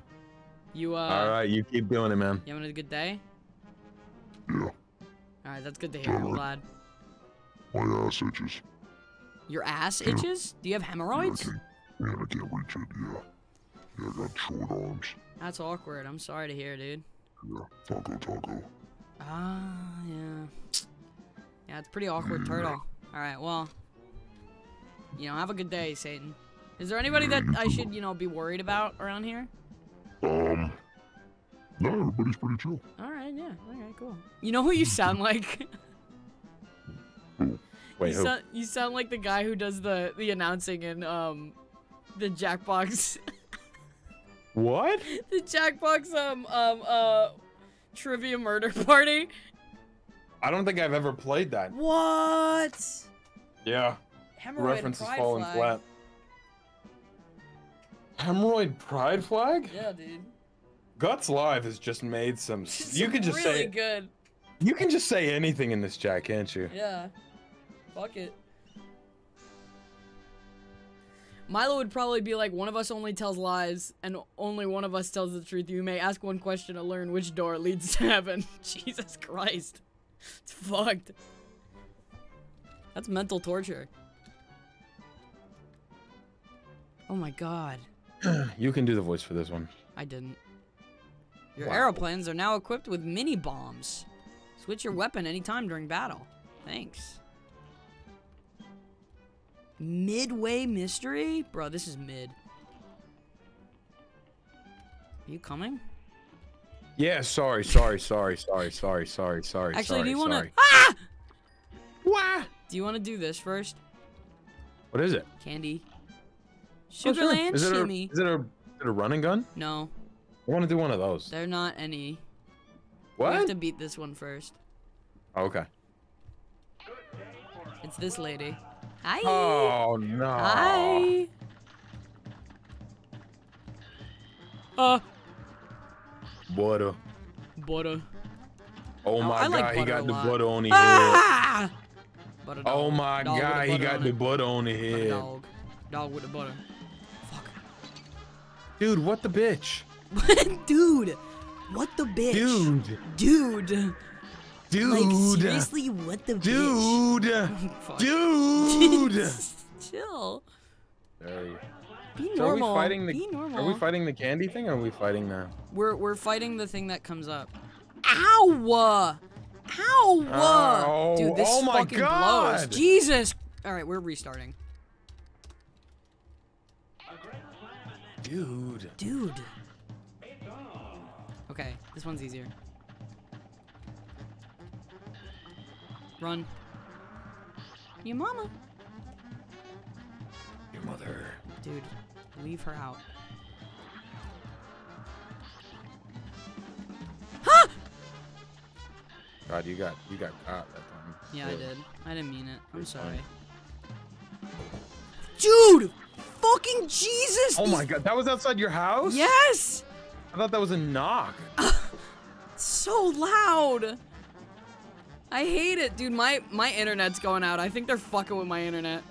B: You, uh,
A: All right, you keep doing it, man.
B: you having a good day?
G: Yeah,
B: Alright, that's good to hear. I'm
G: Totally.
B: glad.
G: my ass itches.
B: Your ass itches? Do you have
G: Yeah, I
B: hemorrhoids?
G: can't, man, I can't reach it. Yeah. Yeah, I got short arms.
B: That's awkward. I'm sorry to hear, dude.
G: Yeah, taco, taco.
B: Ah, yeah. Yeah, it's pretty awkward, turtle. Alright, well. You know, have a good day, Satan. Is there anybody that I should, you know, be worried about around here?
G: Um, no, everybody's pretty chill.
B: Alright, yeah. Alright, cool. You know who you sound like?
A: Wait,
B: you,
A: who?
B: sound, you sound like the guy who does the, the announcing in, um, the Jackbox.
A: What?
B: the Jackbox, um, um, uh, trivia murder party.
A: I don't think I've ever played that.
B: What?
A: Yeah.
B: Hemorrhoid
A: Reference is
B: pride
A: falling flat. Hemorrhoid pride flag?
B: Yeah, dude.
A: Guts Live has just made some. you can just
B: really
A: say
B: good.
A: you can just say anything in this chat, can't you?
B: Yeah. Fuck it. Milo would probably be like, one of us only tells lies, and only one of us tells the truth. You may ask one question to learn which door leads to heaven. Jesus Christ. It's fucked. That's mental torture. Oh my god.
A: You can do the voice for this one.
B: I didn't. Your
A: Wow.
B: aeroplanes are now equipped with mini bombs. Switch your weapon anytime during battle. Thanks. Midway mystery? Bro, this is mid. Are you coming?
A: Yeah, sorry, sorry, sorry, sorry, sorry, sorry, sorry.
B: Actually,
A: sorry,
B: do you want to? Ah!
A: What?
B: Do you want to do this first?
A: What is it?
B: Candy.
A: Oh, sure.
B: Sugarland
A: Is it a, is it a, is it a run 'n gun?
B: No,
A: I want to do one of those.
B: they're not any. What? We have to beat this one first.
A: Oh, okay.
B: It's this lady. Hi.
A: Oh no.
B: Hi. Uh,
A: Butter.
B: butter.
A: Oh
B: Oh,
A: my
B: I like
A: god, he got the butter on his head.
B: Ah! Butter.
A: Oh my
B: Dog
A: god, he got the butter on his head.
B: Dog. Dog with the butter. Fuck.
A: Dude, what the bitch?
B: Dude. What the bitch?
A: Dude.
B: Dude.
A: Dude.
B: Like seriously, what the bitch?
A: Dude.
B: Fuck.
A: Dude.
B: Chill.
A: Hey.
B: Be
A: So are we
B: normal.
A: fighting
B: Be
A: the
B: normal.
A: Are we fighting the candy thing or are we fighting the
B: We're we're fighting the thing that comes up. Ow! Ow!
A: Ow.
B: Dude, this
A: Oh my
B: fucking blows. Jesus. All right, we're restarting.
A: Dude.
B: Dude. Okay, this one's easier. Run. Your mama.
A: Your mother.
B: Dude, leave her out.
A: God, you got you got caught that time.
B: Yeah, I did. I didn't mean it. I'm
A: It's
B: sorry.
A: fine.
B: Dude! Fucking Jesus!
A: Oh my god, that was outside your house?
B: Yes!
A: I thought that was a knock.
B: So loud! I hate it, dude. My my internet's going out. I think they're fucking with my internet.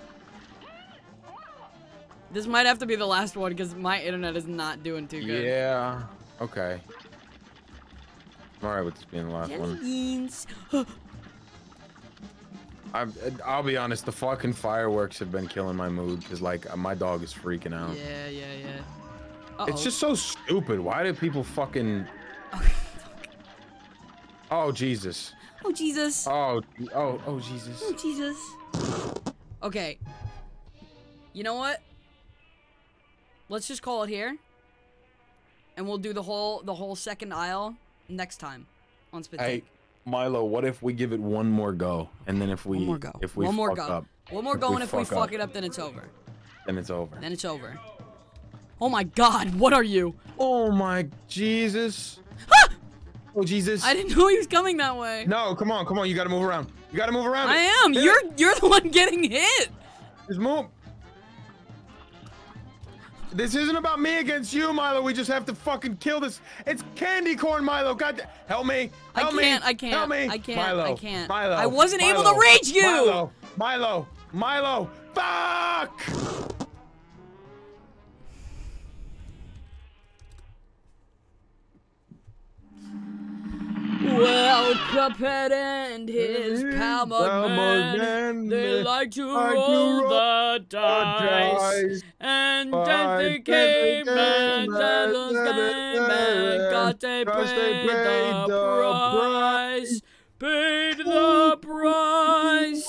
B: This might have to be the last one because my internet is not doing too good.
A: Yeah. Okay. I'm alright with this being the last
B: Jelly
A: one.
B: beans.
A: I'm, I'll be honest, the fucking fireworks have been killing my mood because, like, uh, my dog is freaking out.
B: Yeah, yeah, yeah. Uh-oh.
A: It's just so stupid. Why do people fucking. Oh, Jesus.
B: Oh Jesus.
A: Oh, oh, oh, Jesus.
B: Oh Jesus. Okay. You know what? Let's just call it here. And we'll do the whole the whole second aisle next time on Spit Take.
A: Milo, what if we give it one more go? And then if we.
B: One more go.
A: If we
B: One more
A: fuck
B: go.
A: up,
B: One more go, and if we
A: fuck
B: fuck
A: up.
B: it up, then it's over.
A: then it's over.
B: Then it's over. Oh my God! What are you?
A: Oh, my Jesus. oh, Jesus.
B: I didn't know he was coming that way.
A: No, come on, come on. You gotta move around. You gotta move around.
B: I am.
A: Hit
B: You're
A: it.
B: you're the one getting hit.
A: Just move. This isn't about me against you, Milo. We just have to fucking kill this. It's candy corn, Milo. God, help me. Help me.
B: can't, I can't,
A: Help me.
B: I can't,
A: Milo.
B: I can't.
A: Milo.
B: I wasn't able to reach you.
A: Milo. Milo. Milo. Fuck.
B: Well, Cuphead and his pal Mugman, they like to
A: like
B: roll
A: roll
B: the dice. And then they came and Zelda's came and got they paid the price. Paid the price.